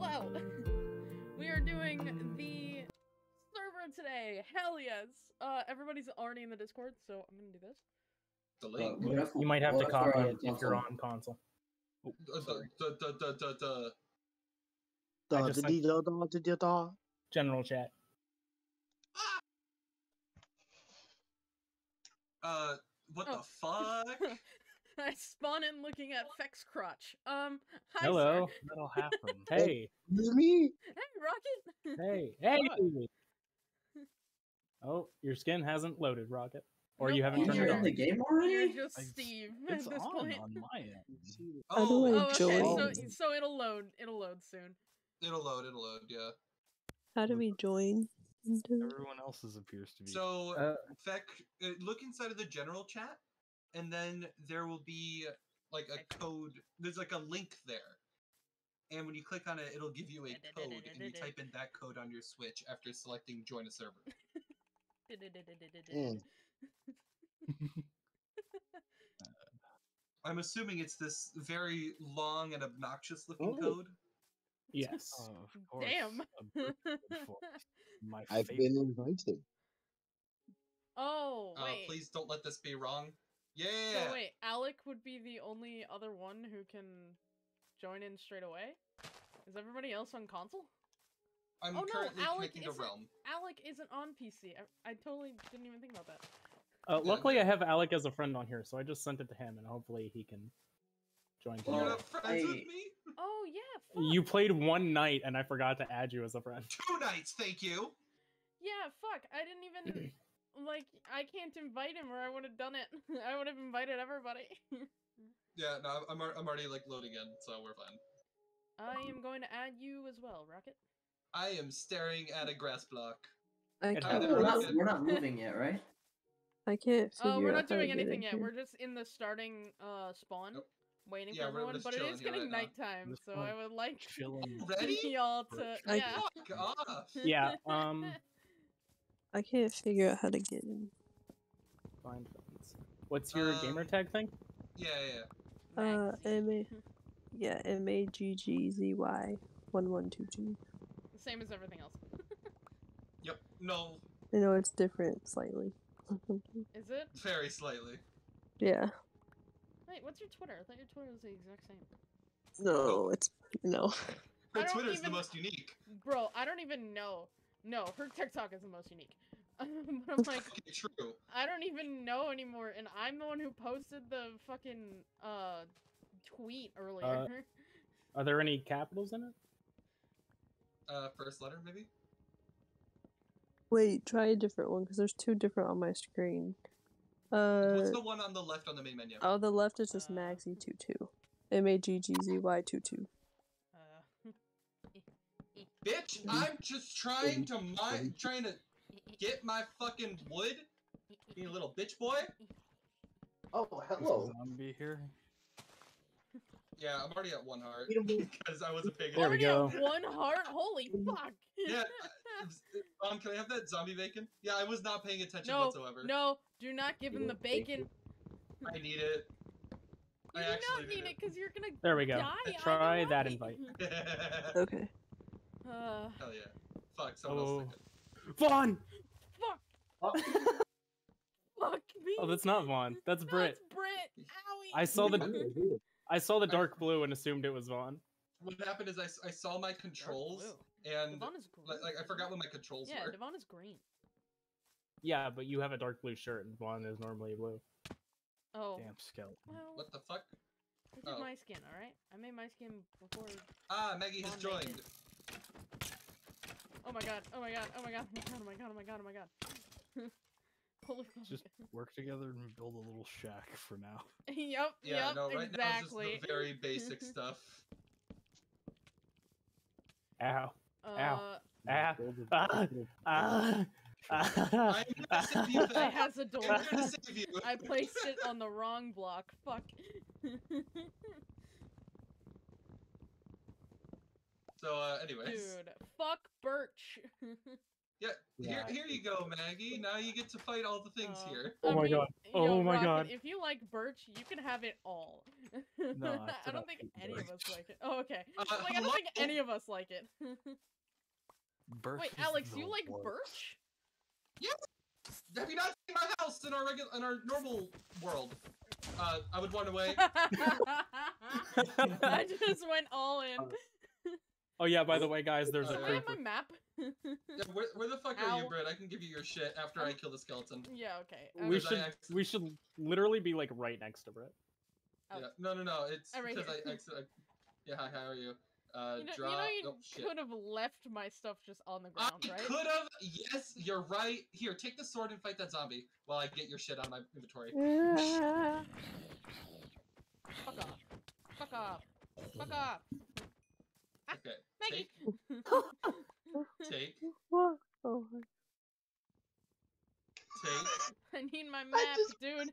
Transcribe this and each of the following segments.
hello. we are doing the server today. Hell yes. Uh, everybody's already in the Discord, so I'm gonna do this. The Uh, link. what if- You might have what to copy on it if you're on console. Oh, sorry. General chat. Uh, what Oh. the fuck? I spawn in looking at Fecc's crotch. Hi, Hello. Sir. That'll happen. Hey. It's me. Hey, Rocket. Hey. Hey. Oh, your skin hasn't loaded, Rocket. Or you haven't turned You're it you're- in on. the game You're already? just I- Steve It's at this on point. on my end. Oh, Oh, okay. So, so it'll load. It'll load soon. it'll load, it'll load, yeah. How do we join? into- Everyone else's appears to be. So, Uh, Fecc, uh, look inside of the general chat, and then there will be like a code. There's like a link there. And when you click on it, it'll give you a code, and you type in that code on your Switch after selecting join a server. Mm. I'm assuming it's this very long and obnoxious looking Oh. code. yes. Oh, of course. Damn. a birthday form. My I've been invited. Oh Uh, wait. please don't let this be wrong. Yeah. So wait, Alex would be the only other one who can join in straight away. Is everybody else on console? I'm Oh, no, Alex isn't- Realm. Alex isn't on PC. I, I totally didn't even think about that. Uh, luckily, I have Alex as a friend on here, so I just sent it to him, and hopefully he can join. You're not friends with me? Oh yeah. Fuck. You played one night, and I forgot to add you as a friend. Two nights, thank you. Yeah. Fuck. I didn't even like. I can't invite him, or I would have done it. I would have invited everybody. Yeah, no, I'm, I'm already like loading in, so we're fine. I am going to add you as well, Rocket. I am staring at a grass block. I It can't- We're not, we're not moving yet, right? I can't figure Oh, we're not doing anything yet. We're just in the starting uh spawn, Nope. waiting Yeah, for everyone. But it chilling is here getting right nighttime, Just so. I would like Ready? y'all to I- yeah. Fuck off! Yeah, um, I can't figure out how to get in. Find friends. What's your Um, gamer tag thing? Yeah, yeah, yeah. Uh, Maggzy. M A, yeah, M A G G Z Y one one two two. Same as everything else. Yep. No, I know it's different slightly. Is it? very slightly. yeah. Wait, what's your Twitter? I thought your Twitter was the exact same. No, it's no. I Her don't Twitter's even- the most unique. Bro, I don't even know. No, her TikTok is the most unique. but I'm like, Okay, true. I don't even know anymore, and I'm the one who posted the fucking uh tweet earlier. Are there any capitals in it? Uh, first letter maybe. Wait, try a different one because there's two different on my screen. Uh, What's the one on the left on the main menu? oh, the left is just Uh, Maggzy two two. M A G G Z Y two two. uh, Bitch, I'm just trying to mine, trying to get my fucking wood. You little bitch boy. Oh, There's a hello. zombie here. Yeah, I'm already at one heart Wait a minute. because I wasn't paying There we. Already go. have One heart. Holy fuck. Yeah, um, can I have that zombie bacon? Yeah, I was not paying attention no, whatsoever. no, do not give him the bacon. I need it. You I do actually not need it because you're gonna There we go. die. Try that way. invite. Okay. Uh, Hell yeah. Fuck, someone else Oh. took it. Vaughn! fuck. Oh. Fuck me. Oh, that's not Vaughn. That's No, Britt. it's Brit. Owie. I saw the I saw the dark blue and assumed it was Vaughn. What happened is I, s- I saw my controls and Devon is green. like, like I forgot what my controls Yeah, were. Yeah, Devon is green. Yeah, but you have a dark blue shirt and Vaughn is normally blue. Oh. Damn skeleton. Well, What the fuck? this is oh. my skin, alright? I made my skin before. Ah, Maggie has Vaughn made joined. Oh my god, oh my god, oh my god, oh my god, oh my god, oh my god, oh my god. Holy fuck. Just work together and build a little shack for now. yep, Yeah, yep, no, right exactly. now it's just the very basic stuff. Ow. uh, Ah. Ah. Ah. Ah. I'm gonna save you I that. has a I'm door. gonna save you. I placed it on the wrong block. Fuck. So, uh, anyways. Dude, fuck Birch. Yeah, here, Yeah. here you go, Maggie. Now you get to fight all the things Um, here. Oh I my mean, God. yo, Oh my Rocket, God. If you like Birch, you can have it all. No, I I don't think hate any of us like it. Oh, okay. Uh, I'm like, I don't think hello? any of us like it. Birch Wait, Alex, you like worst. birch? Have you not seen my house in our regular in our normal world? Uh, I would run away. I just went all in. Oh yeah, by the way, guys, there's a Uh, I have creeper. my map? Yeah, where, where the fuck are you, Britt? I can give you your shit after I I'm- kill the skeleton. yeah, okay. We should acc- we should literally be like right next to Brett. Oh. Yeah. No, no, no. It's I'm right because. I accidentally. Yeah, hi, how are you? Uh, you know, draw. you, know you oh, could have left my stuff just on the I ground, right? could have. Yes, you're right. Here, take the sword and fight that zombie while I get your shit out of my inventory. Ah. Fuck off. Fuck off. Fuck off. Okay. Maggie! Take, take, What? Oh, take, I need my map, dude.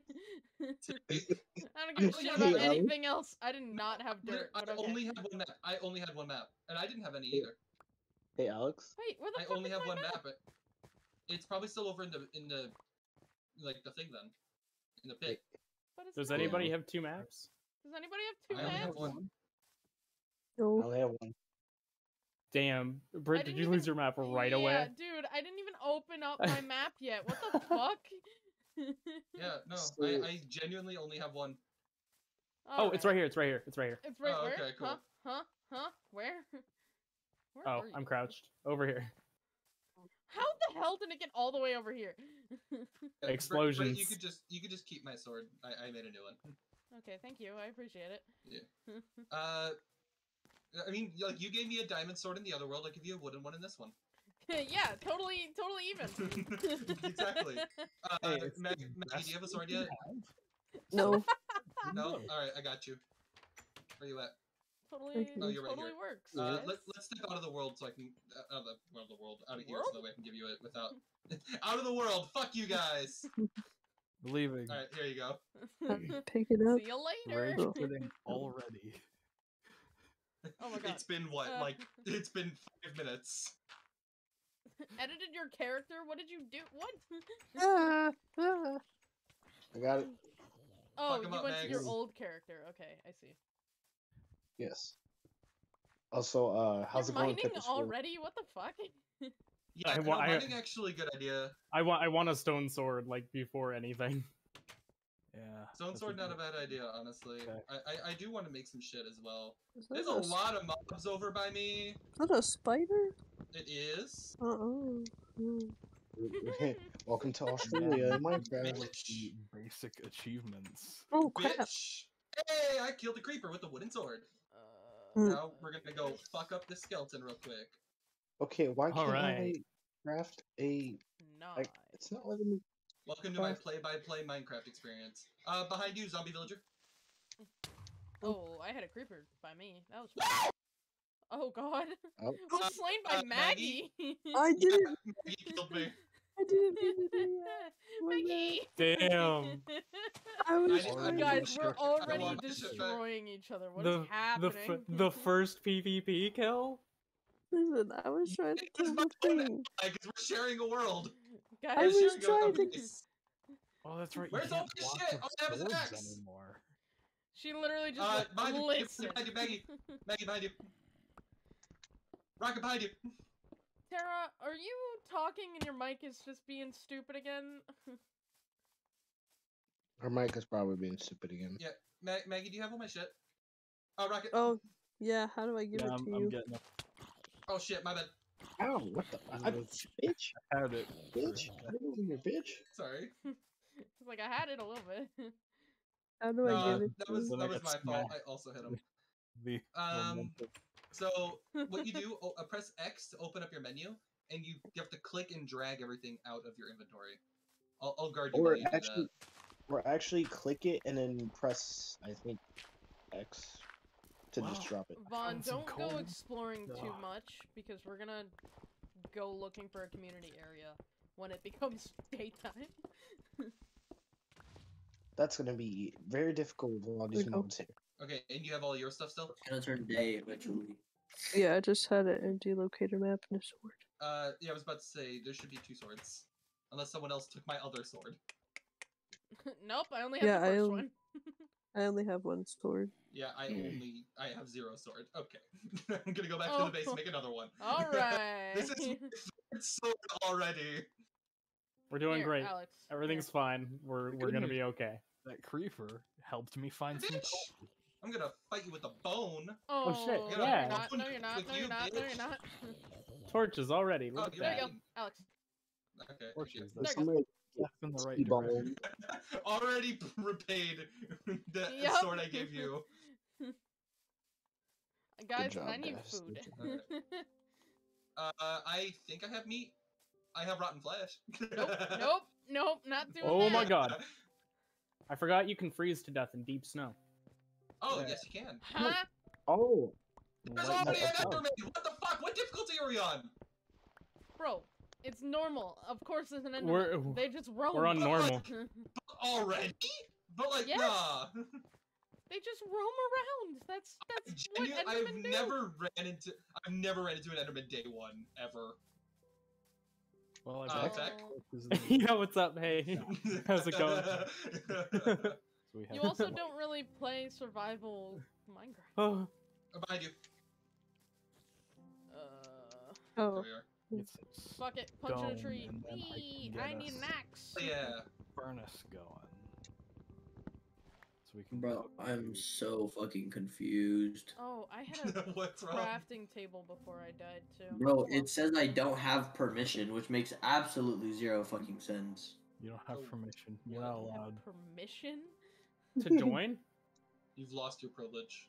take. I don't give a shit about anything else. I did not have dirt, I but okay. only had one map. I only had one map, and I didn't have any either. Hey, Alex. Wait, where the I fuck only is have my one map? map. but It's probably still over in the in the like the thing then, in the pit. Does that? anybody Yeah. have two maps? Does anybody have two I only have maps? one. I no. only have one. Damn, Britt, did you even- lose your map right yeah, away? dude, I didn't even open up my map yet. What the fuck? Yeah, no, I, I genuinely only have one. Oh, it's right here. It's right here. It's right here. It's right Oh, where? okay, cool. Huh? Huh? Huh? Where? Where Oh. I'm crouched over here. How the hell did it get all the way over here? Yeah, Brit- Brit, you could just you could just keep my sword. I, I made a new one. okay, thank you. I appreciate it. Yeah. uh, I mean, like you gave me a diamond sword in the other world. I give you a wooden one in this one. yeah, totally, totally even. exactly. Uh, Hey, it's Mag- the Maggie, do you have a sword yet? No. No. All right, I got you. Where you at? totally, Oh, you're right totally here. works. Uh, guys. let, let's step out of the world so I can uh, out of the well, the world out of here World? so that way I can give you it without out of the world. Fuck you guys. Leaving. All right, here you go. Pick it up. See you later. Rage quitting already. Oh my god. It's been what? Uh, like it's been five minutes. Edited your character? What did you do? What? I got it. oh, him you up, went to your old character. Okay, I see. Yes. Also, uh, how's You're it going? mining already? What the fuck? Yeah, I no, I- mining actually a good idea. I want I want a stone sword like before anything. Yeah. Stone sword not a bad idea, honestly. Okay. I, I I do want to make some shit as well. Is that There's a a s- lot of mobs over by me. Is that a spider? It is. Uh oh. Welcome to Australia in Minecraft. Basic achievements. Oh crap. Bitch. Hey, I killed a creeper with a wooden sword. Uh. Now we're gonna go fuck up this skeleton real quick. Okay, why can't I Alright. craft a? nice. Like, it's not letting me. Welcome to my play-by-play Minecraft experience. Uh, behind you, zombie villager. Oh, I had a creeper by me. That was. oh god. Oh. Was Uh, slain by uh, Maggie? Maggie. I didn't. He killed me. I didn't mean to do that. Maggie. Damn. I was I didn't- Guys, to- we're already want this shit back. destroying each other. What's the the happening? f- the first PvP kill. Listen, I was trying to It's kill my the thing. Because we're sharing a world. Guys, I was trying to- base. Oh, that's right. Where's all can't this shit? with All I have is an axe. anymore. she literally just Uh, went, behind you, listen. behind you, Maggie. Maggie behind you. Rocket behind you. Tara, are you talking and your mic is just being stupid again? Her mic is probably being stupid again. Yeah, Ma- Maggie, do you have all my shit? Oh, Rocket. Oh, yeah. How do I give Yeah, it I'm, to I'm you? getting it. Oh shit, my bad. Ow! What the? I, I bitch! had it. Bitch! Get over here, bitch! Sorry. it's like I had it a little bit. How do I Uh, give it that was that was got my fault. I also hit him. The Um. So what you do? Oh, uh, press X to open up your menu, and you, you have to click and drag everything out of your inventory. I'll, I'll guard you Or while you do actually, or actually click it and then press, I think, X to Wow. just drop it. Vaughn, don't go coal. exploring too Ugh. much because we're gonna go looking for a community area when it becomes daytime. That's gonna be very difficult with all these Like, mobs here. Okay, and you have all your stuff still. It's gonna turn day eventually. Yeah, I just had an empty locator map and a sword. Uh, yeah, I was about to say there should be two swords, unless someone else took my other sword. nope, I only have Yeah, the first I'll- one. I only have one sword. Yeah, I Mm. only I have zero sword. Okay, I'm gonna go back to Oh. the base and make another one. All right. this is third sword already. We're doing Here, great. Alex. Everything's here. fine. We're we're gonna news- be okay. That creeper helped me find some Bitch! gold. I'm gonna fight you with a bone. Oh, shit, No, yeah. you're not. No, you're not. No, you, you're not. No, you're not. Torches already. Oh, Look you're at There that. you go, Alex. Okay. Torches, okay. that's There. Somebody step in the right speed bubble. direction. already repaid the Yup. sword I gave you. Guys, job, I need guys. food. Uh, I think I have meat. I have rotten flesh. nope, nope, nope, not doing Oh that. my god. I forgot you can freeze to death in deep snow. Oh Yeah. yes, you can. Huh? Oh, There's What already an? Enderman. What the fuck? What difficulty are we on? Bro, it's normal. Of course there's an We're- enderman. They just roam. we're on normal. like, Already? But like, Yes. nah. They just roam around. That's that's what Genu- I've do. never ran into. I've never ran into an Enderman day one ever. Well, Uh, I bet Vec? torches in the- yeah, what's up? Hey. How's it going? so You also don't really play survival Minecraft. Oh, Oh, behind you. Uh, Oh, There we are. Fuck it. Punch in a tree. and I can Whee! get I need an us- axe. Oh, Yeah. furnace going. So we can Bro, I'm so fucking confused. Oh, I had a What's wrong? crafting table before I died too. Bro, it says I don't have permission, which makes absolutely zero fucking sense. You don't have Oh, permission. You're not I have allowed. permission. to join? You've lost your privilege.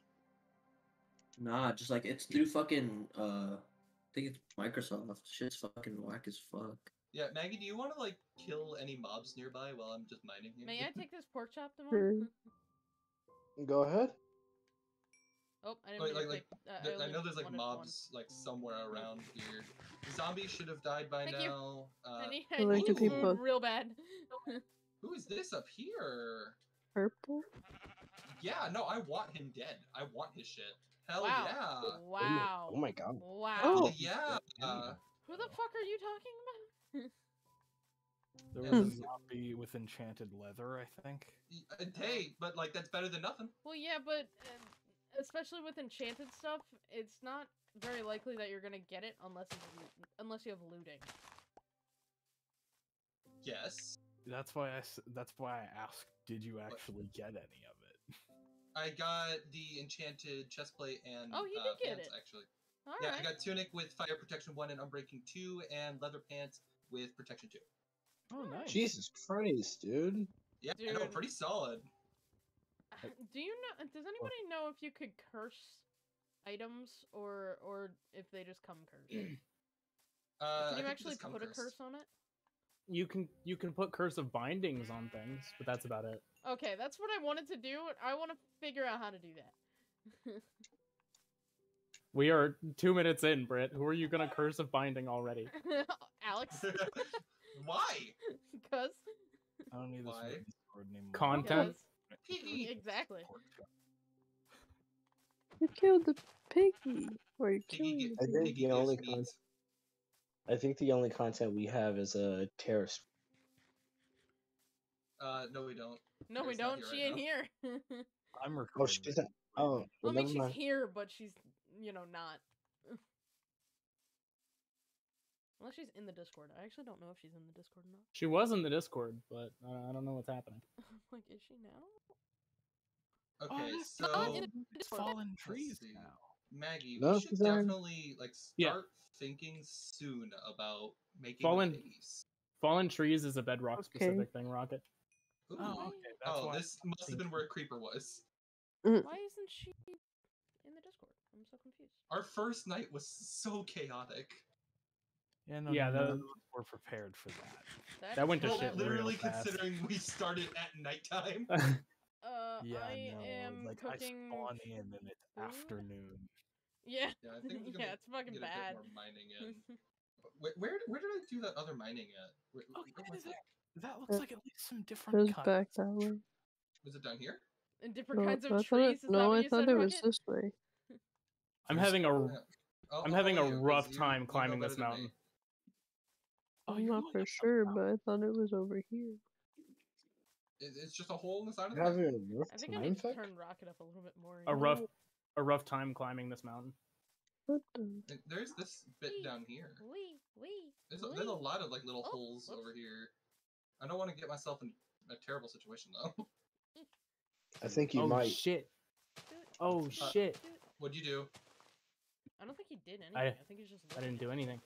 Nah, just like it's through fucking uh I think it's Microsoft. Shit's fucking whack as fuck. Yeah, Maggie, do you want to like kill any mobs nearby while I'm just mining here? May I take this pork chop tomorrow? Sure. go ahead. oh, I didn't Like- mean to like- Uh, Th- I only know there's like wanted one. mobs like somewhere around here. Zombies should have died by Thank you. now. Uh, I need, I I need to people- real bad. who is this up here? purple. Yeah, no, I want him dead. I want his shit. Hell wow. yeah. Wow. Oh my god. Wow. Hell Oh. yeah. Uh, Who the fuck are you talking about? There was a zombie with enchanted leather, I think. uh, hey, but like that's better than nothing. Well, yeah, but um, especially with enchanted stuff, it's not very likely that you're gonna get it unless unless you have looting. Yes. That's why I. s- That's why I asked. Did you actually get any of it? I got the enchanted chestplate and Oh, you uh, did get pants it. actually. All yeah, right. I got tunic with fire protection one and unbreaking two, and leather pants with protection two. Oh, hmm. nice. Jesus Christ, dude. Yeah, I know, Dude. pretty solid. Uh, do you know? Does anybody know if you could curse items or or if they just come cursed? Uh, Can you think actually just come put a curse on it? You can you can put curse of bindings on mm. things, but that's about it. Okay, that's what I wanted to do. I want to figure out how to do that. We are two minutes in, Britt. Who are you gonna curse of binding already? Alex, Why? because I don't need this Why? wooden sword anymore. Content? Pee. exactly. You killed the piggy. Or you Piggy, killed get, I think the only gives con- meat. I think the only content we have is a terrace. Uh, no, we don't. No, we don't. She right ain't now. here. I'm recording. Oh, recording. she's not. Oh, right well, I well, mean, she's mind. here, but she's you know not. Unless she's in the Discord. I actually don't know if she's in the Discord or not. She was in the Discord, but uh, I don't know what's happening. like, is she now? Oh, Okay, that's so not It's fallen trees now. Maggie, No, we should she's definitely like Yeah. start thinking soon about making Fallen- a base. Fallen trees is a bedrock specific thing, Rocket. Ooh. Oh, okay. That's Oh, why. this must have been where Creeper was. Why isn't she in the Discord? I'm so confused. Our first night was so chaotic. Yeah, no, Yeah, no, none the- of us prepared for that. That's That went to Well, shit real literally fast. considering we started at nighttime. Uh, Yeah, I no, am like cooking. I spawn in and it's food? afternoon. Yeah, Yeah, I think yeah, it's fucking get bad. a bit more mining in. where, where where did I do that other mining at? Where, Oh, where was, yeah, that, that looks like at least some It different was kinds. back that way. was it down here? And different No, kinds of I thought trees. it, is that no, I thought it was it? this way. I'm having a Yeah. Oh, I'm oh, having oh, a rough time climbing this better me. mountain. Oh, I'm you're not for sure, but I thought it was over here. It, it's just a hole in the side of the Having mountain. a rough I think I time need to turn Rocket up a little bit more. A rough, a rough time climbing this mountain. What the? There's this bit Wee. down here. Wee, wee. There's a, there's a lot of like little Oh, holes whoops. over here. I don't want to get myself in a terrible situation though. I think you oh might. shit! Doot, Oh Uh, shit! What'd you do? I don't think he did anything. I- I, think he's just. I didn't do anything.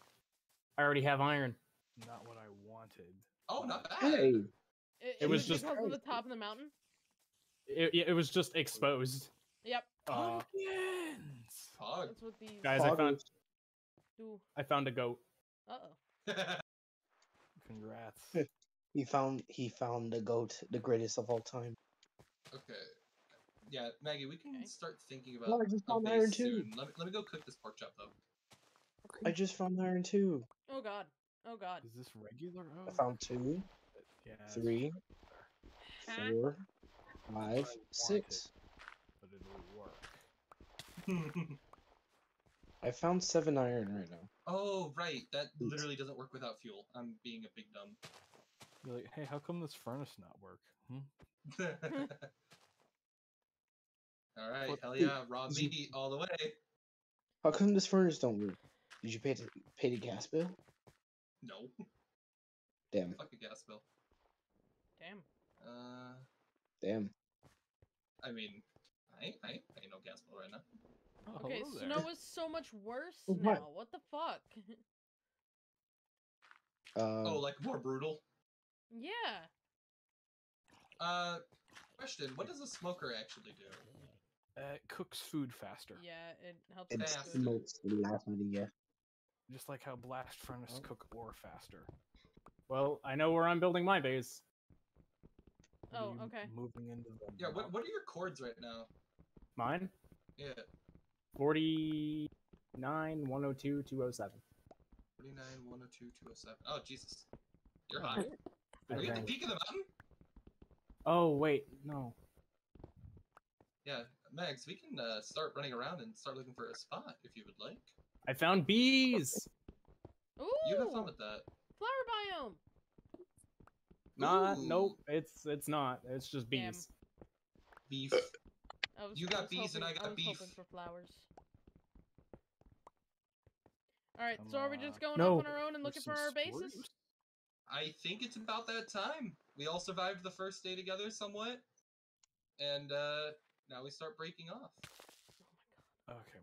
I already have iron. Not what I wanted. Oh, not bad. Hey, It, It was just- because of the top of the mountain. It, it was just exposed. Yep. Uh, Pumpkins! Pog. That's what these guys, I found Poggers. do. I found a goat. Uh oh. Congrats. He found he found the goat, the greatest of all time. okay. Yeah, Maggie, we can Okay. start thinking about. No, about I just a found base iron too. Let me, let me go cook this pork chop though. I just found iron too. Oh god. Oh god. Is this regular I found two, Yeah, it's three, four, five, I want. But it'll work. I found seven iron right now. oh, right. That Oops. literally doesn't work without fuel. I'm being a big dumb. You're like, hey, how come this furnace not work? Hmm? all right, What- hell yeah, raw meat all the way. How come this furnace don't work? Did you pay the pay the gas bill? No, Damn, fuck a gas bill. Damn. Uh, damn. I mean, I ain't, I ain't paying no gas bill right now. Oh, Okay, snow there. is so much worse What? now. What the fuck? Uh, oh, like more brutal. yeah. Uh, question: What does a smoker actually do? Uh, it cooks food faster. Yeah, it helps. it with fast. food. smokes the last one to get. Just like how blast furnace Oh. cook ore faster. Well, I know where I'm building my base. Oh, okay. Moving into the Yeah, what what are your cords right now? Mine, Yeah, 49, 102, 207. 49, 102, 207. Oh, Jesus. You're Oh, high. Are you at the peak of the mountain? Oh wait, no. Yeah, Megs, we can uh, start running around and start looking for a spot if you would like. I found bees. Ooh. You have fun with that. Flower biome. Not, Ooh. nope. It's it's not. It's just Damn. bees. Beef. Was, You got was bees and I got I was beef. hoping for flowers. All right, Come so are we just going No. off on our own and looking There's for our bases? spruce. I think it's about that time. We all survived the first day together somewhat. And uh now we start breaking off. Okay, well that was.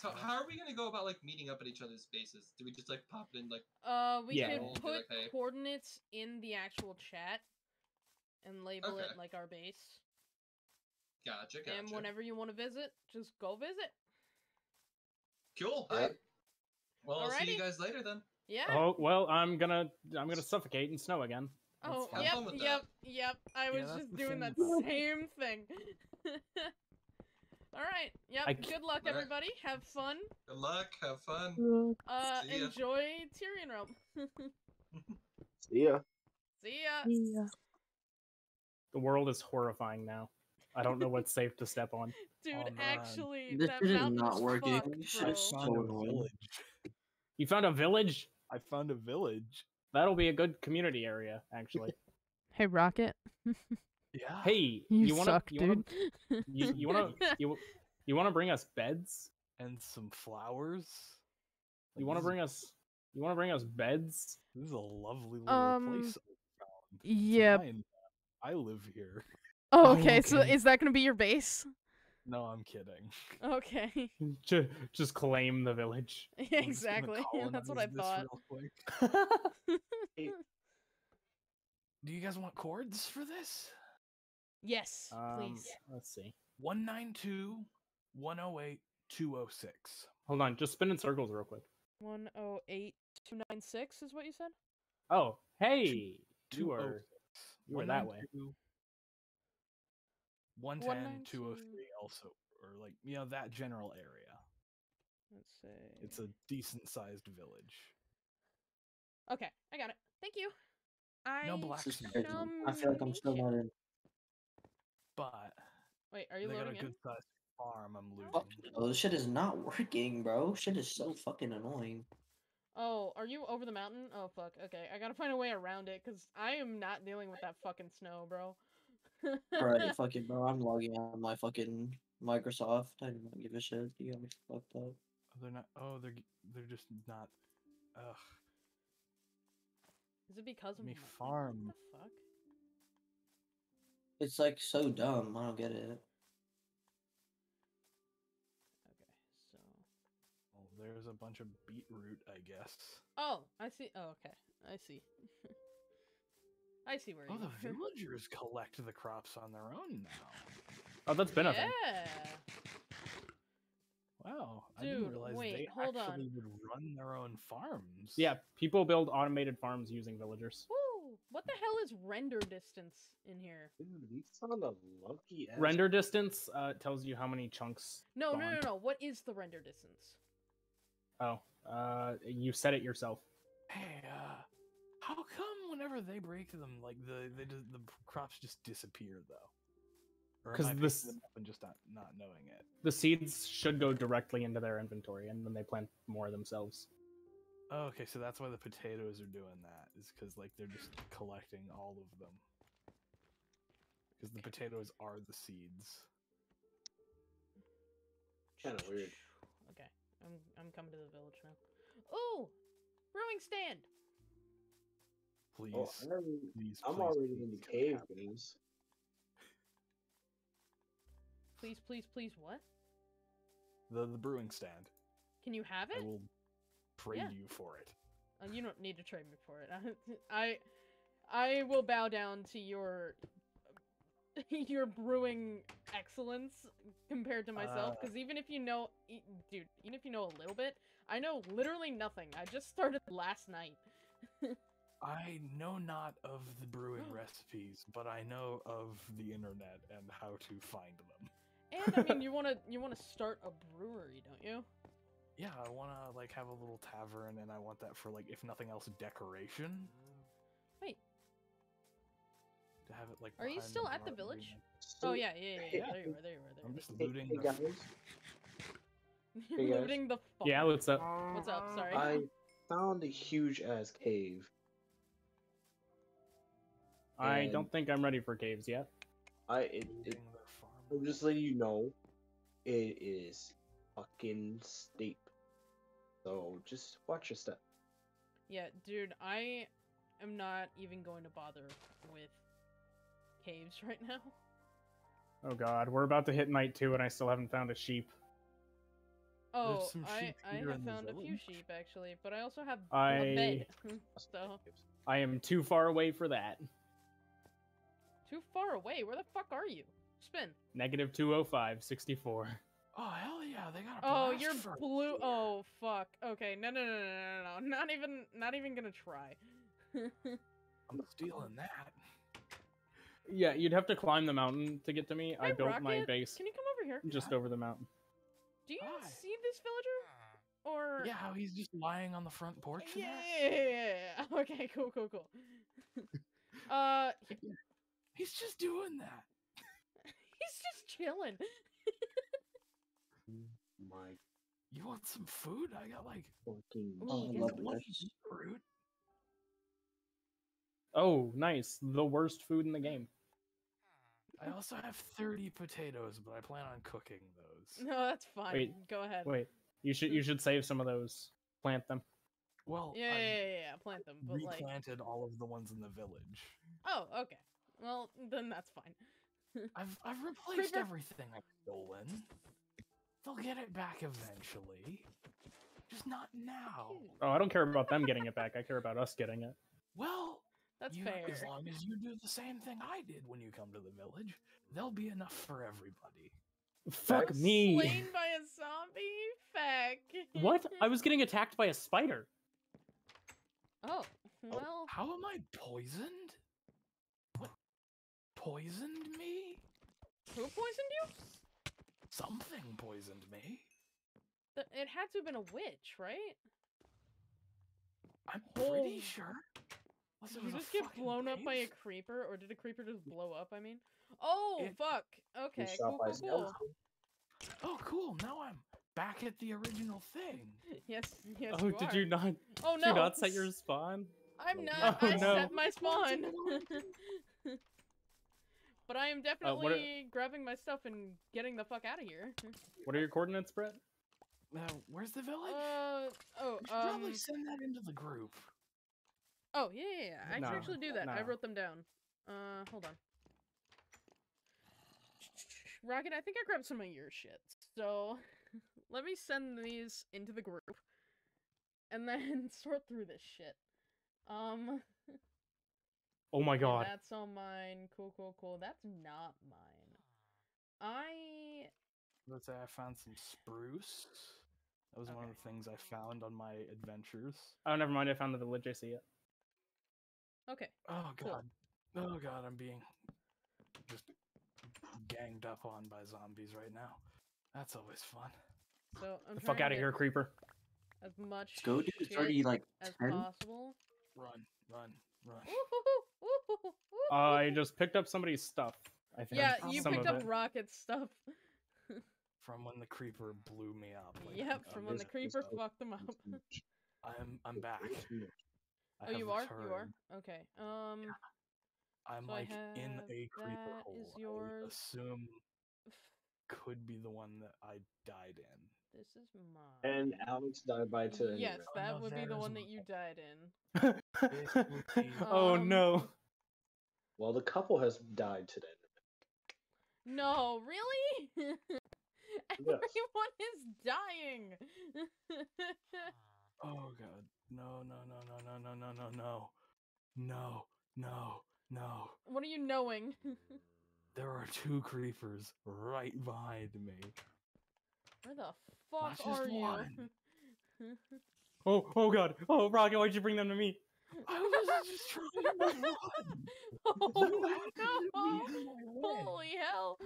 So how are we gonna go about like meeting up at each other's bases? Do we just like pop it in like Uh, we Yeah. could put like, hey. coordinates in the actual chat and label Okay. it like our base. gotcha, gotcha. And whenever you want to visit, just go visit. Cool. Yep. Alright. Well I'll see you guys later then. Yeah. Oh well, I'm gonna I'm gonna suffocate in snow again. That's Oh, fine. yep, yep, yep. I was that's just doing that same thing. All right. Yep. I Good luck, Alright. everybody. Have fun. Good luck, have fun. Uh, See ya. enjoy Tyrion Realm. See ya. See ya. yeah. The world is horrifying now. I don't know what's safe to step on. Dude, Oh, actually, This that shit is not working. fucked, This shit bro. is found a village. You found a village? I found a village. That'll be a good community area, actually. Hey, Rocket. Yeah. Hey, You, wanna suck, you wanna dude. you, you wanna you, you wanna bring us beds? And some flowers. You wanna bring us you wanna bring us beds? This is a lovely little Um, place. I found. It's yeah. mine. I live here. Oh, Oh, okay. So is that gonna be your base? No, I'm kidding. Okay. Ju- Just claim the village. I'm just exactly. That's what I thought. real quick. Do you guys want chords for this? Yes, um, please. let's see. 192 108 206. Hold on, just spin in circles real quick. One oh eight two nine six is what you said. Oh, hey, you are 206. you were that way. 110 203 also or like you know that general area. Let's see. It's a decent sized village. Okay, I got it. Thank you. I No This is blacksmith. crazy. I feel like I'm still not in. But Wait, are you they got a loading in? good sized farm I'm looting. Fuck no, this shit is not working, bro. Shit is so fucking annoying. Oh, are you over the mountain? Oh fuck. Okay, I gotta find a way around it because I am not dealing with that fucking snow, bro. Alright, fucking bro, I'm logging out of my fucking Microsoft. I do not give a shit. You got me fucked up. Oh, they're not. Oh, they're they're just not. Ugh. Is it because of me my- farm. What the fuck? It's like so dumb. I don't get it. Okay, so. Well, there's a bunch of beetroot, I guess. Oh, I see. Oh, okay. I see. I see where Oh, you the are. villagers collect the crops on their own now. Oh, that's been a thing. Yeah. Wow, I Dude, didn't realize wait, they hold on. actually would run their own farms. Yeah, people build automated farms using villagers. Woo! What the hell is render distance in here? Dude, we found a lucky ass. Render distance uh, tells you how many chunks. No, no, no, no. What is the render distance? Oh, uh, you said it yourself. Hey, uh, how come whenever they break them, like the they just, the crops just disappear though? Or am 'Cause I picking this- and just not not knowing it? The seeds should go directly into their inventory, and then they plant more themselves. Oh, okay, so that's why the potatoes are doing that. Is because like they're just collecting all of them. Because the potatoes are the seeds. Kind of weird. Okay, I'm I'm coming to the village now. Oh, brewing stand. Please, Oh, I'm, already- please. I'm please, already please, in the cave, happen. guys. Please, please, please. What? The the brewing stand. Can you have I it? will trade Yeah. you for it. Uh, you don't need to trade me for it. I, I will bow down to your, your brewing excellence compared to myself. Uh. Because even if you know, e- dude, even if you know a little bit, I know literally nothing. I just started last night. I know not of the brewing recipes, but I know of the internet and how to find them. And I mean, you wanna, you wanna start a brewery, don't you? Yeah, I want to like have a little tavern, and I want that for like, if nothing else, decoration. Wait. To have it like. Are you behind still at the village? So- Oh yeah, yeah, yeah. yeah. Yeah. There you are. There you are. There I'm just looting hey, the. guys, hey, guys. Looting the. Yeah, what's up? What's up? Sorry. I found a huge ass cave. I And- don't think I'm ready for caves yet. I it, it looting their farm. I'm just letting you know, it is fucking steep. So just watch your step. Yeah, dude, I am not even going to bother with caves right now. Oh god, we're about to hit night two, and I still haven't found a sheep. Oh, some I sheep I here have found a few sheep actually, but I also have I- a bed. so I am too far away for that. too far away. Where the fuck are you? Spin. Negative 205, 64. Oh hell yeah, they got a Oh, you're furnace blue. here. Oh fuck. Okay, no, no, no, no, no, no, no. Not even, not even gonna try. I'm stealing that. Yeah, you'd have to climb the mountain to get to me. I Hey, built my base Can you come over here? just over the mountain. Do you Hi. see this villager? Or Yeah, how he's just lying on the front porch. Yeah, yeah, yeah, yeah. Okay, cool, cool, cool. uh, He's just doing that. he's just chilling. My You want some food? I got like fucking Oh, I love this. fruit. Oh, nice. The worst food in the game. I also have 30 potatoes, but I plan on cooking those. No, that's fine. Wait, Go ahead. Wait, you should you should save some of those. Plant them. Well, Yeah, yeah, yeah, yeah, yeah, plant them, but like, replanted all of the ones in the village. oh, okay. Well, then that's fine. I've I've replaced everything I've stolen. They'll get it back eventually. Just not now. Oh, I don't care about them getting it back. I care about us getting it. Well, That's you, fair. as long as you do the same thing I did when you come to the village, there'll be enough for everybody. Fuck me. Slain by a zombie? Fecc. What? I was getting attacked by a spider. Oh, oh, well. How am I poisoned? What? Poisoned me? Who poisoned you? Something poisoned me. It had to have been a witch, right? I'm pretty Oh. sure. Unless Did you just get fucking blown up by a creeper, or did a creeper just blow up? I mean, oh It- fuck. Okay, cool, cool, cool. Oh, cool. Now I'm back at the original thing. Yes, yes. oh, you did you not? Oh no! Did no! you not set your spawn? I'm Oh, not. Oh, I no. set my spawn. but I am what definitely are- grabbing my stuff and getting the fuck out of here. What are your coordinates, Brett? Now, where's the village? Uh oh, We should um, probably send that into the group. oh yeah, yeah, yeah. I No, can actually do that. I wrote them down. Uh, hold on. Rocket, I think I grabbed some of your shit. So let me send these into the group, and then sort through this shit. Um, Oh my okay, god. that's all mine. Cool, cool, cool. That's not mine. I Let's say I found some spruce. That was one of the things I found on my adventures. Oh, never mind. I found the village. I see it. okay. Oh Cool. god. Oh god, I'm being just ganged up on by zombies right now. That's always fun. So I'm The fuck out of here, creeper. As much Let's go, dude. It's already like as 10. possible. Run, run, run. I just picked up somebody's stuff. I think. yeah, you some picked up it. Rocket stuff. From when the creeper blew me up. like, yep, uh, from when the There's- there's creeper no- fucked them up. I'm I'm back. I oh, you are? You are? Okay. Um. I'm So like in a creeper that hole. is I assume could be the one that I died in. This is mine. And Alex died by two. Yes, Oh, that no, would be the there's one that you died in. oh Um, no. Well, the couple has died today. No, really? Everyone is dying. Ah. Oh god. No, no, no, no, no, no, no, no, no. No, no, no. what are you knowing? There are two creepers right behind me. Where the Not fuck just are you? one. Oh, oh god. Oh, Rocket, why'd you bring them to me? I was just trying to run. oh You had to no! my way. Holy hell!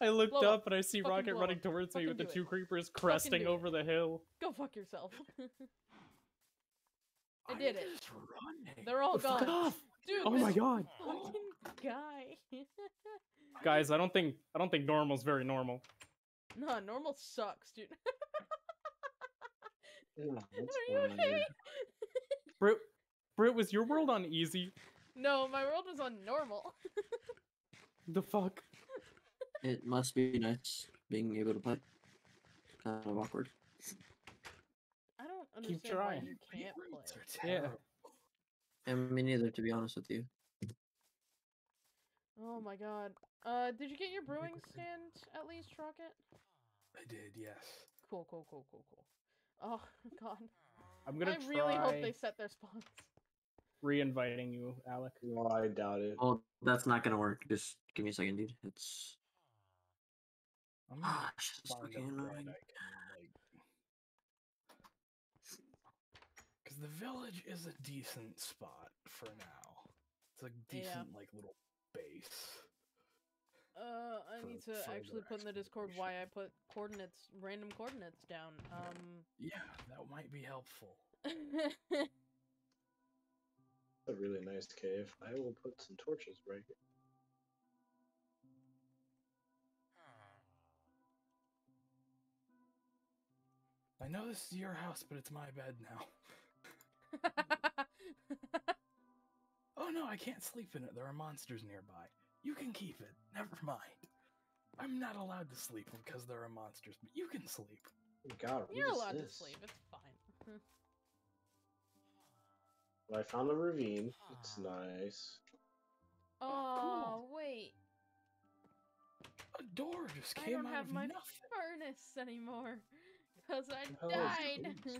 I looked Blow up and I see Fucking Rocket blow running up. towards me with the do it. two creepers cresting do it. over the hill. Go fuck yourself. I I'm did it. just running. They're all gone. off. Dude, Oh my god. fucking guy. Guys, I don't think I don't think normal's very normal. nah, normal sucks, dude. Yeah, Are you fine. okay? Brit, Brit, was your world on easy? no, my world was on normal. The fuck? It must be nice being able to play. Kind of awkward. I don't Keep understand why trying. you can't play. Yeah. terrible. And me neither, to be honest with you. Oh my god. Uh, did you get your brewing stand at least, Rocket? I did, yes. Cool, cool, cool, cool, cool. Oh god. I'm gonna I try really hope they set their spawns. Re-inviting you, Alec. No, I doubt it. Well, that's not gonna work. Just give me a second, dude. It's. I'm gonna Ah, shit, find a fucking annoying. I can, like... Because the village is a decent spot for now. It's a Yeah. decent, like, little base. Uh, I For need to actually put in the Discord why I put coordinates, random coordinates down. Um, Yeah, that might be helpful. It's a really nice cave. I will put some torches right here. I know this is your house, but it's my bed now. Oh no, I can't sleep in it. There are monsters nearby. You can keep it. Never mind. I'm not allowed to sleep because there are monsters, but you can sleep. God, what You're allowed this? to sleep. It's fine. Well, I found the ravine. It's nice. Oh, wait. A door just came I came don't out have of my nothing. furnace anymore. Because I The hell is died.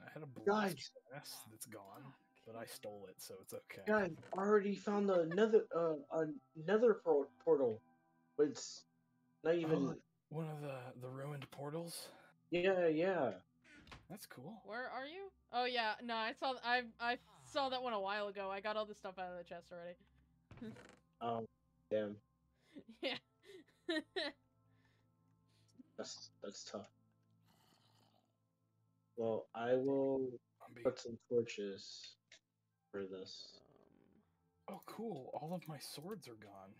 I had a Guys. blast furnace that's gone, but I stole it, so it's okay. Guys, I already found the nether uh another portal. But it's not even. Oh, one of the the ruined portals. Yeah, yeah. That's cool. Where are you? Oh yeah, no, I saw I I saw that one a while ago. I got all the stuff out of the chest already. oh, damn. yeah. That's that's tough. Well, I will I'm put some torches for this. Um, Oh, cool! All of my swords are gone,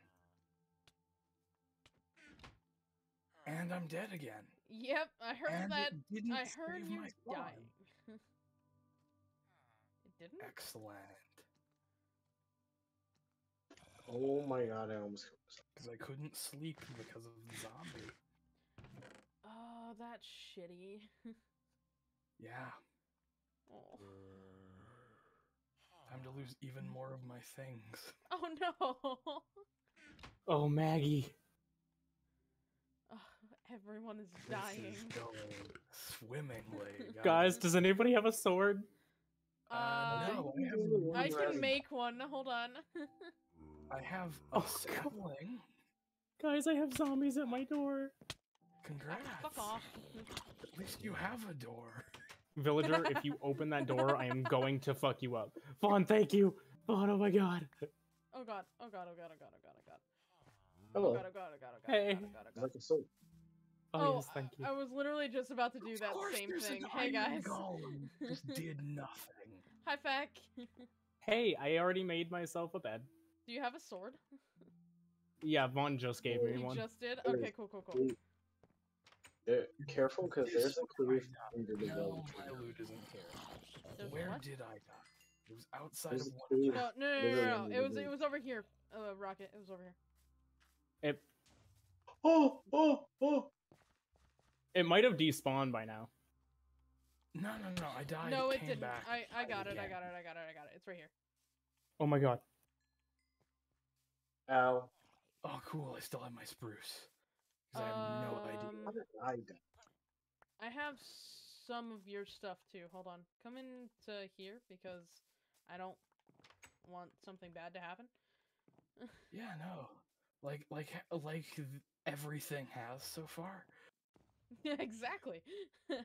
and I'm dead again. yep, I heard and that. it didn't I heard save you my dying. It didn't. Excellent. Oh my god, I almost. Because I couldn't sleep because of the zombie. Oh, that's shitty. Yeah. Oh. Time to lose even more of my things. oh no. Oh, Maggy. Ugh, everyone is dying. This is going swimmingly. Guys, does anybody have a sword? Uh, Uh, no, I I can make one. Hold on. I have a Oh, God. sapling. Guys, I have zombies at my door. Congrats. Fuck off. At least you have a door. Villager, if you open that door, I am going to fuck you up. Vaughn, thank you. Vaughn, oh my god. Oh god. Oh god. Oh god. Oh god. Oh god. Oh god. Hello. Oh god. Oh god. Oh god. Oh god. Hey. Oh god. Oh god. It's like a soul. Oh, Oh, yes, thank you. I was literally just about to do Of that same thing. An Hey iron guys. golem. Just did nothing. Hi Fecc. Hey, I already made myself a bed. Do you have a sword? Yeah, Vaughn just gave me You one. just did? Okay, is cool, cool, cool. Wait. There- careful, because there's a cliff under the No, village. my loot isn't here. There's Where what? did I die? It was outside There's of one. cave. No, no, no, no, no, no. It the was it was over here. Uh, Rocket. It was over here. It Oh, oh, oh! It might have despawned by now. No, no, no. I died. no, it came didn't. Back, I I got it. I got it. I got it. I got it. It's right here. Oh my god. Ow. Oh, cool. I still have my spruce. 'Cause I have no idea. Um, How did I have some of your stuff too. Hold on. Come into here because I don't want something bad to happen. Yeah, no. Like, like, like everything has so far. Yeah, exactly. uh,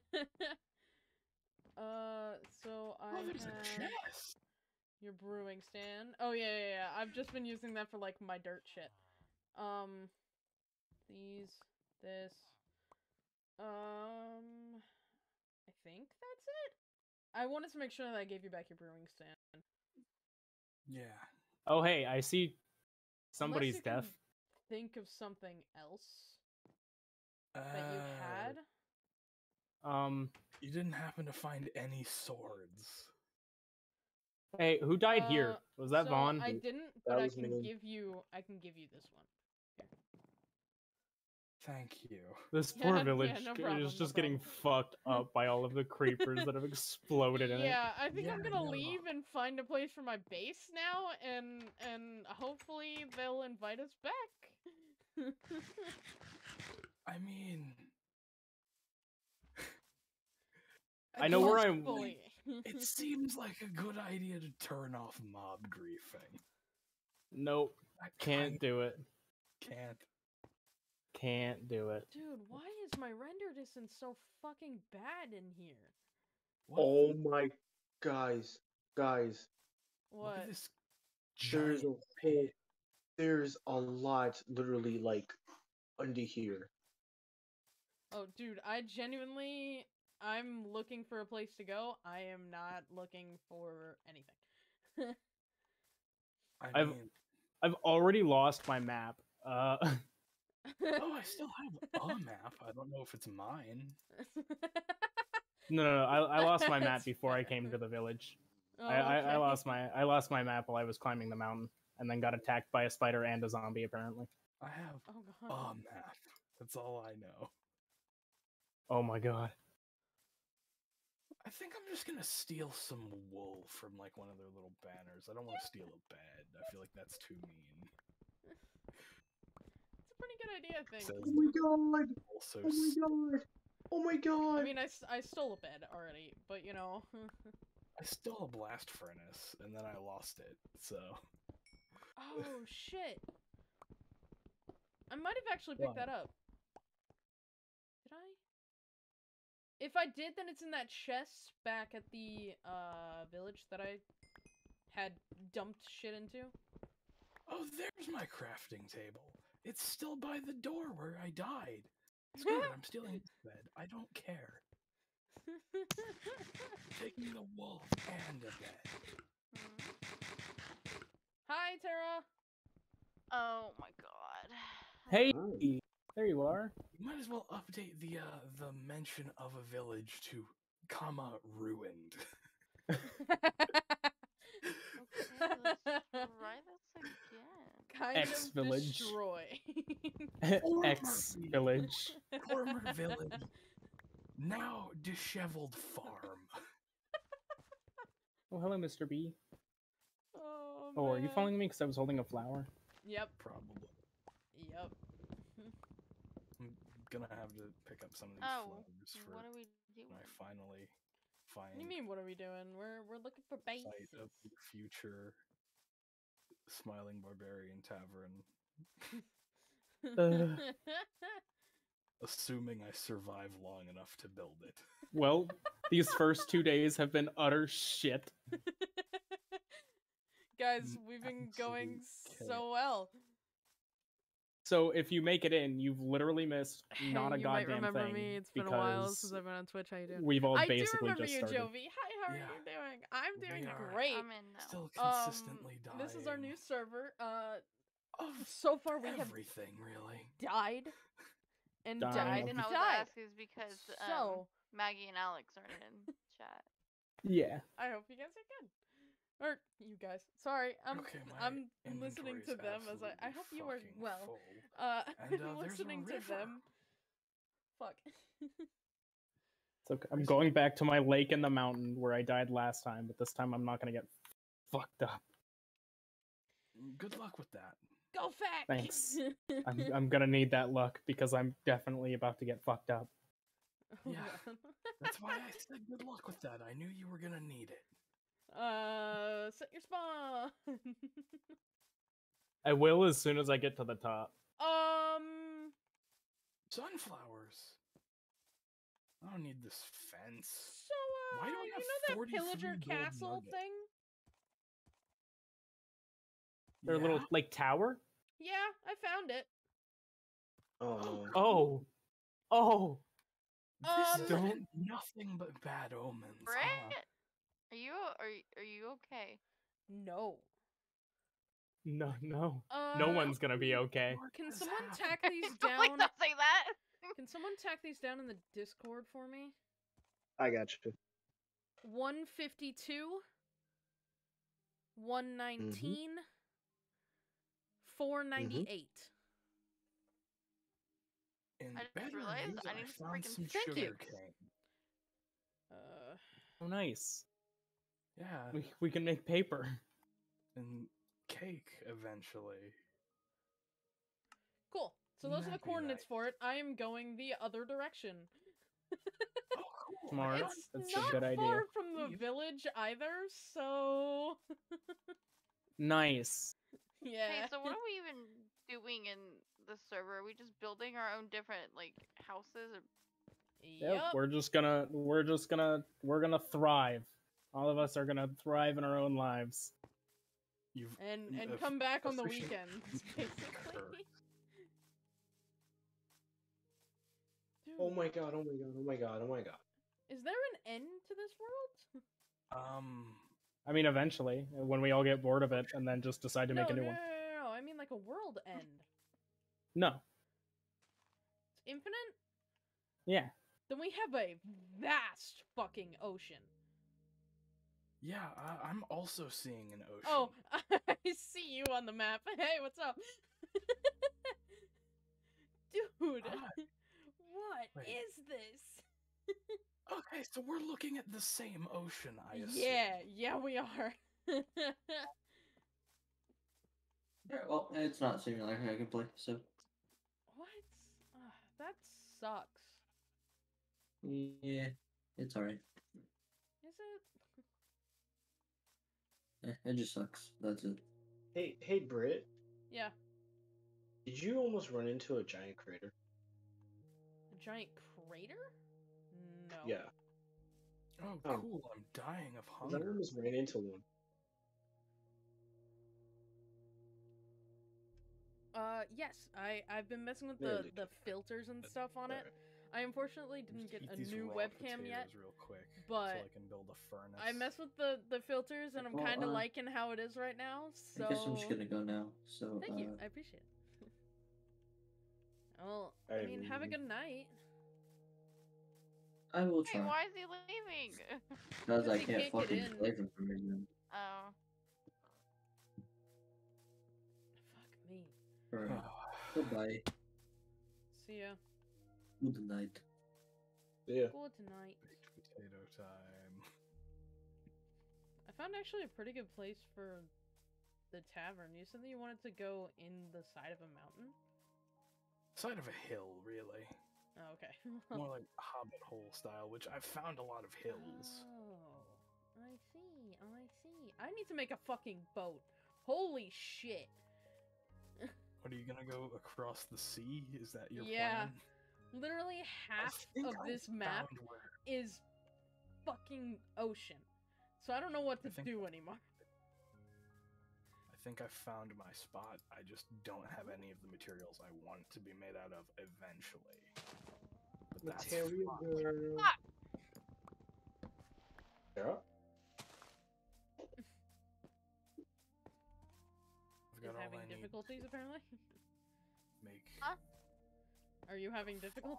so I Oh, there's a chest. your brewing stand. Oh yeah, yeah, yeah. I've just been using that for like my dirt shit. Um, these, this. Um, I think that's it. I wanted to make sure that I gave you back your brewing stand. Yeah. Oh hey, I see somebody's you can deaf. Think of something else Uh, that you had. Um You didn't happen to find any swords. hey, who died here? Uh, Was that so Vaughn? I didn't, That but I can me. give you. I can give you this one. Thank you. This poor yeah, village no problem, is no just getting fucked up by all of the creepers that have exploded in it. Yeah, I think I'm gonna no. leave and find a place for my base now, and and hopefully they'll invite us back. I mean, I know where I'm- Hopefully. It seems like a good idea to turn off mob griefing. Nope, I can't do it. Can't. Can't do it. Dude, why is my render distance so fucking bad in here? What Oh my, guys, guys, Look What? at this there's a giant whole, there's a lot, literally like, under here. Oh, dude, I genuinely, I'm looking for a place to go. I am not looking for anything. I I've- mean, I've already lost my map. Uh, oh, I still have a map. I don't know if it's mine. no, no, no. I, I lost my map before I came to the village. Oh, I, I, I lost my I lost my map while I was climbing the mountain, and then got attacked by a spider and a zombie. Apparently. I have Oh God. a map. That's all I know. Oh my god. I think I'm just gonna steal some wool from like one of their little banners. I don't want to steal a bed. I feel like that's too mean. It's a pretty good idea, I think. Says Oh my god! also, Oh my god! Oh my god! I mean, I, I stole a bed already, but you know. I stole a blast furnace and then I lost it. So oh shit! I might have actually picked What? that up. If I did, then it's in that chest back at the uh village that I had dumped shit into. Oh, there's my crafting table. It's still by the door where I died. Screw it, I'm stealing this bed. I don't care. Take me the wolf and a bed. Hi, Tara. Oh my god. Hey. There you are. You might as well update the uh the mention of a village to comma ruined. Okay, let's try this again. kind X of village. destroy. X village. Former village. Now disheveled farm. Oh, hello, Mr. B. oh, Oh, are you following me because I was holding a flower? Yep. Probably. Yep. I'm gonna have to pick up some of these Oh, flowers for what are we doing? when I finally find What do you mean? What are we doing? We're we're looking for bases. sight of the future Smiling Barbarian Tavern. Uh. Assuming I survive long enough to build it. Well, these first two days have been utter shit. Guys, Mm, we've been going absolute so well. So if you make it in, you've literally missed not a you goddamn might remember thing. me. It's been a while because since I've been on Twitch. How you doing? We've all I do remember you, started. Jovi. Hi, how are Yeah. you doing? I'm doing We are- great. I'm in now. Still Um, consistently dying. This is our new server. Uh, of so far we have everything, really. died and Dying died and And I was died. asked is because um, So Maggy and Alex aren't in chat. Yeah. I hope you guys are good. Or you guys. Sorry, I'm okay, I'm listening to them as I. I hope you are well. full. Uh, And, uh, I'm listening to them. Fuck. So I'm going back to my lake in the mountain where I died last time, but this time I'm not gonna get fucked up. Good luck with that. Go fact. Thanks. I'm I'm gonna need that luck because I'm definitely about to get fucked up. Oh, Yeah. That's why I said good luck with that. I knew you were gonna need it. Uh, set your spawn. I will as soon as I get to the top. um. Sunflowers. I don't need this fence. So, uh, Why do we you have know that 43 pillager castle nuggets? thing? Their Yeah? little like tower. Yeah, I found it. Oh. Oh, oh. This is Um, nothing but bad omens. Brett, huh? Are you are y- are you okay? No. No, no, Uh, no one's gonna be okay. Can someone tack these Please down? don't say that. Can someone tack these down in the Discord for me? I got you. 152 119 498 In I just better realized I I, need some freaking- some Thank you. sugar cane. uh Oh, nice. Yeah, We we can make paper. and cake eventually. cool so those are the That'd be coordinates nice. for it i am going the other direction Oh, cool. Smart. it's on. That's a not good idea. far from the village either so Nice. yeah Hey, so what are we even doing in the server? Are we just building our own different like houses? Or... Yep, yep we're just gonna we're just gonna we're gonna thrive. All of us are gonna thrive in our own lives. You've and you and come back on the weekends basically Oh my god, oh my god, oh my god, oh my god. is there an end to this world Um, I mean, eventually, when we all get bored of it, and then just decide to no, make a new no, one. no, no, no, I mean like a world end. No. It's infinite? Yeah. Then we have a vast fucking ocean. Yeah, I, I'm also seeing an oh, ocean. Oh, I see you on the map. Hey, what's up? Dude, Hi. Ah. what is Wait. this? Okay, so we're looking at the same ocean, I assume. Yeah, yeah, we are. Alright, well, it's not seeming like I can play, so. what? Ugh, that sucks. Yeah, it's alright. Is it? Eh, it just sucks. That's it. Hey, hey, Britt, Yeah, did you almost run into a giant crater? a giant crater? No. Yeah, Oh, Oh. cool. I'm dying of 'cause I hunger. almost ran into one. Uh, yes, I I've been messing with the the filters and stuff on it. Alright. I unfortunately didn't get a new webcam yet. Real quick, so but I can build a furnace. I mess with the the filters and I'm Well, kind of uh, liking how it is right now. So I guess I'm just gonna go now. So, thank uh, you, I appreciate it. well, I mean, have a I'm- good night. I will Hey, try. why is he leaving? Because I can't can't fucking in. play for some reason. oh, Fuck me. Alright. Goodbye. See ya. Good night. Yeah. Good night. Baked potato time. I found actually a pretty good place for the tavern. You said that you wanted to go in the side of a mountain. Side of a hill, really. Oh, okay. More like Hobbit hole style, which I've found a lot of hills. Oh, I see. I see. I need to make a fucking boat. Holy shit. What are you gonna go across the sea? Is that your Yeah. plan? Literally half think of I this map found where- is fucking ocean. So I don't know what to think- do anymore. I think I found my spot. I just don't have any of the materials I want to be made out of eventually. But that's fine. girl. Fuck. Yeah. I've Is all having I need difficulties apparently? make. Huh? Are you having difficulties?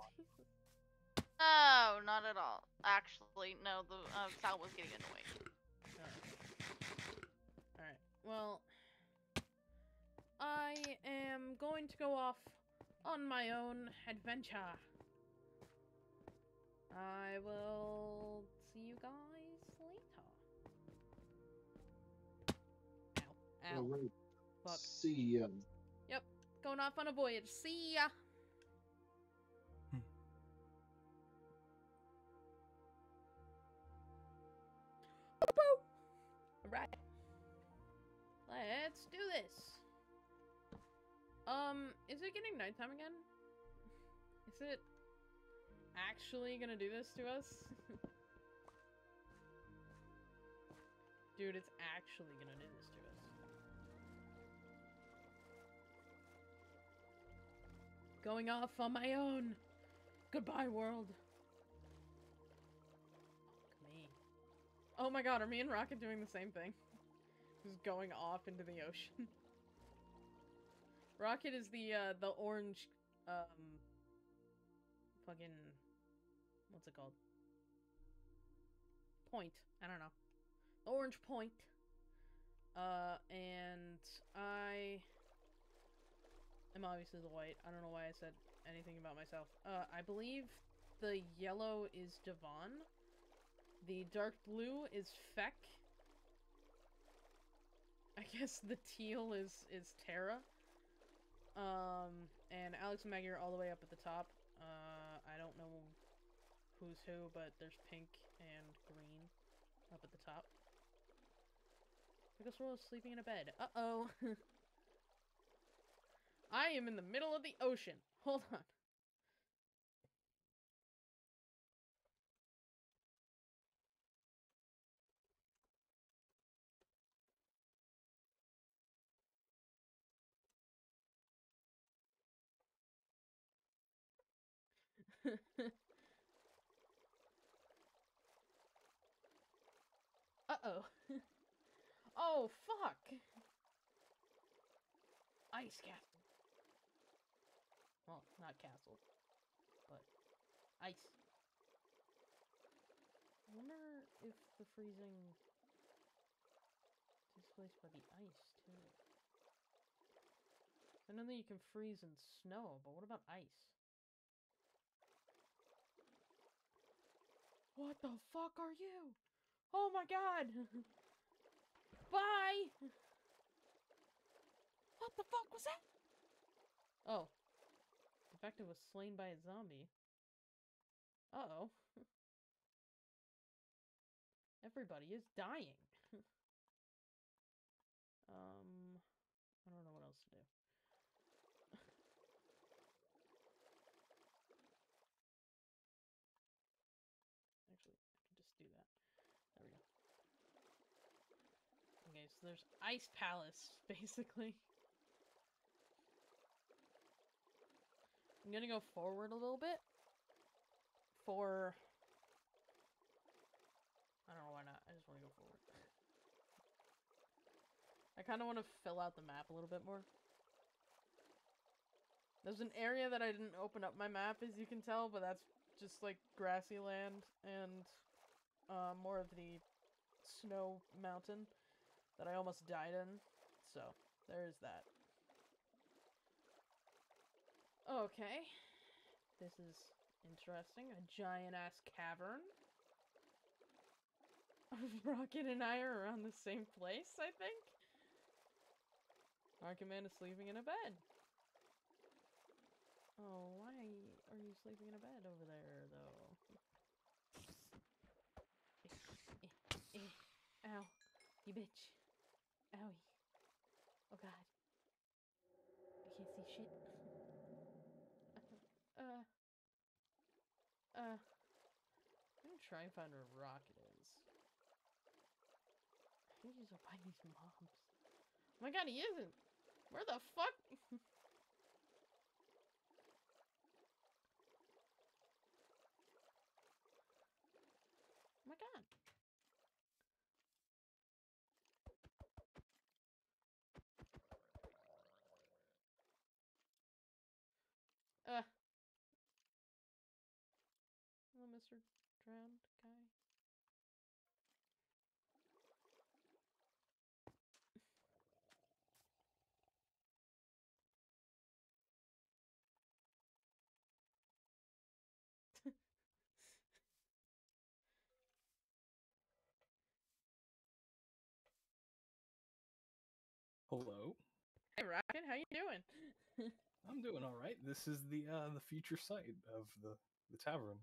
No, not at all. Actually, no. The uh, sound was getting annoying. Alright. Well, I am going to go off on my own adventure. I will see you guys later. Ow. Ow. Alright. Fuck. See ya. Yep. Going off on a voyage. See ya. Alright. Let's do this. Um, is it getting nighttime again? Is it actually gonna do this to us? Dude, it's actually gonna do this to us. Going off on my own. Goodbye, world. Oh my god, are me and Rocket doing the same thing? Just going off into the ocean. Rocket is the uh the orange um fucking what's it called? Point. I don't know. The orange point. Uh and I am obviously the white. I don't know why I said anything about myself. Uh I believe the yellow is Dievonne. The dark blue is Fecc. I guess the teal is is Tara. Um, and Alex and Maggy are all the way up at the top. Uh, I don't know who's who, but there's pink and green up at the top. I guess we're all sleeping in a bed. Uh oh. I am in the middle of the ocean. Hold on. Uh-oh. oh, fuck. Ice castle. Well, not castle, but ice. I wonder if the freezing takes place by the ice, too. I know that you can freeze in snow, but what about ice? What the fuck are you? Oh my god! Bye! What the fuck was that? Oh. It was slain by a zombie. Uh oh. Everybody is dying. um, I don't know what else to do. Actually, I can just do that. There we go. Okay, so there's Ice Palace, basically. I'm gonna go forward a little bit. For... I don't know why not. I just want to go forward. I kind of want to fill out the map a little bit more. There's an area that I didn't open up my map, as you can tell, but that's just like grassy land and uh, more of the snow mountain that I almost died in. So there is that. Okay. This is interesting. A giant ass cavern. Rocket and I are around the same place, I think. Archiman is sleeping in a bed. Oh, why are you sleeping in a bed over there, though? Eh, eh, eh. Ow. You bitch. Owie. Oh god. I can't see shit. Uh. Uh. I'm gonna try and find where Rocket is. I think he's up by these mobs. Oh my god, he isn't! Where the fuck? oh my god. Uh. Hello, Drowned guy. Hello. Hey, Rocket, how you doing? I'm doing all right. This is the uh the future site of the the tavern.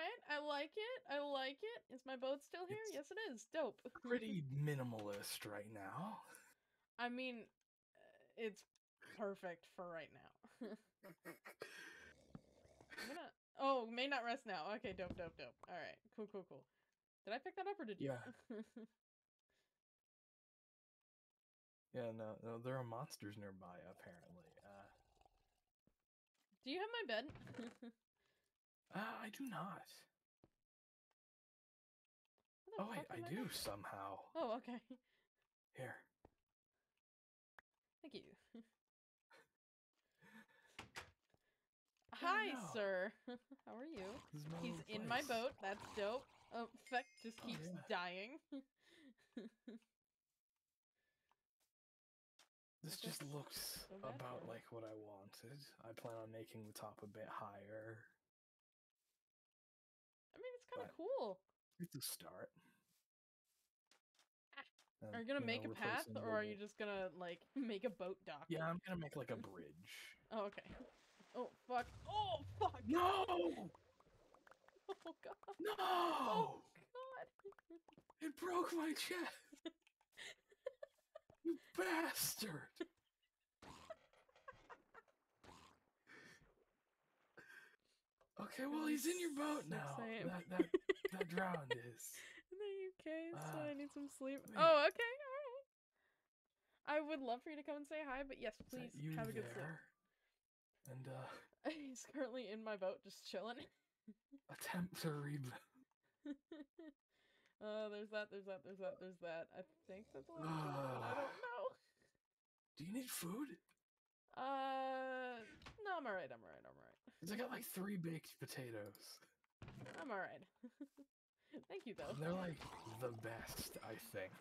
Right, I like it. I like it. Is my boat still here? It's yes, it is. Dope. Pretty minimalist right now. I mean, it's perfect for right now. Gonna. Oh, may not rest now. Okay, dope, dope, dope. All right, cool, cool, cool. Did I pick that up or did you? Yeah. Yeah, no, no, there are monsters nearby apparently. Uh, Do you have my bed? Uh I do not. Oh wait, fuck I do somehow. Oh, okay. Here. Thank you. Hi, no. sir. How are you? He's in my boat. That's dope. Oh, Fecc just Oh, keeps yeah. dying. This just looks So about like what I wanted. I plan on making the top a bit higher. I mean, it's kind of cool. It's a start. And, Are um, you gonna know, make a path, or are you just gonna like make a boat dock? Yeah, I'm gonna make like a bridge. Oh, okay. Oh fuck. Oh fuck. No! Oh god. Oh, no! Oh god. It broke my chest! you bastard! Okay, well he's in your boat now. That that that drowned is. In the UK, so I Ah, need some sleep. wait. Oh, okay, alright. I would love for you to come and say hi, but yes, please you have a good sleep. there? And uh He's currently in my boat, just chilling. attempt to reboot. uh, there's that, there's that, there's that, there's that. I think that's all. But I don't know. Do you need food? Uh, no, I'm alright. I'm alright. I'm alright. I got like three baked potatoes. I'm alright. Thank you, though. They're like the best, I think.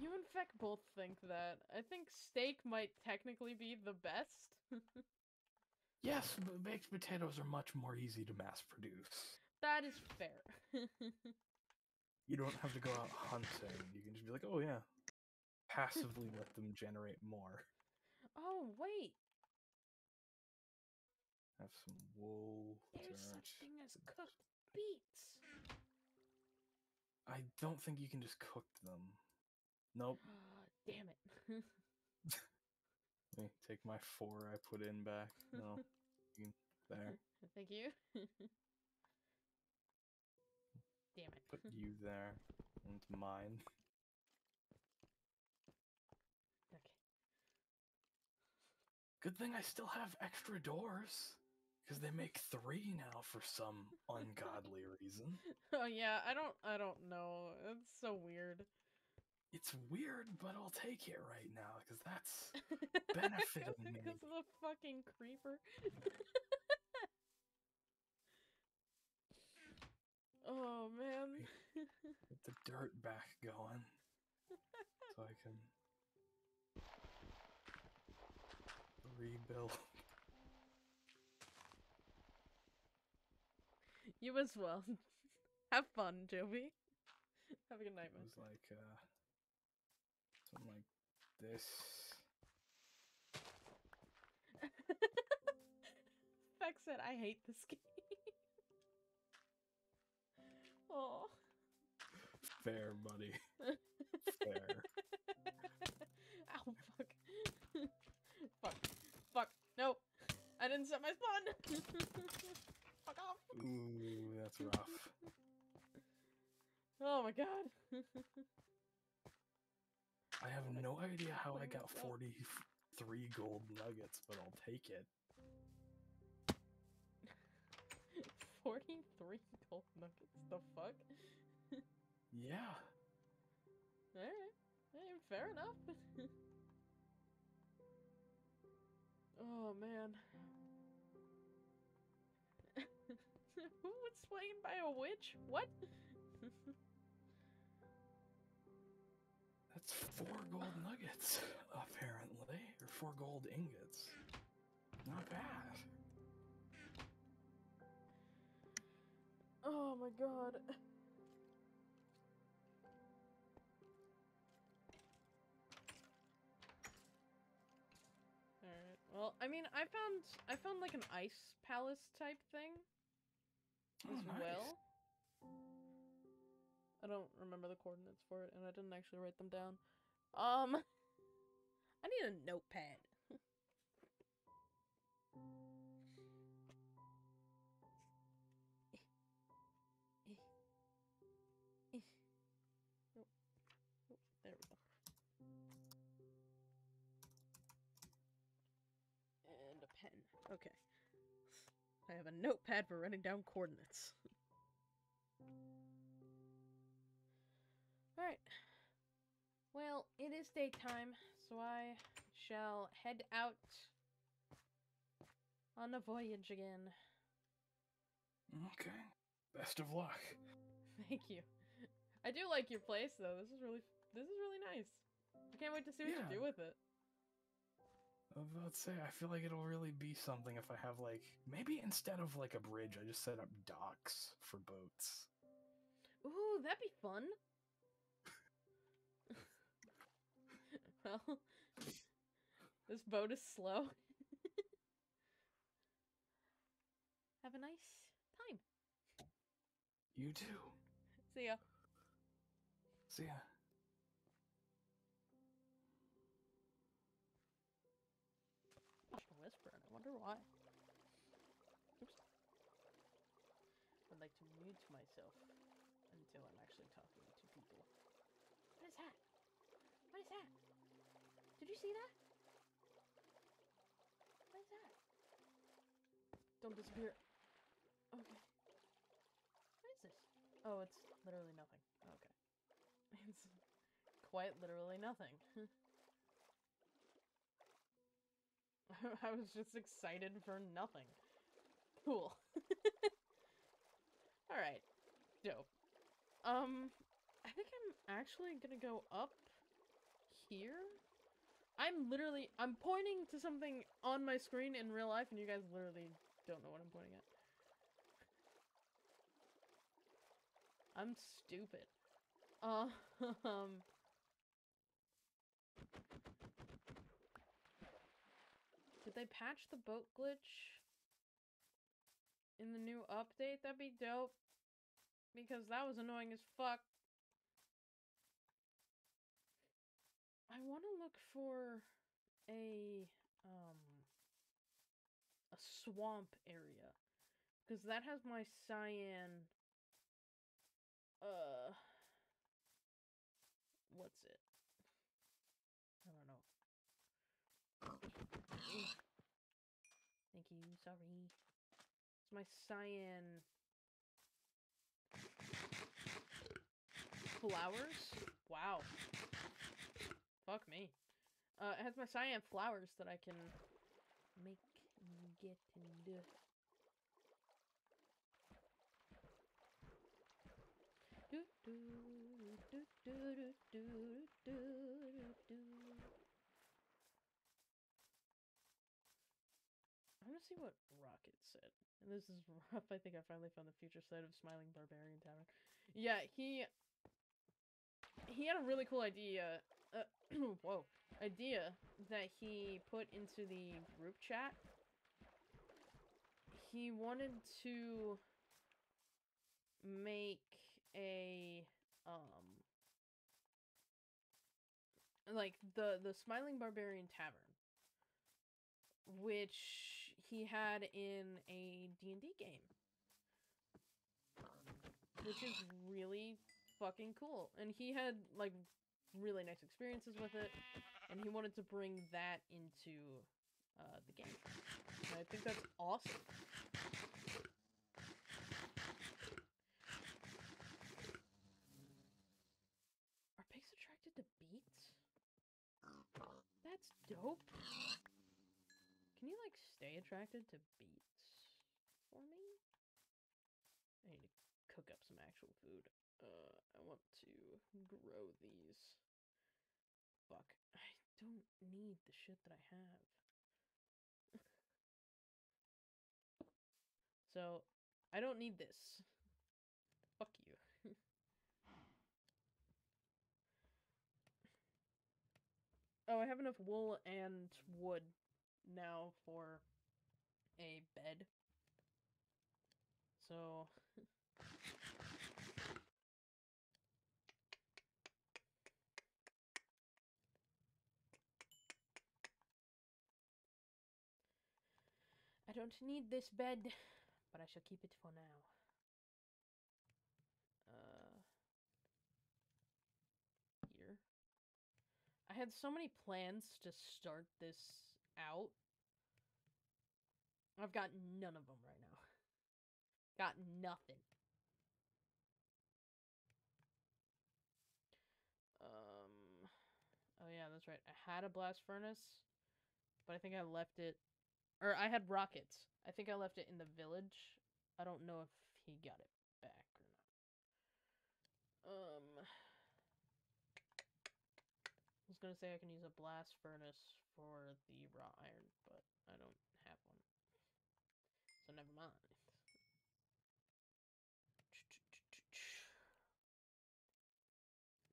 You and Fecc both think that. I think steak might technically be the best. Yes, but baked potatoes are much more easy to mass produce. that is fair. You don't have to go out hunting. You can just be like, oh yeah. Passively let them generate more. oh wait, Have some wool. there's dirt. such thing as cooked beets. I don't think you can just cook them. Nope. Ah, damn it. Let me take my four I put in back. No. There. Thank you. Damn it. Put you there. And mine. Okay. Good thing I still have extra doors. Because they make three now for some ungodly reason. Oh yeah, I don't I don't know. It's so weird. It's weird, but I'll take it right now because that's benefiting me. because of the fucking creeper. oh man. Get the dirt back going so I can rebuild. You as well. Have fun, Joby. Have a good night, It man. was like uh, something like this. Beck said, I hate this game. oh. Fair, buddy. Fair. Ow, fuck. fuck. Fuck. No. I didn't set my spawn. Ooh, that's rough. Oh my god. I have no idea how I got 43 gold nuggets, but I'll take it. 43 gold nuggets. The fuck? Yeah. Alright. Hey, fair enough. oh man. Who was slain by a witch? What? That's four gold nuggets, apparently. Or four gold ingots. Not bad. oh my god. Alright. Well, I mean, I found I found like an ice palace type thing Oh, as nice. well. I don't remember the coordinates for it, and I didn't actually write them down. Um, I need a notepad. Nope. Nope. There we go. And a pen. Okay. I have a notepad for writing down coordinates. Alright. Well, it is daytime, so I shall head out on a voyage again. Okay. Best of luck. Thank you. I do like your place though. This is really this is really nice. I can't wait to see what Yeah. you do with it. I was about to say, I feel like it'll really be something if I have like maybe instead of like a bridge, I just set up docks for boats. Ooh, that'd be fun. well, this boat is slow. Have a nice time. You too. See ya. See ya. See that? What is that? Don't disappear. Okay. What is this? Oh, it's literally nothing. Okay. It's quite literally nothing. I was just excited for nothing. Cool. Alright. Dope. Um, I think I'm actually gonna go up here. I'm literally, I'm pointing to something on my screen in real life, and you guys literally don't know what I'm pointing at. I'm stupid. Uh, um. Did they patch the boat glitch in the new update? That'd be dope. Because that was annoying as fuck. I want to look for a um a swamp area because that has my cyan uh what's it? I don't know. Thank you, sorry. It's my cyan flowers? Wow. Fuck me. Uh, it has my cyan flowers that I can make and get and do. Do do do do do do do do. I'm want to see what Rocket said. And this is rough. I think I finally found the future site of Smiling Barbarian Tavern. Yeah, he he had a really cool idea. Uh, whoa, idea that he put into the group chat. He wanted to make a um like the the Smiling Barbarian Tavern, which he had in a D&D game. Which is really fucking cool. And he had like really nice experiences with it and he wanted to bring that into uh, the game. And I think that's awesome. Are pigs attracted to beets? That's dope. Can you like stay attracted to beets for me? I need to cook up some actual food. Uh, I want to grow these. Fuck. I don't need the shit that I have. so, I don't need this. Fuck you. oh, I have enough wool and wood now for a bed. So, I don't need this bed, but I shall keep it for now. Uh, here. I had so many plans to start this out. I've got none of them right now. Got nothing. Um, oh yeah, that's right. I had a blast furnace, but I think I left it or I had rockets. I think I left it in the village. I don't know if he got it back or not. Um, I was gonna say I can use a blast furnace for the raw iron, but I don't have one. So never mind.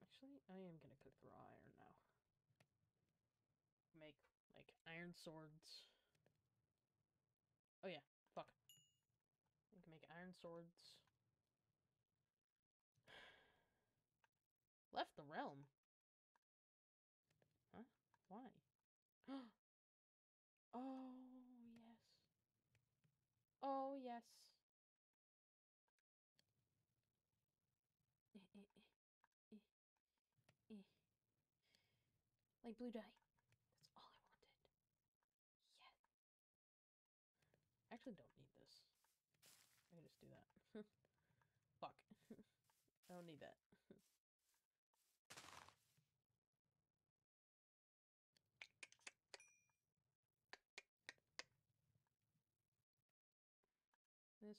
Actually, I am gonna cook the raw iron now. Make like iron swords. Oh yeah, fuck. We can make iron swords. Left the realm. Huh? Why? oh yes. Oh yes. Eh, eh, eh, eh, eh. Like blue dye. That's all I wanted. Yes. I actually don't need this. I can just do that. Fuck. I don't need that. this.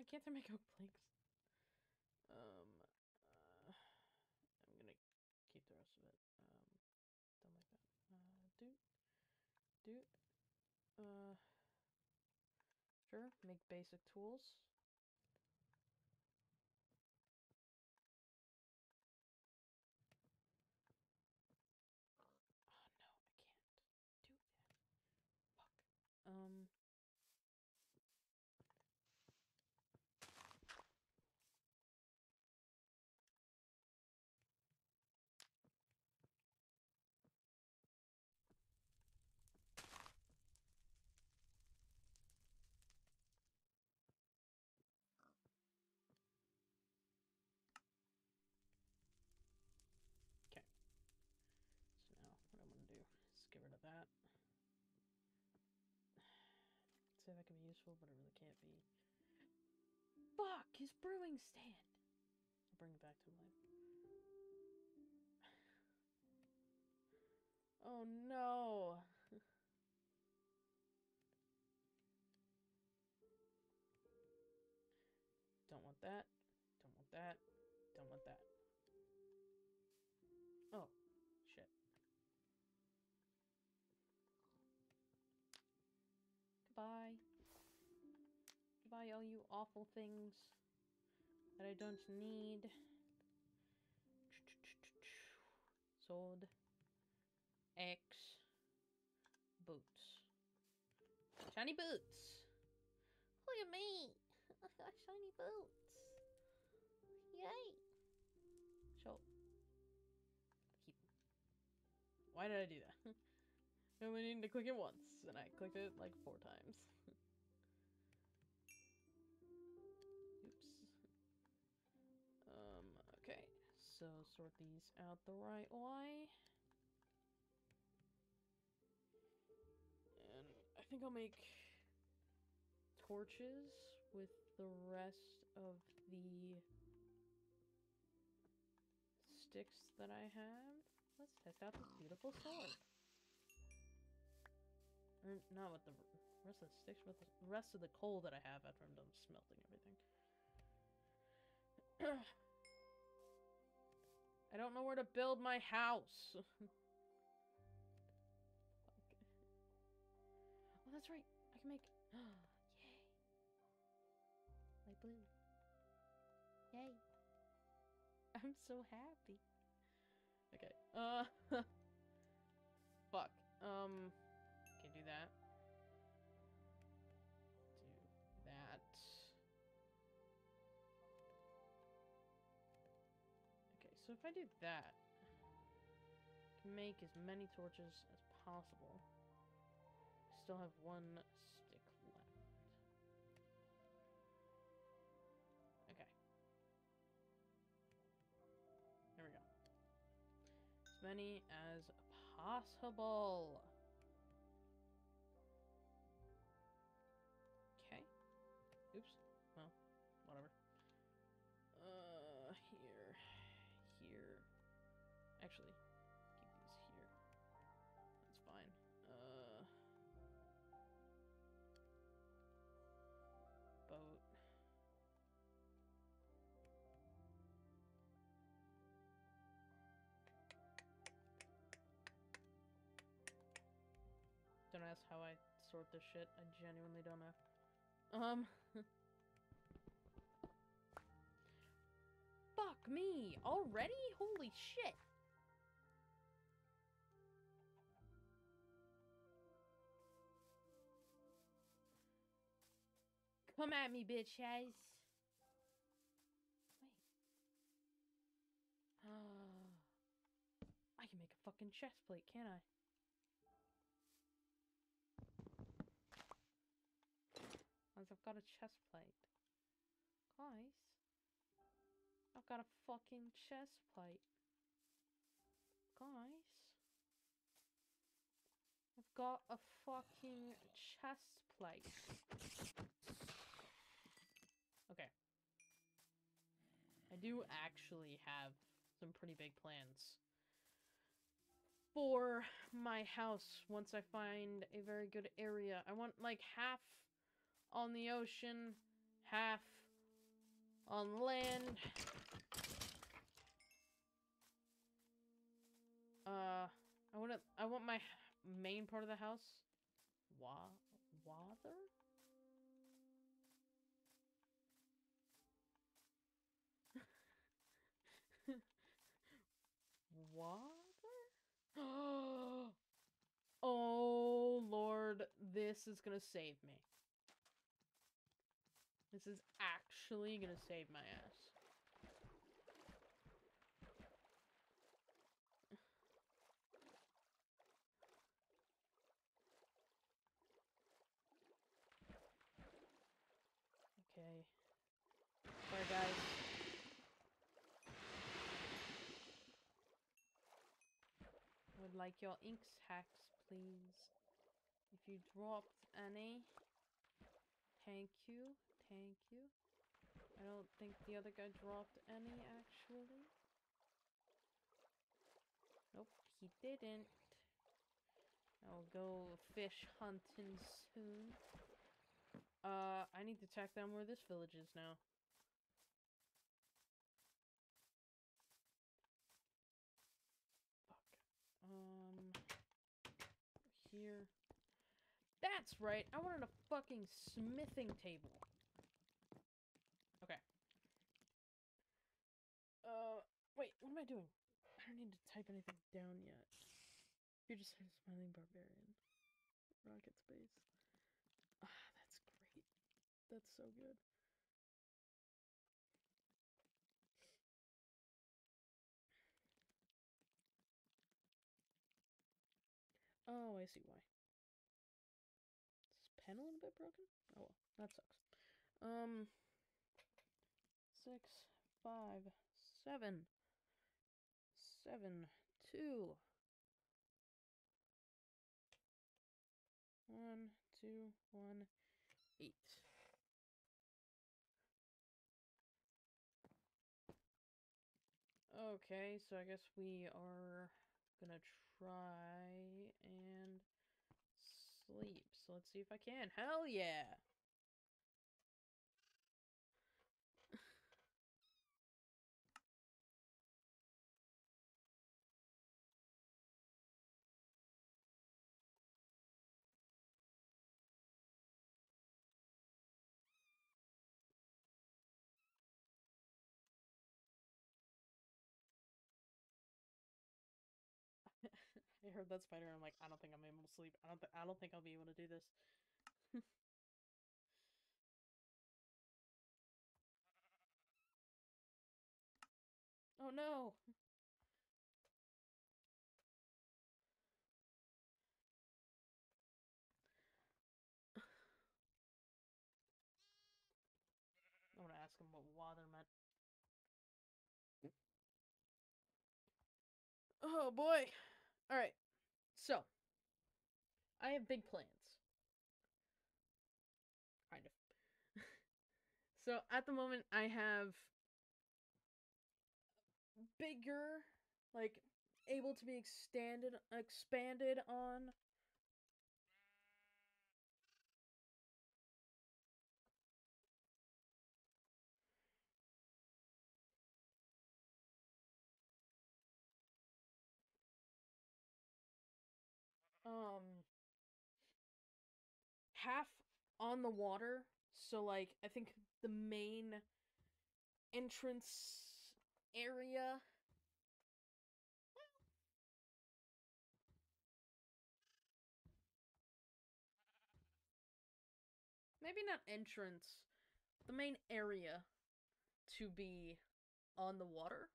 Why can't I make oak planks? Um, uh, I'm gonna keep the rest of it. Um, done like that. Uh, do, do. Uh, sure. Make basic tools. Oh no, I can't do that. Fuck. Um. So now what I'm gonna do is get rid of that. Say that can be useful, but it really can't be. Fuck his brewing stand. I'll bring it back to life. Oh no. Don't want that. Don't want that. Don't want that. Oh, shit. Buy all you awful things that I don't need. Sword. X. Boots. Shiny boots! Look at me! I got shiny boots! Yay! So, keep. Why did I do that? I only needed to click it once, and I clicked it like four times. So sort these out the right way. And I think I'll make torches with the rest of the sticks that I have. Let's test out this beautiful sword. Or not with the rest of the sticks, but the rest of the coal that I have after I'm done smelting everything. I don't know where to build my house. Fuck. oh, that's right. I can make. Yay! Light blue. Yay! I'm so happy. Okay. Uh. Fuck. Um. Okay, do that. So if I do that, I can make as many torches as possible. Still have one stick left. Okay. There we go. As many as possible. Ask how I sort this shit. I genuinely don't know. Um. Fuck me! Already? Holy shit! Come at me, bitches! Wait. I can make a fucking chest plate, can't I? I've got a chest plate. Guys. I've got a fucking chest plate. Guys. I've got a fucking chest plate. Okay. I do actually have some pretty big plans for my house once I find a very good area. I want like half on the ocean, half on land. Uh, I want to. I want my main part of the house. Wa water. water. oh Lord, this is gonna save me. This is actually gonna save my ass. Okay. Sorry, guys. Would like your ink sacs, please. If you dropped any, thank you, thank you. I don't think the other guy dropped any, actually. Nope, he didn't. I'll go fish hunting soon. Uh, I need to track down where this village is now. Fuck. Um, here. That's right. I wanted a fucking smithing table. Wait, what am I doing? I don't need to type anything down yet. You're just a smiling barbarian. Rocket space. Ah, that's great. That's so good. Oh, I see why. Is this pen a little bit broken? Oh well, that sucks. Um, six, five, seven, seven, two, one, two, one, eight. Okay, so I guess we are gonna try and sleep. So let's see if I can. Hell yeah! Heard that spider. I'm like, I don't think I'm able to sleep. I don't. Th- I don't think I'll be able to do this. oh no! I'm gonna ask him what water meant. Mm. Oh boy. All right. So, I have big plans. Kind of. so, at the moment I have bigger like able to be extended expanded on half on the water so like i think the main entrance area maybe not entrance the main area to be on the water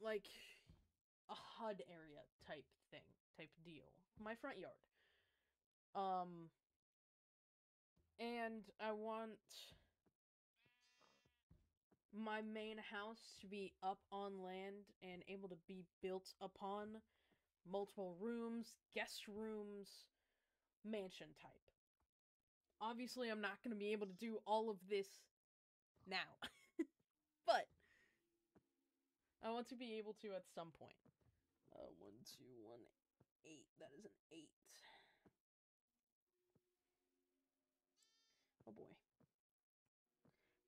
like a HUD area type thing, type deal. My front yard. Um and I want my main house to be up on land and able to be built upon multiple rooms, guest rooms, mansion type. Obviously, I'm not going to be able to do all of this now. but I want to be able to at some point. Uh, one, two, one, eight. That is an eight. Oh boy.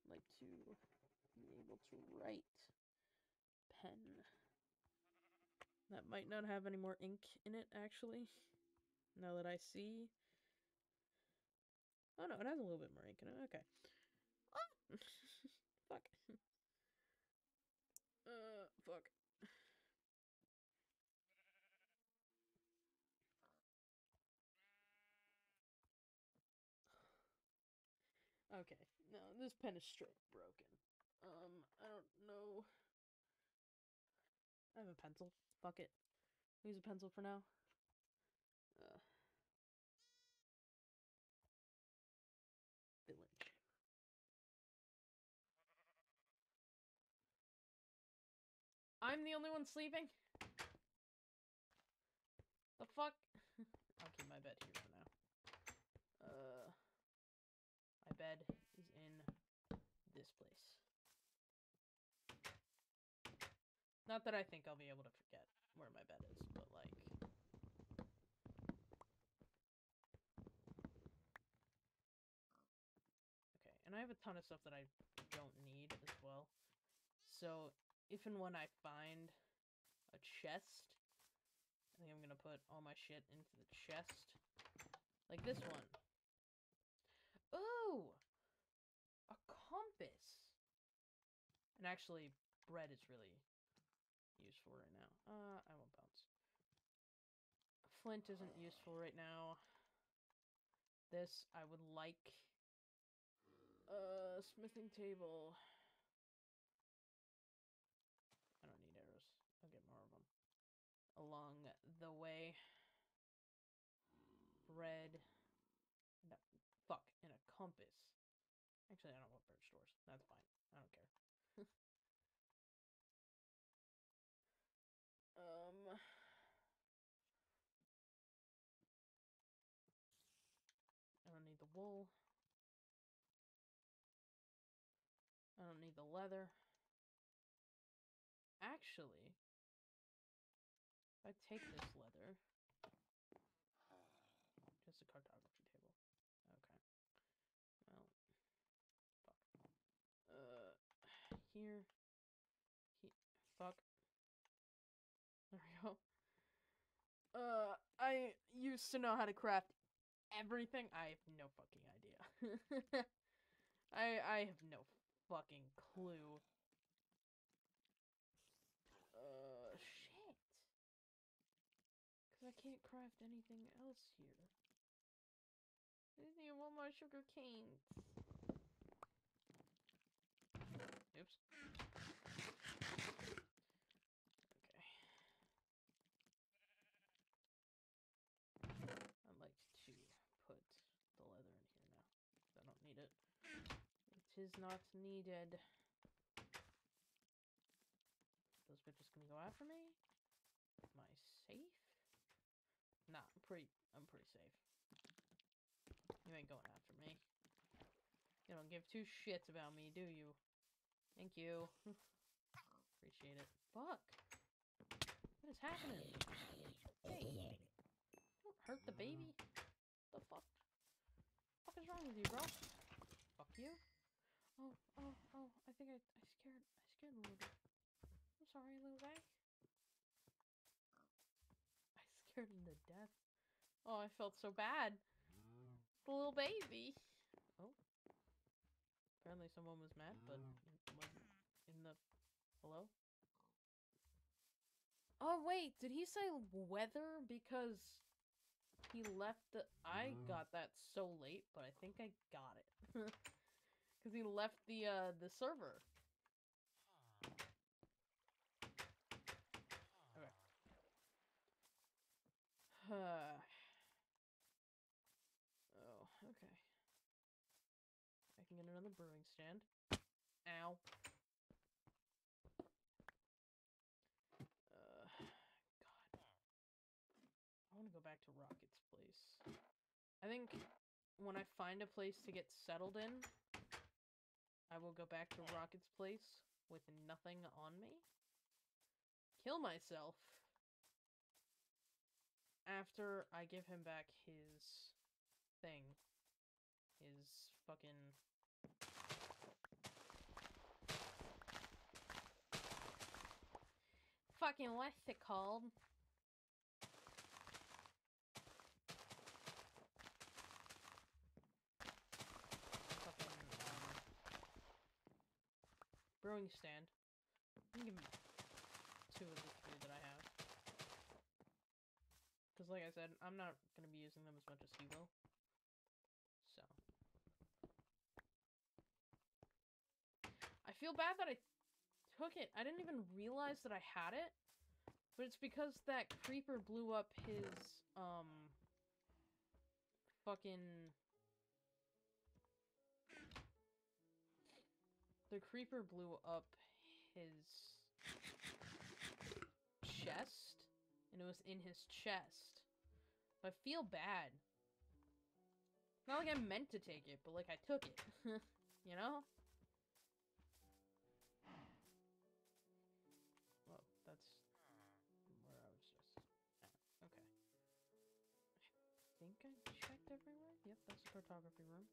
I'd like to be able to write pen. That might not have any more ink in it, actually. Now that I see. Oh no, it has a little bit more ink in it. Okay. Oh! fuck. Uh, fuck. Okay, no, this pen is straight broken. Um, I don't know. I have a pencil. Fuck it. Use a pencil for now. Uh. Village. I'm the only one sleeping? The fuck? Keep my bed here for now. Uh, my bed is in this place. Not that I think I'll be able to forget where my bed is, but like. Okay, and I have a ton of stuff that I don't need as well. So, if and when I find a chest, I think I'm gonna put all my shit into the chest. Like this one. Ooh! A compass! And actually, bread is really useful right now. Uh, I won't bounce. Flint isn't useful right now. This, I would like. Uh, smithing table. I don't need arrows. I'll get more of them. Along the way. Bread. No, fuck, and a compass. Actually, I don't want birch doors. That's fine. I don't care. um. I don't need the wool. I don't need the leather. Actually, I take this leather, just a cartography table. Okay. Well, fuck. Uh, here. He, fuck. There we go. Uh, I used to know how to craft everything. I have no fucking idea. I I have no fucking clue. Uh, shit. Cause I can't craft anything else here. I didn't want my sugar canes. Oops. Okay. I'd like to put the leather in here now. 'cause I don't need it. It is not needed. Those bitches gonna go after me? Am I safe? Nah, I'm pretty I'm pretty safe. You ain't going after me. You don't give two shits about me, do you? Thank you. Appreciate it. Fuck. What is happening? Hey. Don't hurt the baby. The fuck? fuck is wrong with you, bro? Fuck you. Oh, oh, oh, I think I, I scared, I scared the little guy. I'm sorry, little guy. I scared him to death. Oh, I felt so bad. The little baby. Oh. Apparently someone was mad, but wasn't in the... Hello? Oh, wait, did he say weather? Because he left the... I got that so late, but I think I got it. Because he left the, uh, the server. Okay. oh, okay. I can get another brewing stand. Ow. Uh, God. I want to go back to Rocket's place. I think when I find a place to get settled in, I will go back to Rocket's place with nothing on me. Kill myself. After I give him back his thing. His fucking fucking what's it called? Fucking um, brewing stand. Can give me two of the three that I have. Because, like I said, I'm not going to be using them as much as he will. So. I feel bad that I took it. I didn't even realize that I had it. But it's because that creeper blew up his, um... Fucking... The creeper blew up his chest, and it was in his chest. I feel bad. Not like I meant to take it, but like I took it. you know? Well, that's where I was just. Okay. I think I checked everywhere. Yep, that's the cartography room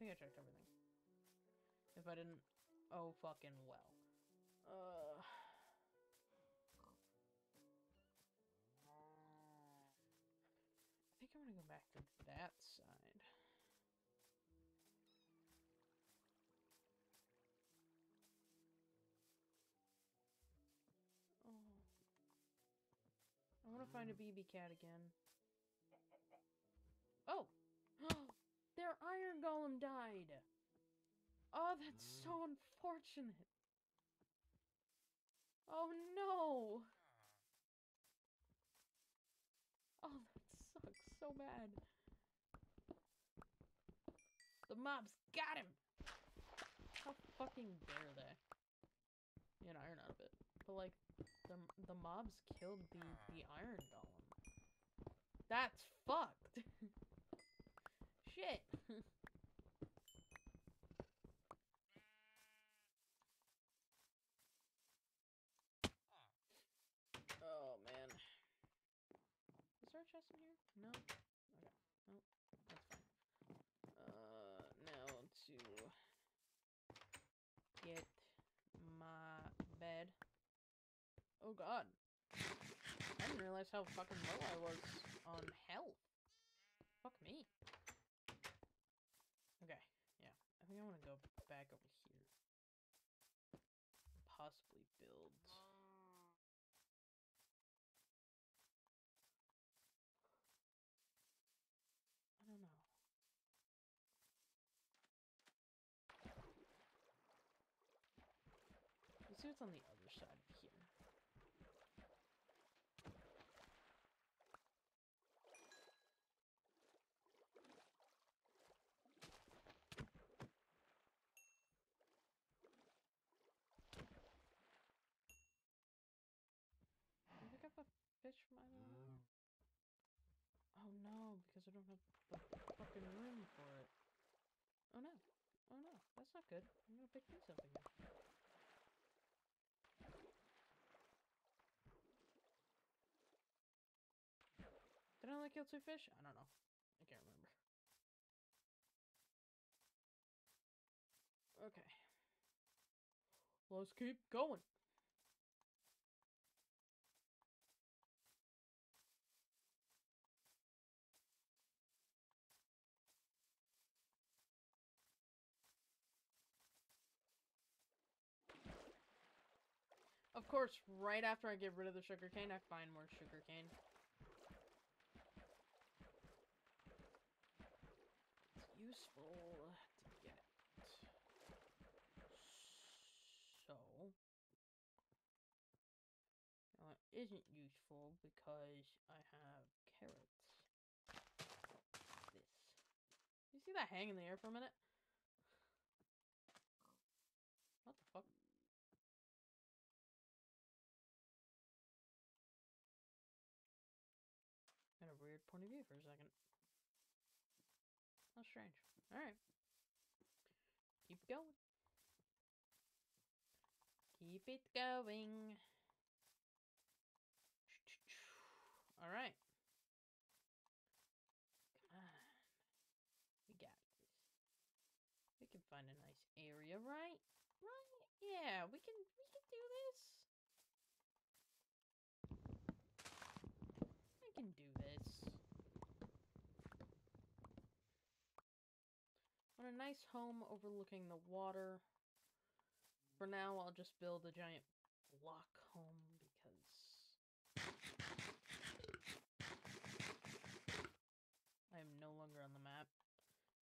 think I checked everything. If I didn't... Oh, fucking well. Uh... I think I'm gonna go back to that side. Oh. I want to find a mm. BB cat again. Oh! Their iron golem died! Oh, that's hmm. so unfortunate! Oh no! Oh, that sucks so bad. The mobs got him! How fucking dare they? Get iron out of it. But like, the, the mobs killed the, the hmm. iron golem. That's fucked! Shit! oh man. Is there a chest in here? No? Okay. Nope. That's fine. Uh, now to get my bed. Oh god. I didn't realize how fucking low I was on health. Fuck me. Okay, yeah. I think I want to go back over here. Possibly build. I don't know. Let's see what's on the other side of here. Can I pick up a fish from either one? Oh no, because I don't have the fucking room for it. Oh no. Oh no, that's not good. I'm gonna pick these up again. Did I only kill two fish? I don't know. I can't remember. Okay. Let's keep going. Course, right after I get rid of the sugarcane, I find more sugarcane. It's useful to get. So. Now, it isn't useful because I have carrots. This. You see that hang in the air for a minute? What the fuck? Had a weird point of view for a second. How strange. Alright. Keep going. Keep it going. Alright. Come on. We got this. We can find a nice area, right? Right? Yeah, we can we can do this. I can do this. Want a nice home overlooking the water. For now, I'll just build a giant block home because I am no longer on the map,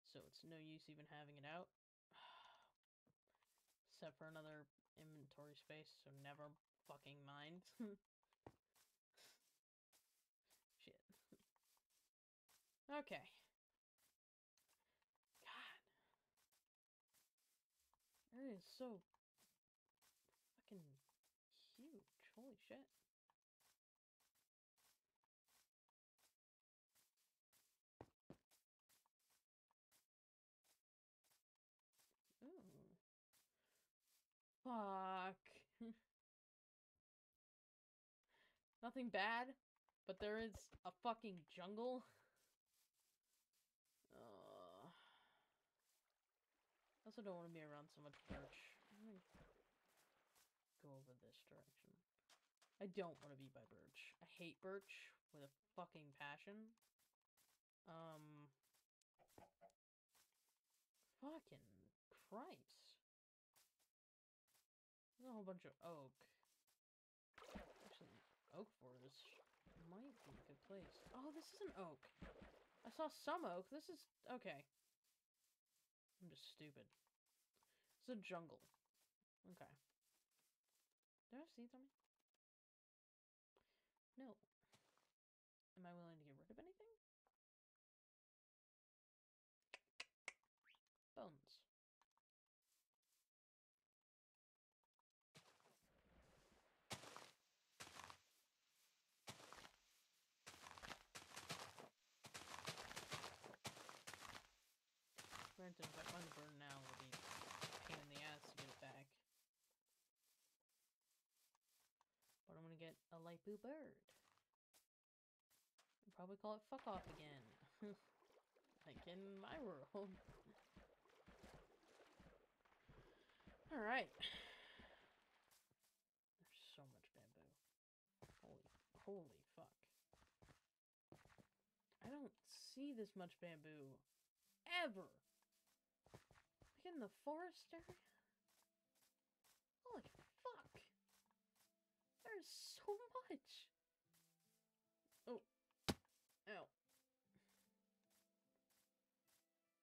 so it's no use even having it out. Except for another inventory space, so never fucking mind. Shit. okay. God. That is so fucking huge. Holy shit. Ooh. Fuck. Nothing bad, but there is a fucking jungle. I also don't want to be around so much birch. I'm go over this direction. I don't want to be by birch. I hate birch with a fucking passion. Um. Fucking Christ. There's a whole bunch of oak. Actually, oak forest might be a good place. Oh, this is an oak. I saw some oak. This is okay. I'm just stupid. It's a jungle. Okay. Do I have seeds on me? No. Am I willing to get rid of anything? Bones. Granted, if I find the bird now, it'll be a pain in the ass to get it back. But I'm gonna blue bird. Probably call it fuck off again. like in my world. Alright. There's so much bamboo. Holy holy fuck. I don't see this much bamboo ever. Like in the forest area? Holy So much! Oh. Ow.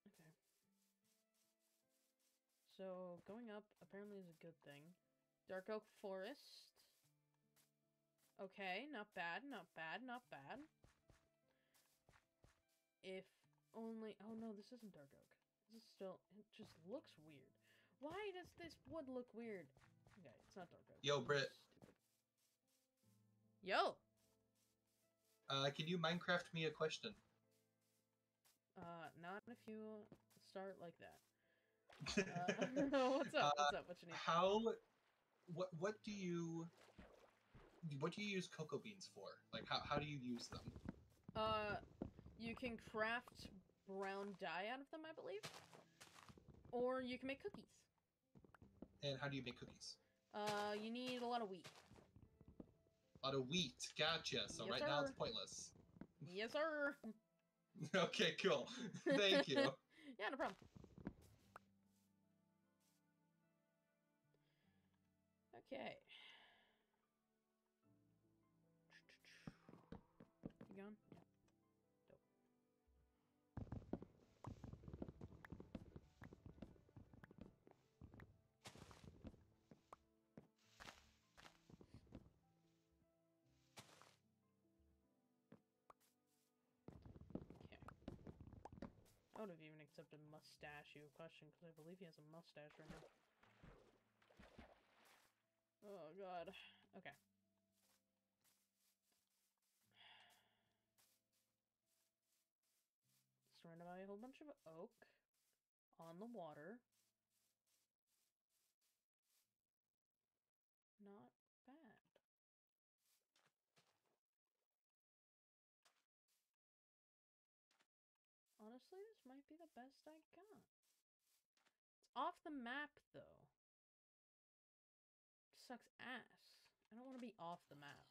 Okay. So, going up apparently is a good thing. Dark Oak Forest. Okay, not bad, not bad, not bad. If only. Oh no, this isn't dark oak. This is still. It just looks weird. Why does this wood look weird? Okay, it's not dark oak. Yo, stupid. Yo. Uh, can you Minecraft me a question? Uh, not if you start like that. Uh, what's up? What's up? What you need? How? What? What do you? What do you use cocoa beans for? Like, how, how do you use them? Uh, you can craft brown dye out of them, I believe. Or you can make cookies. And how do you make cookies? Uh, you need a lot of wheat. A lot of wheat. Gotcha. So Yes, right now it's pointless. Yes, sir. okay, cool. Thank you. yeah, no problem. Okay. Would have even accepted mustache mustachio question because I believe he has a mustache right now. Oh god. Okay. Surrounded by a whole bunch of oak on the water. Not bad. Honestly, this might be the best I got. It's off the map though. Sucks ass. I don't want to be off the map.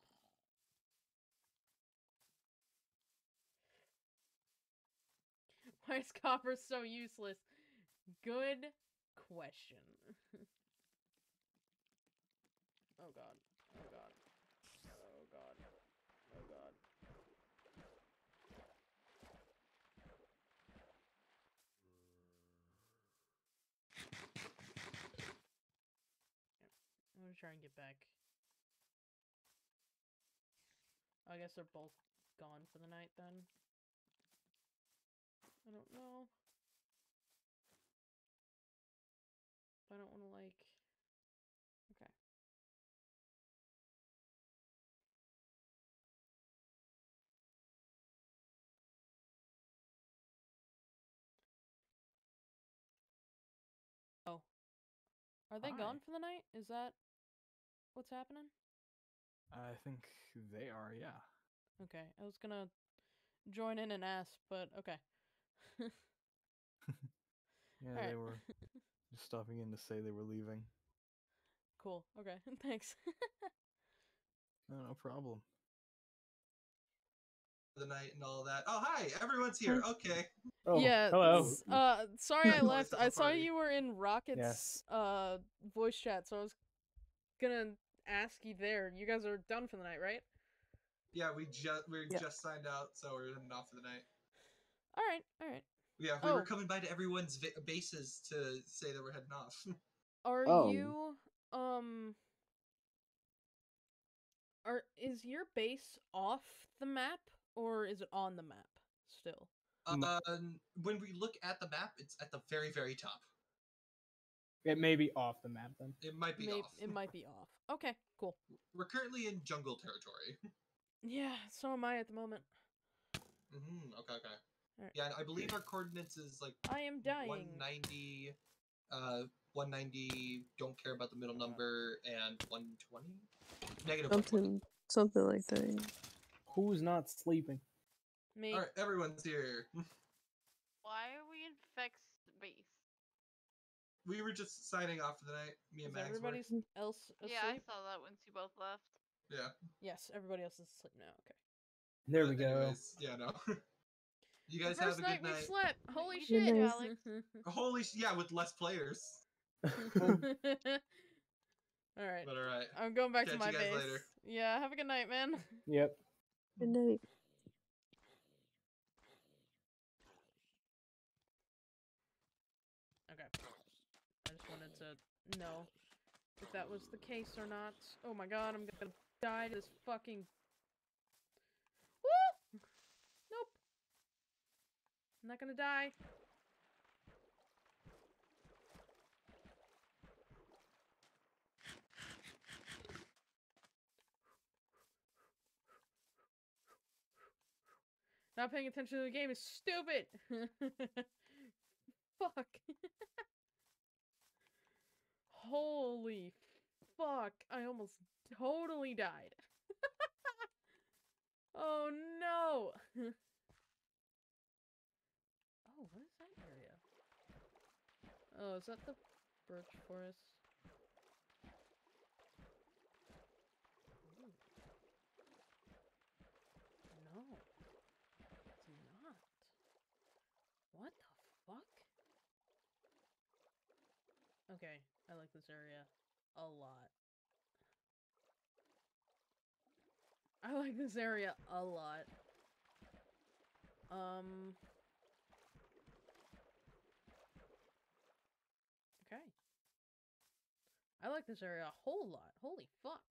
Why is copper so useless? Good question. oh god. Oh god. Oh god. Oh god. I'm gonna try and get back. I guess they're both gone for the night then. I don't know. I don't want to like. Okay. Oh. Are they Hi. gone for the night? Is that what's happening? I think they are, yeah. Okay, I was gonna join in and ask, but okay. Yeah, Alright. they were just stopping in to say they were leaving. cool. Okay, thanks. No, no problem. The night and all that. Oh, hi, everyone's here. Okay. Oh, yeah. hello. Uh, sorry I left. I saw you were in Rocket's uh voice chat, so I was gonna ask you there. You guys are done for the night, right? Yeah, we just we Yeah. just signed out, so we're heading off for the night. All right, all right. Yeah, we were Oh. coming by to everyone's va- bases to say that we're heading off. Are Oh. you um are is your base off the map or is it on the map still? Um, when we look at the map, it's at the very very top. It may be off the map then. It might be May- off. It might be off. Okay, cool. We're currently in jungle territory. Yeah, so am I at the moment. Mm-hmm. Okay, okay. Alright. Yeah, I believe our coordinates is like I am dying. 190, uh, 190. Don't care about the middle number, and 120. Negative 120. Something, something like that. Who's not sleeping? Me. All right, everyone's here. Why are we in Fecc's base? We were just signing off for the night. Me and Max. were. everybody s- else asleep? Yeah, I saw that once you both left. Yeah. Yes, everybody else is asleep now. Okay. There we uh, go. anyways, yeah, no. you The guys have first a night good we slept. Holy shit, too, Alex. Holy, sh- yeah, with less players. all right. But all right. I'm going back to Catch my you guys base. later. Yeah, have a good night, man. Yep. Good night. Okay. I just wanted to know if that was the case or not. Oh my god, I'm gonna die to this fucking. Woo! Nope. I'm not gonna die. Not paying attention to the game is stupid. Fuck. Holy fuck. I almost totally died. oh no. oh, what is that area? Oh, is that the birch forest? Ooh. No. It's not. What the fuck? Okay, I like this area a lot. I like this area a lot. Um. Okay. I like this area a whole lot. Holy fuck.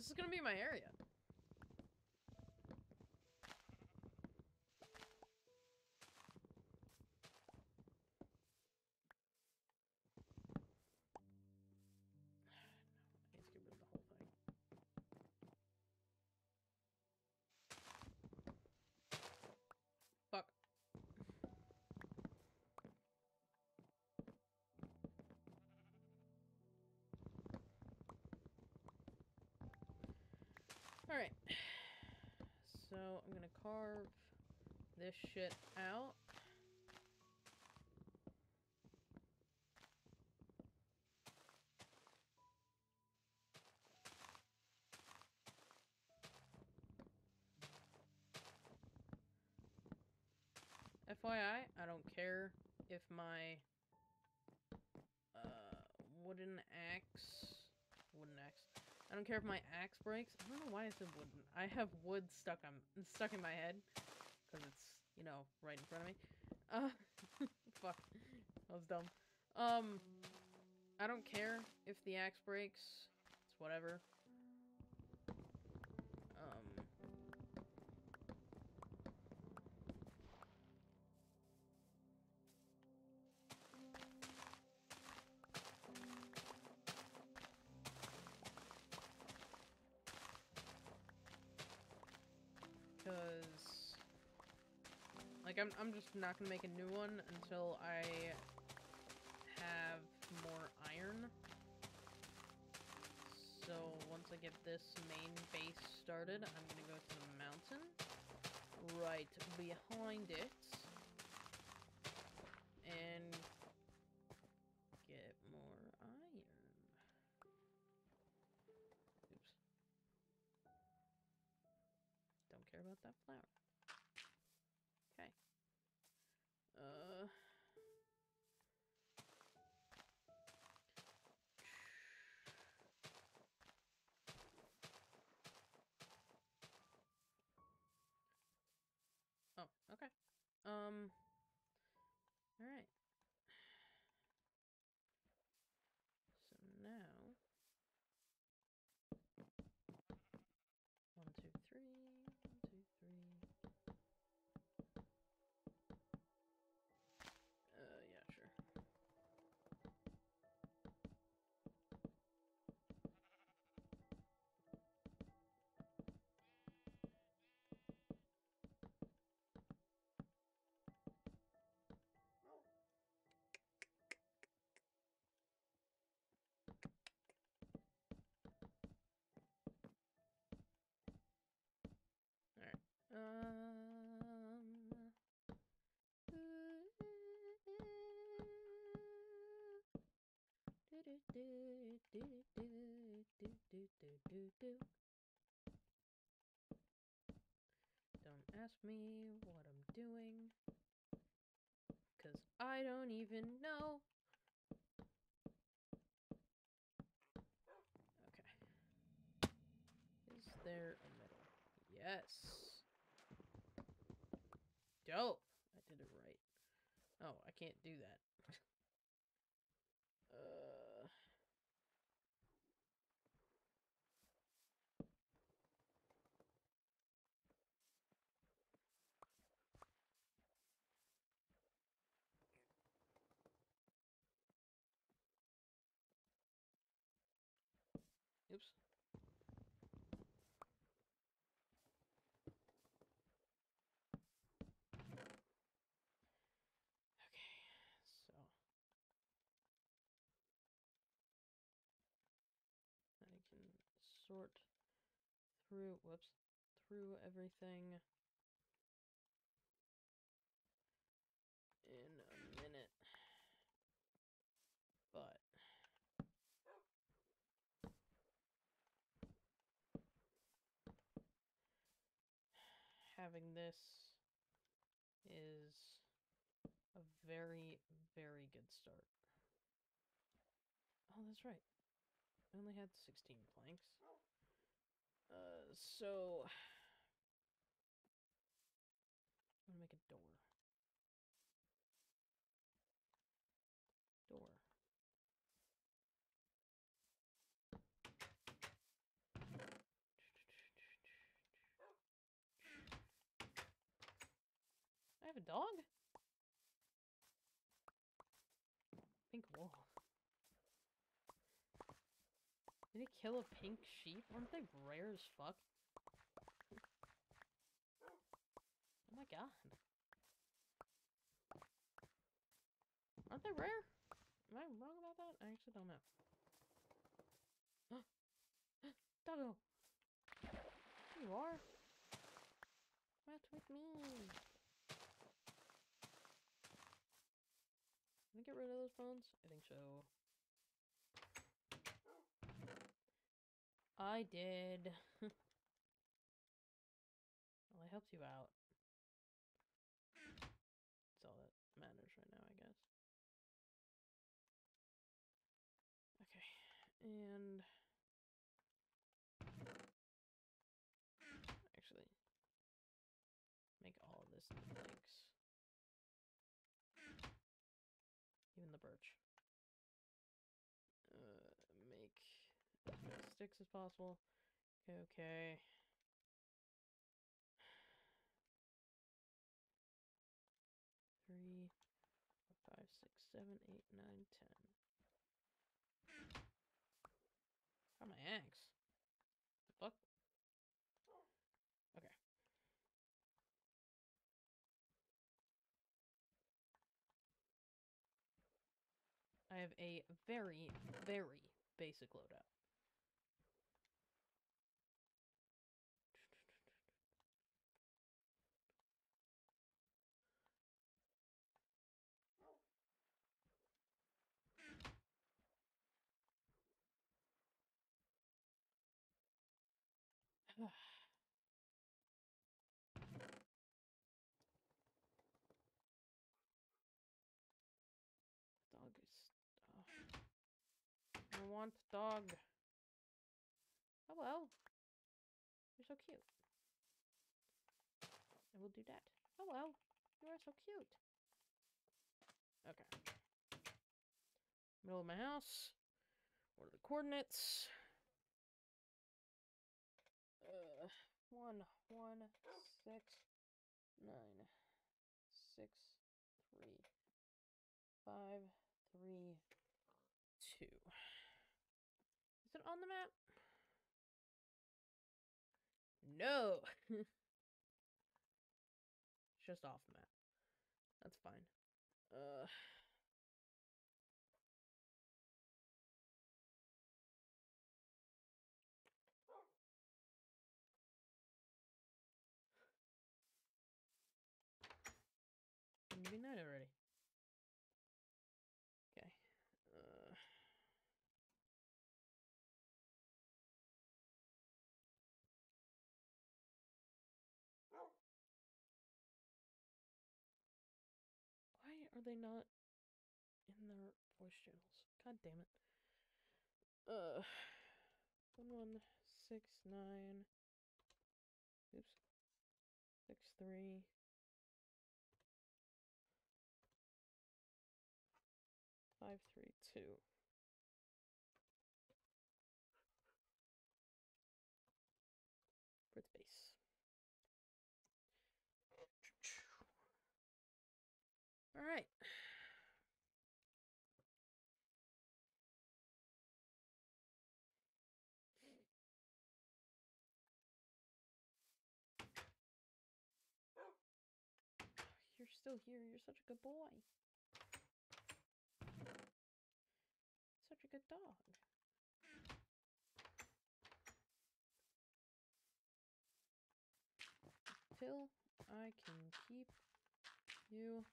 This is gonna be my area. Carve this shit out. FYI, I don't care if my uh, wooden axe, wooden axe. I don't care if my axe breaks. I don't know why I said wooden. I have wood stuck on stuck in my head because it's you know right in front of me. Uh, fuck, that was dumb. Um, I don't care if the axe breaks. It's whatever. I'm just not gonna make a new one until I have more iron. So once I get this main base started, I'm gonna go to the mountain. Right behind it. And get more iron. Oops. Don't care about that flower. Don't ask me what I'm doing. Cause I don't even know. Okay. Is there a middle? Yes. Dope. I did it right. Oh, I can't do that. uh. Oops. Okay, so I can sort through whoops through everything in a minute. But having this is a very, very good start. Oh, that's right. I only had 16 planks. Uh, so... I'm gonna make a door. Door. I have a dog? Pink wool. Did he kill a pink sheep? Aren't they rare as fuck? Oh my god. Aren't they rare? Am I wrong about that? I actually don't know. Doggo! You are! What with me? Can I get rid of those bones? I think so. I did. well, I helped you out. That's all that matters right now, I guess. Okay, and actually make all of this into planks. Even the birch. Uh, make as many sticks as possible. Okay. Three, five, six, seven, eight, nine, ten. Got my axe. Fuck? Okay. I have a very, very basic loadout. Want dog. Hello. You're so cute. I will do that. Hello. You are so cute. Okay. Middle of my house. What are the coordinates? Uh, one, one, six, nine, six, three, five, three, two. Is it on the map? No. Just off are they not in their voice channels? God damn it. Uh, one one six nine. Oops. Six three. Five three two. Birth base. All right. You're still here. You're such a good boy. Such a good dog. Till I can keep you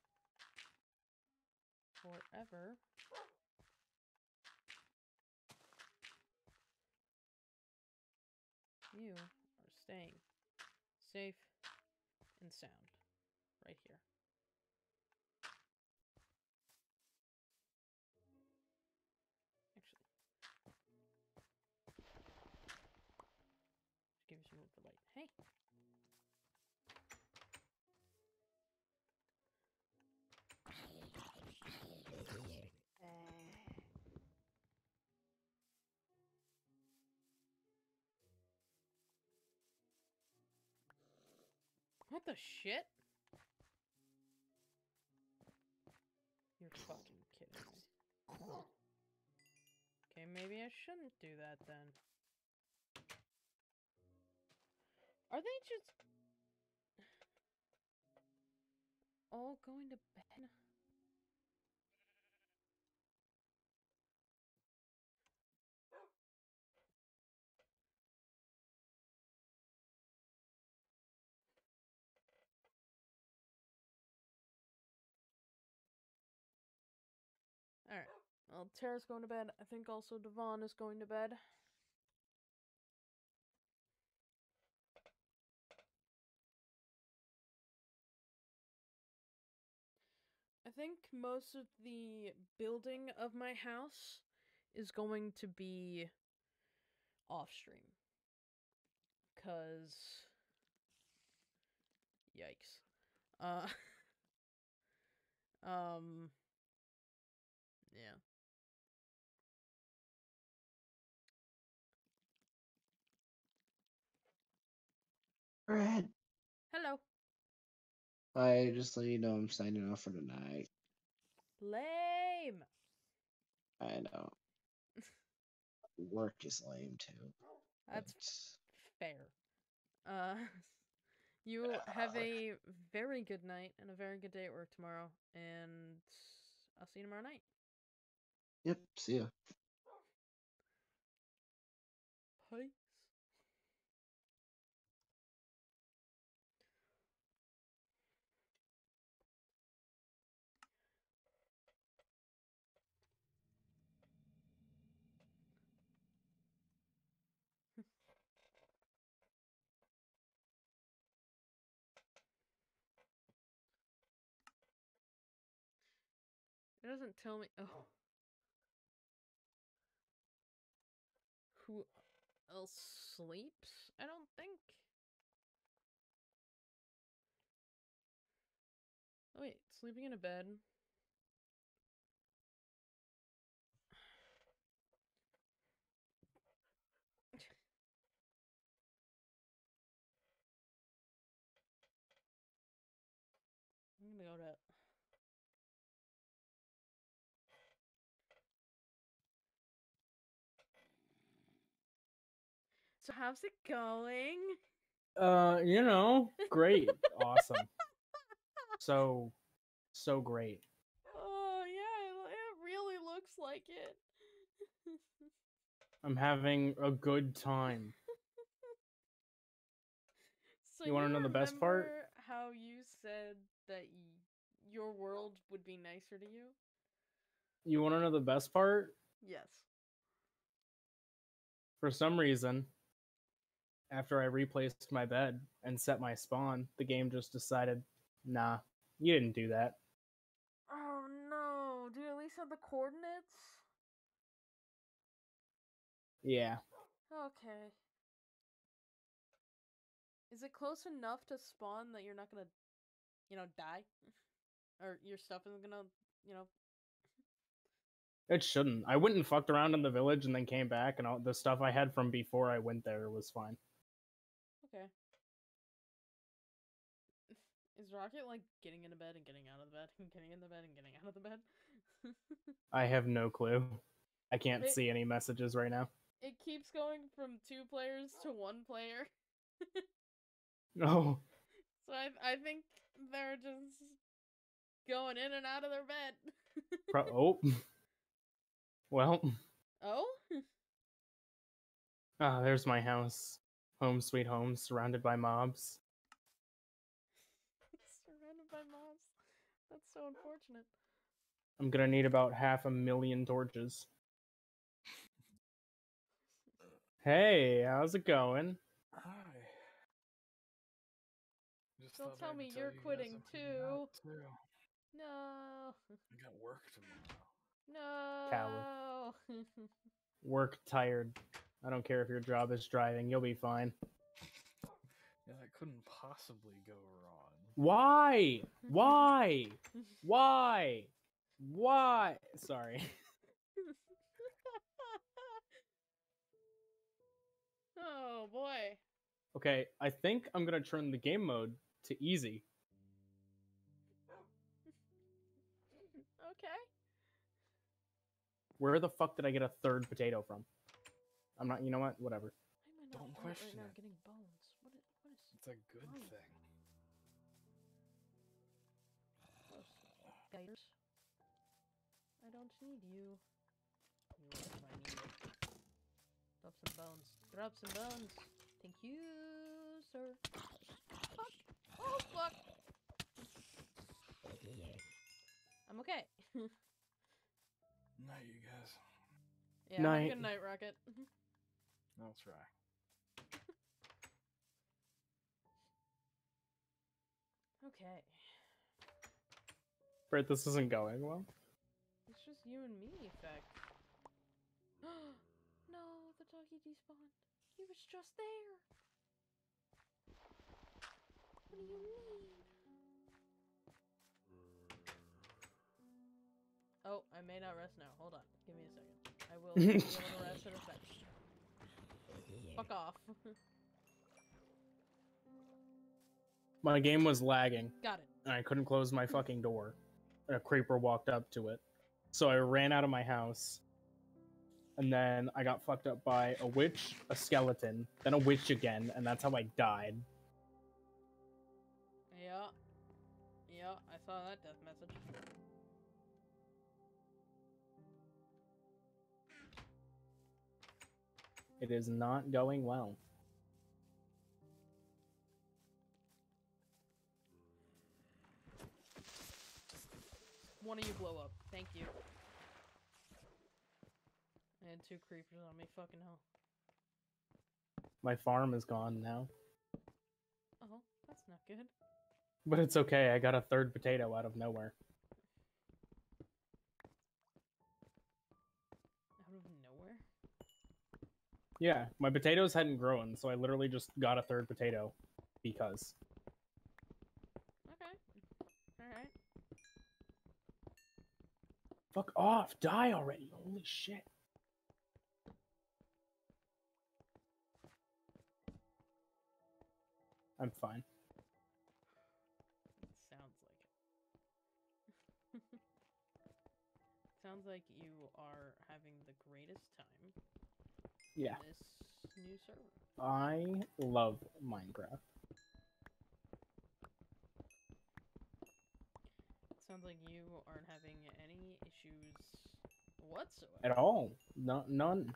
forever. You are staying safe and sound What the shit? You're fucking kidding me. Okay, maybe I shouldn't do that then. Are they just all going to bed? Well, Tara's going to bed. I think also Dievonne is going to bed. I think most of the building of my house is going to be off stream. Cause yikes. Uh um yeah. Red. Hello. I just let you know I'm signing off for tonight. Lame. I know. Work is lame too. That's fair. Uh you have a very good night and a very good day at work tomorrow and I'll see you tomorrow night. Yep. See ya. Peace. It doesn't tell me. Oh. Who else sleeps? I don't think. Oh wait, sleeping in a bed. So how's it going? Uh, you know, great, awesome, so, so great. Oh yeah, it, it really looks like it. I'm having a good time. so You wanna know the best part? How you said that y- your world would be nicer to you? You want to know the best part? Yes. For some reason, after I replaced my bed and set my spawn, the game just decided, nah, you didn't do that. Oh no! Do you at least have the coordinates? Yeah. Okay. Is it close enough to spawn that you're not gonna, you know, die? Or your stuff isn't gonna, you know. It shouldn't. I went and fucked around in the village and then came back, and all the stuff I had from before I went there was fine. Okay. Is Rocket like getting into bed and getting out of the bed and getting in the bed and getting out of the bed? I have no clue. I can't It- see any messages right now. it keeps going from two players to one player. No. So I I think they're just going in and out of their bed. Pro- oh. Well, oh? ah, there's my house. Home sweet home, surrounded by mobs. Surrounded by mobs. That's so unfortunate. I'm gonna need about half a million torches. Hey, how's it going? Hi. Just Don't tell I'd me tell you're you quitting I'm heading out, too. No. I got work tomorrow. No. Work tired. I don't care if your job is driving, you'll be fine. Yeah, that couldn't possibly go wrong. Why? Why? Why? Why? Sorry. oh boy. Okay, I think I'm gonna turn the game mode to easy. Okay. Where the fuck did I get a third potato from? I'm not. You know what? Whatever. Why am I not Don't question right it. getting bones? What is, what is It's a good Fine. thing. Gators? I don't need you. You are my need. Drop some bones. Drop some bones. Thank you, sir. Fuck. Oh, fuck. I'm okay. Night, you guys. yeah, Night. good night, Rocket. I'll try. okay. Brett, this isn't going well. It's just you and me effect. no, the doggy despawned. He was just there. What do you mean? Oh, I may not rest now. Hold on. Give me a second. I will be able to rest in a second. Fuck off. My game was lagging, Got it. and I couldn't close my fucking door. And a creeper walked up to it. So I ran out of my house. And then I got fucked up by a witch, a skeleton, then a witch again, and that's how I died. Yeah. Yeah, I saw that death message. It is not going well. One of you blow up. Thank you. I had two creepers on me. Fucking hell. My farm is gone now. Oh, that's not good. But it's okay, I got a third potato out of nowhere. Yeah, my potatoes hadn't grown, so I literally just got a third potato because. Okay. Alright. Fuck off! Die already! Holy shit! I'm fine. Sounds like it. Sounds like you are having the greatest Yeah, this new server. I love Minecraft. Sounds like you aren't having any issues whatsoever. At all. No, none.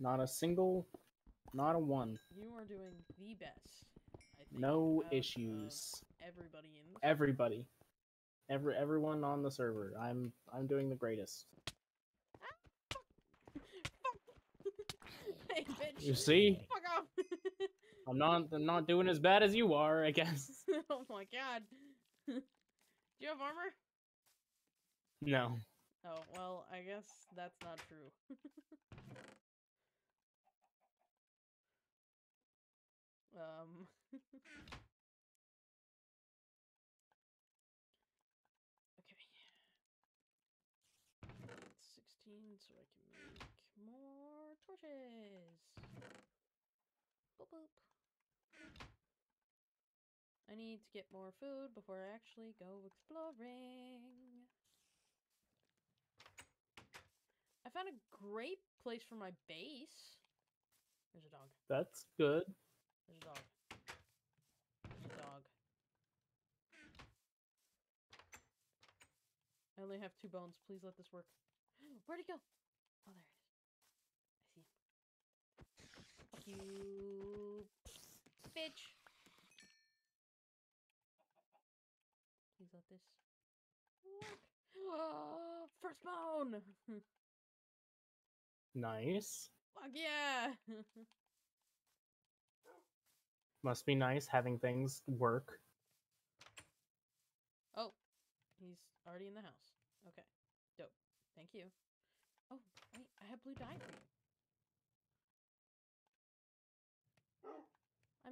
Not a single. Not a one. You are doing the best. I think, No issues. Everybody in the Everybody. Every everyone on the server. I'm I'm doing the greatest. Hey, bitch. You see? Fuck off. I'm not I'm not doing as bad as you are, I guess. oh my god. Do you have armor? No. Oh, well, I guess that's not true. um. okay. It's 16 so I can make more torches. Boop boop. I need to get more food before I actually go exploring. I found a great place for my base. There's a dog. That's good. There's a dog. There's a dog. I only have two bones. Please let this work. Where'd he go? Oh, there it is. I see him. Fuck you, bitch. Please let this work. Ah, first bone. Nice. Fuck yeah. Must be nice having things work. Oh, he's already in the house. Okay, dope. Thank you. Oh, wait, I have blue dye for you.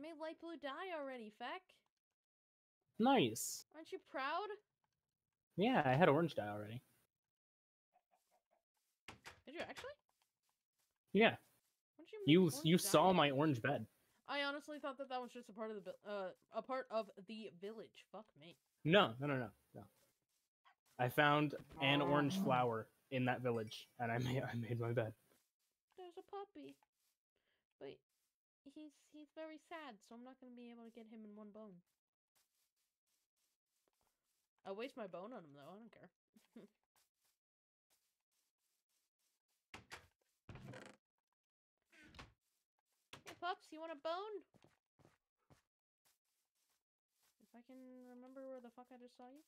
Made light blue dye already, Fecc. Nice. Aren't you proud? Yeah, I had orange dye already. Did you actually? Yeah. You You you saw my orange bed. I honestly thought that that was just a part of the uh a part of the village. Fuck me. No, no, no, no, no. I found an orange flower in that village, and I made I made my bed. There's a puppy, but he's he's very sad, so I'm not gonna be able to get him in one bone. I'll waste my bone on him though. I don't care. hey pups, you want a bone? If I can remember where the fuck I just saw you.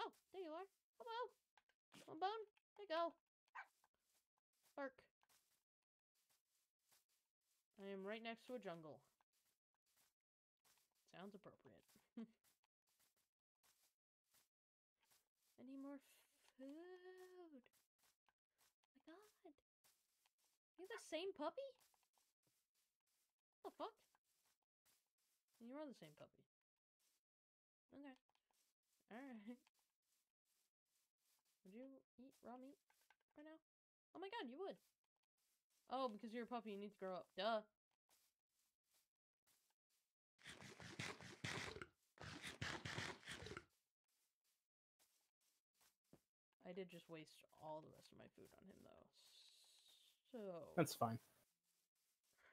Oh, there you are. Hello. One bone. There you go. Bark. I am right next to a jungle. Sounds appropriate. Need more food. Oh my god. You the same puppy? What the fuck? You are the same puppy. Okay. Alright. Would you eat raw meat right now? Oh my god, you would. Oh, because you're a puppy, you need to grow up. Duh. I did just waste all the rest of my food on him, though. So. That's fine.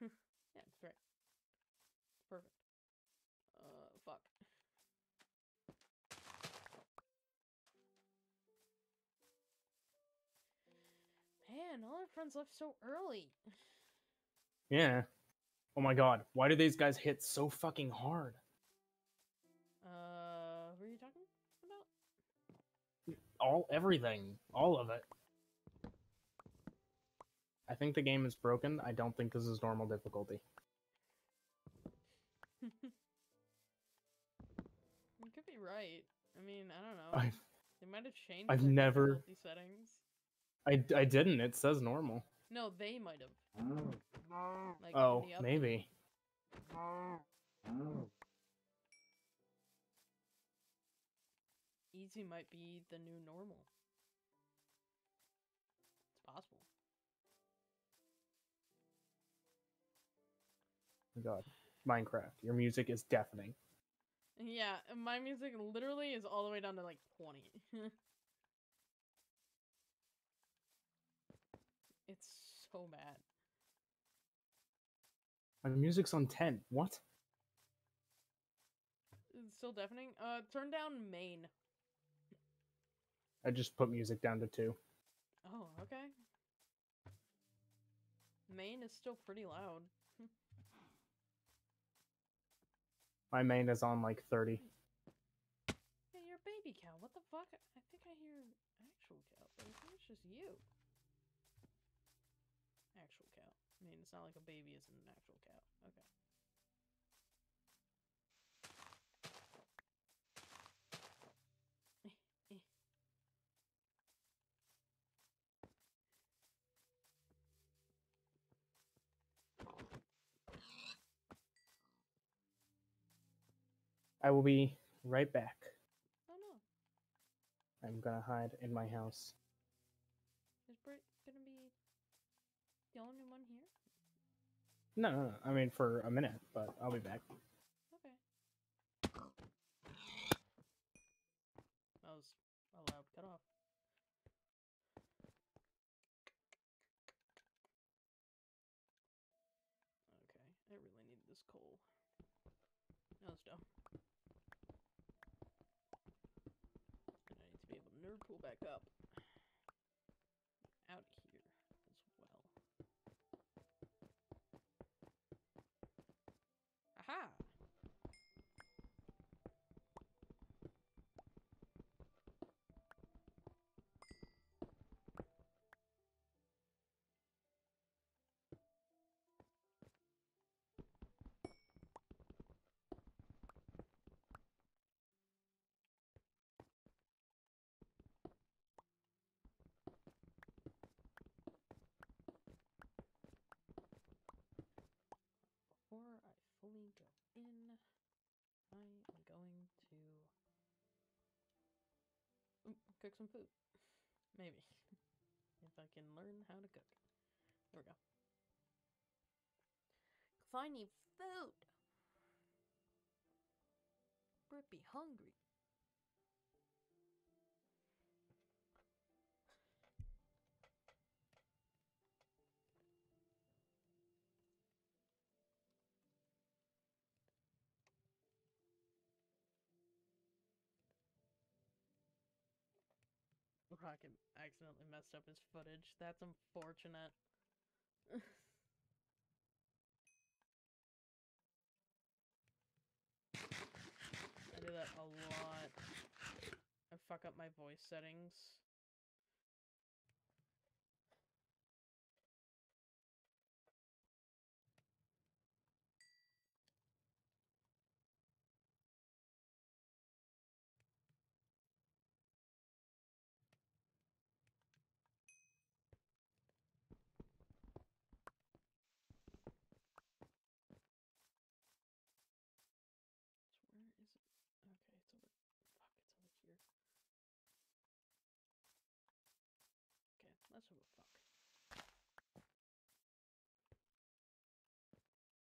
yeah, it's great. Perfect. Man, all our friends left so early. Yeah. Oh my god, why do these guys hit so fucking hard? Uh, who are you talking about? All everything, all of it. I think the game is broken. I don't think this is normal difficulty. You could be right. I mean, I don't know. I've They might have changed. I've never- settings. I, I didn't. It says normal. No, they might have. Like oh, maybe. Easy might be the new normal. It's possible. Oh God, Minecraft. Your music is deafening. Yeah, my music literally is all the way down to like 20. it's so bad. My music's on ten. What? It's still deafening. Uh, turn down main. I just put music down to two. Oh, okay. Main is still pretty loud. My main is on like thirty. Hey, you're a baby cow. What the fuck? I think I hear actual cow, but I think it's just you. Actual cow. I mean, it's not like a baby isn't an actual cow. Okay. I will be right back. Oh no. I'm gonna hide in my house. Is Brit gonna be the only one here? No, no, no. I mean for a minute, but I'll be back. Some food. Maybe. if I can learn how to cook. There we go. Cause I need food. Brit be hungry. Rocket accidentally messed up his footage. That's unfortunate. I do that a lot. I fuck up my voice settings. So where is it? Okay, it's over. Fuck, it's over here. Okay, let's have a fuck.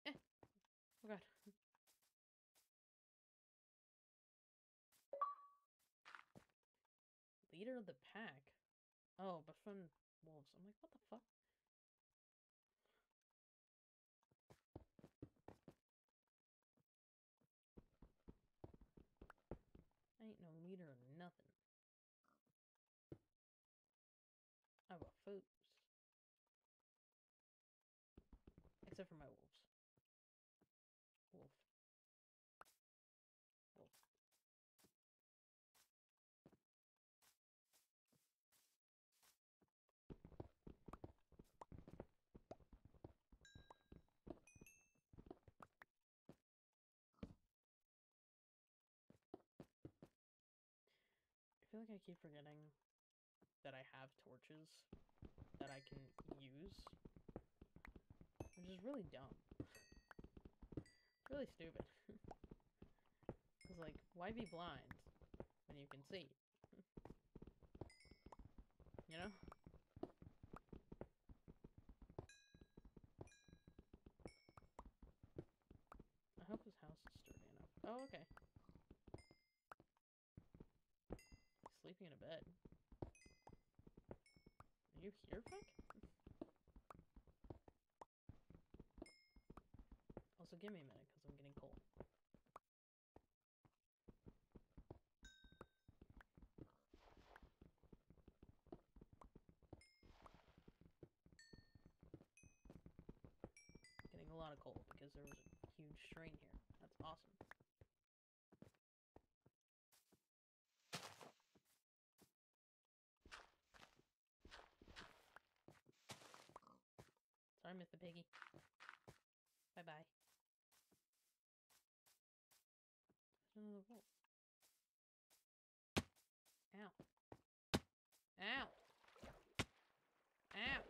Eh. Oh god. Leader of the pack. Oh, but from wolves. I'm like, what the fuck? I ain't no leader of nothing. I got foes. Except for my wolves. Wolf. Wolf. I feel like I keep forgetting that I have torches that I can use, which is really dumb. Really stupid. Cause like, why be blind when you can see? you know? I hope his house is sturdy enough. Oh, okay. He's sleeping in a bed. Are you here, Frank? Also, give me a minute, because I'm getting cold. Getting a lot of cold, because there was a huge strain here. That's awesome. Sorry, Mr. Piggy. Bye bye. There's another wolf. Ow. Ow. Ow.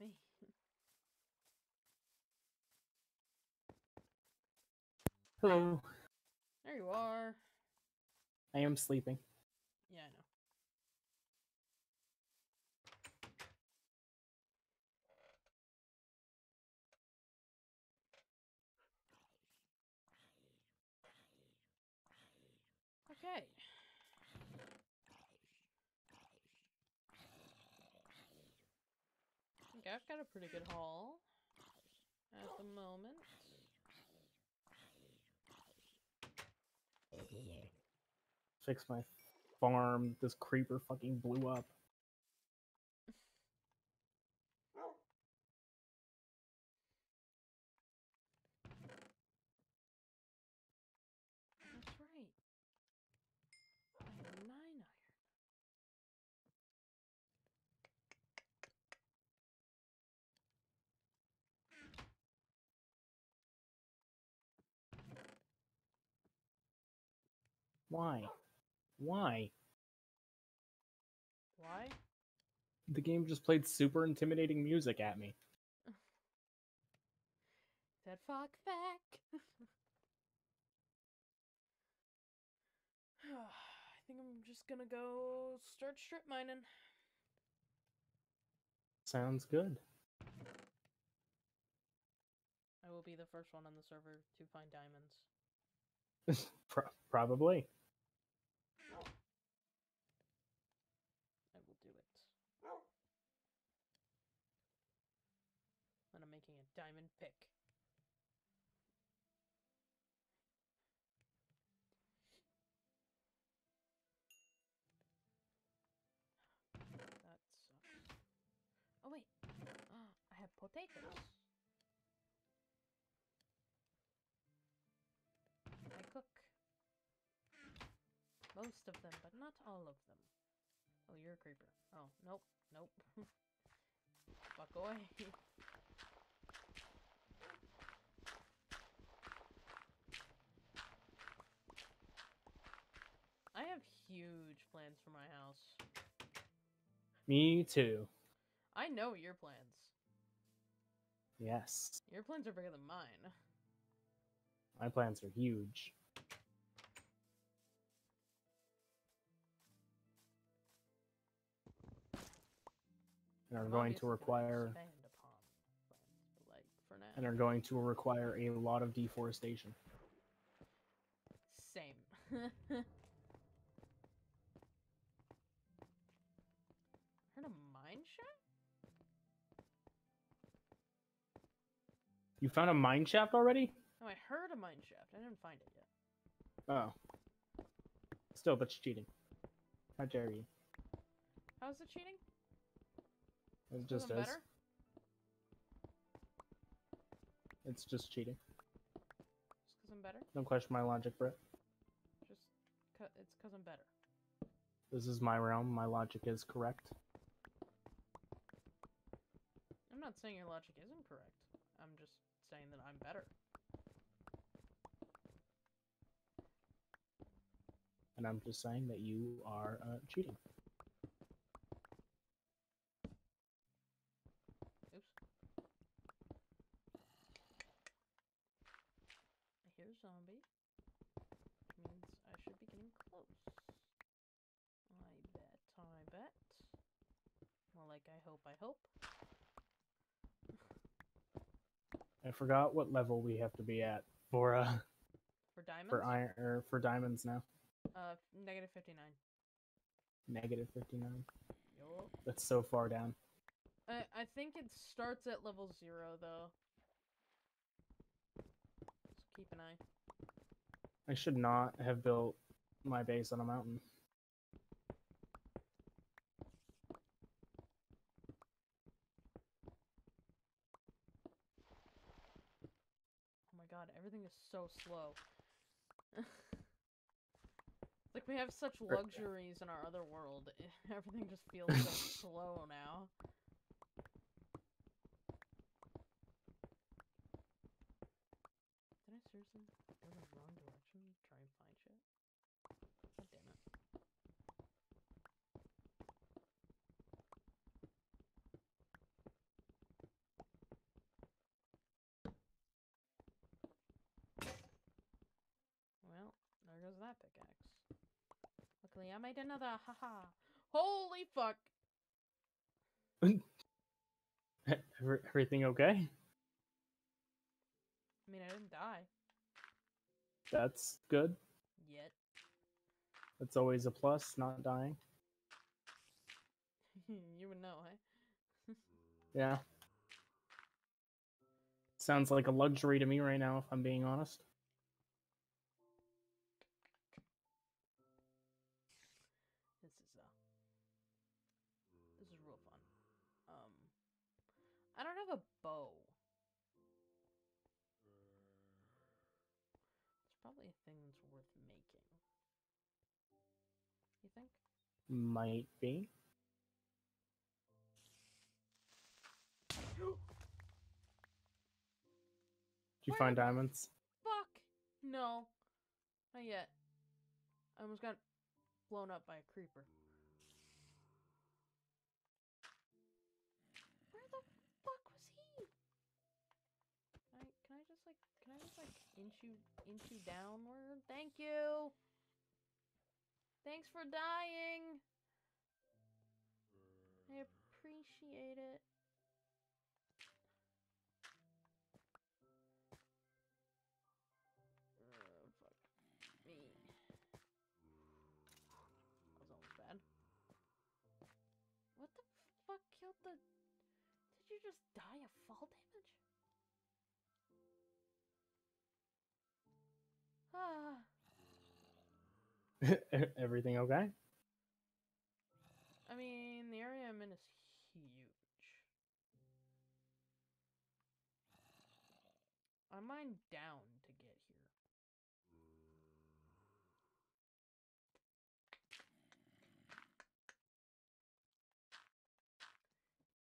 Me. Hello. There you are. I am sleeping. Yeah, I know. Okay. I think I've got a pretty good haul at the moment. Fix my farm. This creeper fucking blew up. That's right. I have nine iron. Why? Why? Why? The game just played super intimidating music at me. That fuck back. I think I'm just gonna go start strip mining. Sounds good. I will be the first one on the server to find diamonds. Pro- probably. Potatoes. I cook most of them, but not all of them. Oh, you're a creeper. Oh, nope, nope. Fuck away. I have huge plans for my house. Me too. I know your plans. Yes. Your plans are bigger than mine. My plans are huge. And are I'm going to require plans, like and are going to require a lot of deforestation. Same. You found a mine shaft already? No, I heard a mine shaft. I didn't find it yet. Oh. Still, that's cheating. How dare you? How's it cheating? It just is. better? It's just cheating. Just because I'm better? Don't question my logic, Brett. Just it's because I'm better. This is my realm. My logic is correct. I'm not saying your logic isn't correct. I'm just saying that I'm better. And I'm just saying that you are uh, cheating. Oops. I hear a zombie. Which means I should be getting close. I bet, I bet. Well, like, I hope, I hope. I forgot what level we have to be at for uh For diamonds? for iron or for diamonds now. Uh, negative 59. Negative fifty nine. That's so far down. I, I think it starts at level 0, though. Keep an eye. I should not have built my base on a mountain. Oh my god, everything is so slow. like we have such luxuries in our other world. Everything just feels so slow now. Did I seriously go the wrong direction to try and find shit? God damn it. Well, there goes that pickaxe. Luckily, I made another. Haha. Holy fuck! Everything okay? I mean, I didn't die That's good. yet. That's always a plus, not dying. you would know, eh? Yeah. Sounds like a luxury to me right now, if I'm being honest. Might be. Did you Where find diamonds? Fuck! No. Not yet. I almost got blown up by a creeper. Where the fuck was he? I, can I just like, can I just like inch you, inch you downward? Thank you! Thanks for dying! I appreciate it. Uh, fuck me. That was almost bad. What the fuck killed the... Did you just die of fall damage? Everything okay? I mean, the area I'm in is huge. I'm mine down to get here.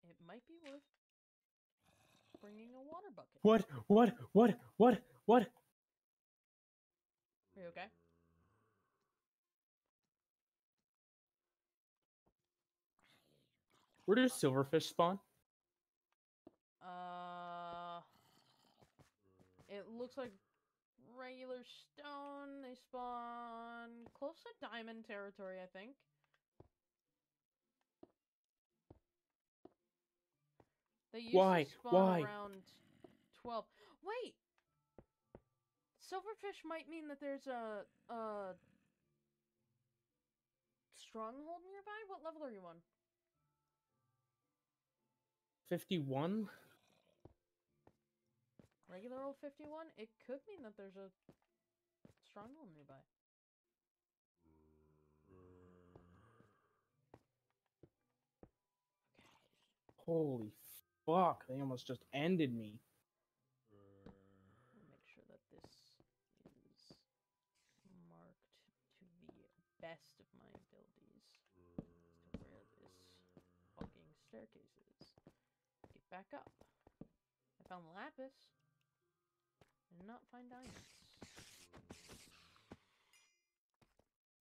It might be worth bringing a water bucket. What? What? What? What? What? Are you okay? Where do silverfish spawn? Uh, it looks like regular stone. They spawn close to diamond territory, I think. They used Why? to spawn Why? around twelve. Wait, silverfish might mean that there's a a stronghold nearby. What level are you on? 51? Regular old 51? It could mean that there's a stronghold nearby. Holy fuck, they almost just ended me. Let me make sure that this is marked to the best of my abilities as to where this fucking staircase is. Get back up. I found the lapis. Did not find diamonds.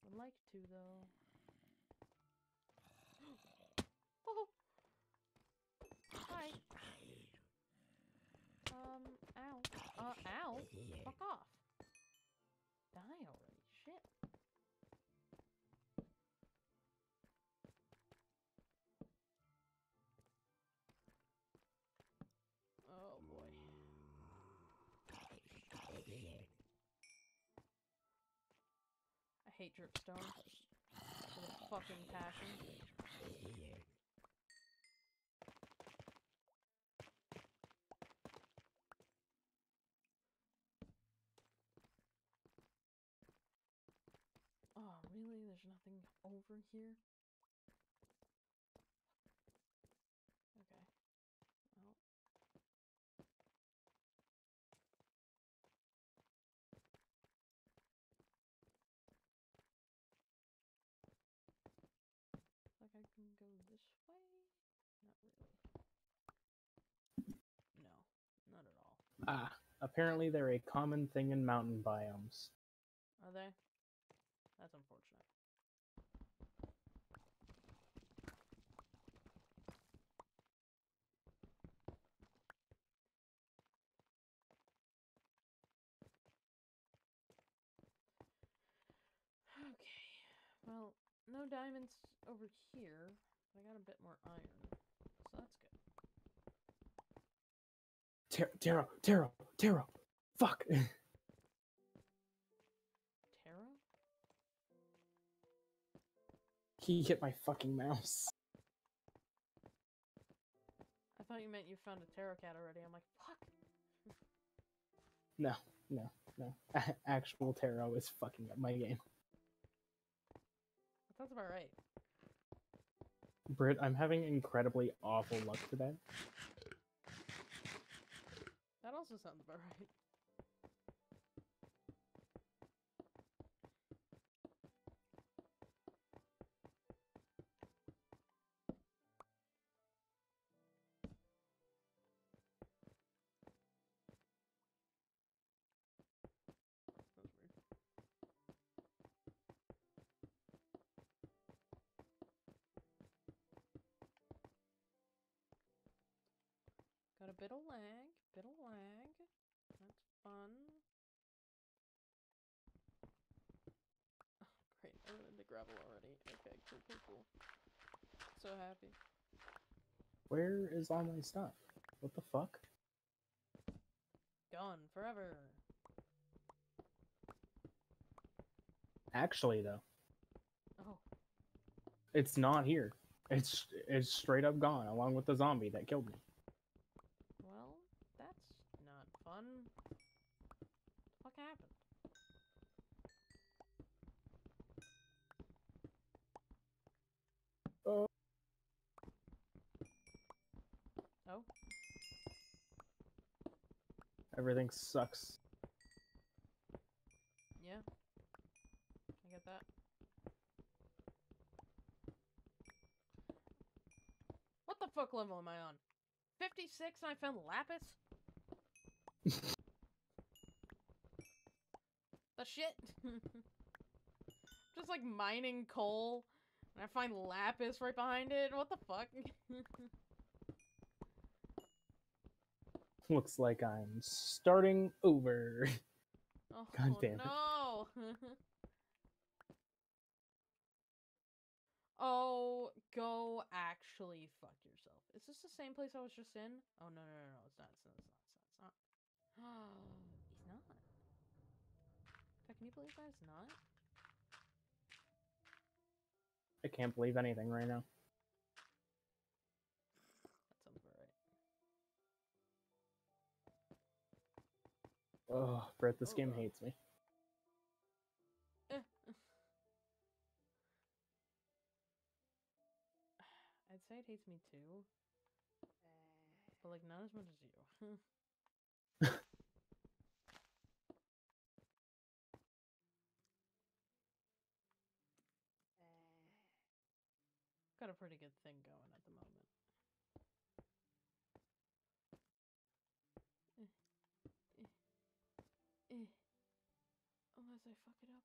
Would like to though. oh! Hi. Um, ow. Uh, ow. Fuck off. Die hate dripstone. With a fucking passion. Oh, really? There's nothing over here? Okay. Well. Like I can go this way? Not really. No, not at all. Ah, apparently they're a common thing in mountain biomes. Are they? That's unfortunate. Okay. Well, no diamonds over here. But I got a bit more iron. So that's good. Taro, Taro, Taro. Fuck. Tara? he hit my fucking mouse. I thought you meant you found a tarot cat already. I'm like, fuck. No, no, no. Actual Taro is fucking up my game. That sounds about right. Britt, I'm having incredibly awful luck today. That also sounds about right. Got a bit of lag, bit of lag. That's fun. Oh, great, I ran into gravel already. Okay, cool, cool, cool. So happy. Where is all my stuff? What the fuck? Gone forever. Actually, though, Oh, it's not here. It's it's straight up gone, along with the zombie that killed me. well, that's not fun. What happened? Oh. Oh, Everything sucks. yeah. I get that. What the fuck level am I on? 56 and I found lapis? the shit? Just like mining coal and I find lapis right behind it. What the fuck? Looks like I'm starting over. oh God damn it. no. oh, go actually fuck yourself. Is this the same place I was just in? Oh no no no no, it's not. It's not. It's not. It's not. It's not. Not. God, can you believe that it's not? I can't believe anything right now. Oh, Brett, this Oh, game hates me. Eh. I'd say it hates me too. But like not as much as you. Got a pretty good thing going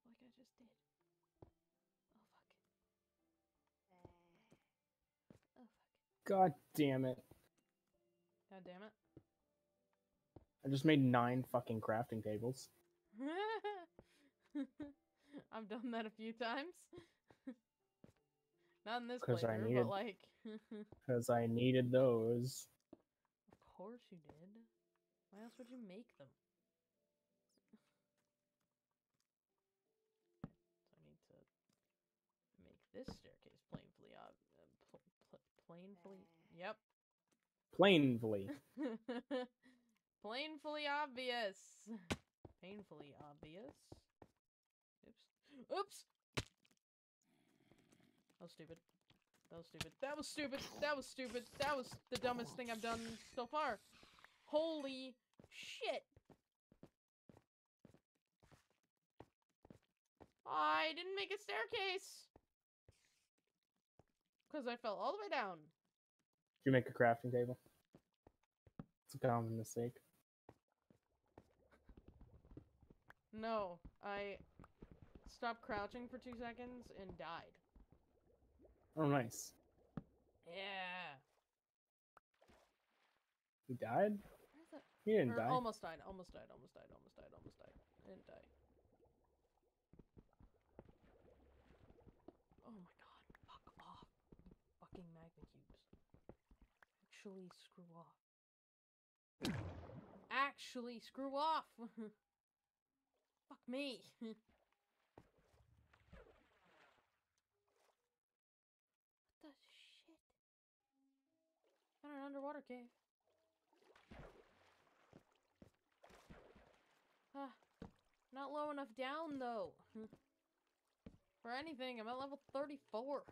like I just did. Oh fuck. Oh fuck. God damn it. God damn it. I just made nine fucking crafting tables. I've done that a few times. Not in this needed- but like, Because I needed those. of course you did. Why else would you make them? so I need this staircase plainly ob- uh, pl- pl- plainly yep. Plainly. plainfully obvious. Painfully obvious. Oops. Oops! That was stupid. That was stupid. That was stupid. That was stupid. That was the dumbest thing i've done so far. Holy shit! I didn't make a staircase. Because I fell all the way down. Did you make a crafting table? It's a common mistake. No, I stopped crouching for two seconds and died. Oh, nice. Yeah. He died? He didn't Or die. almost died, almost died, almost died, almost died, almost died. I didn't die. Oh my god, fuck off. you Fucking magma cubes. Actually, screw off. Actually, screw off! fuck me! what the shit? Found an underwater cave. Ah, not low enough down though. For anything, I'm at level 34.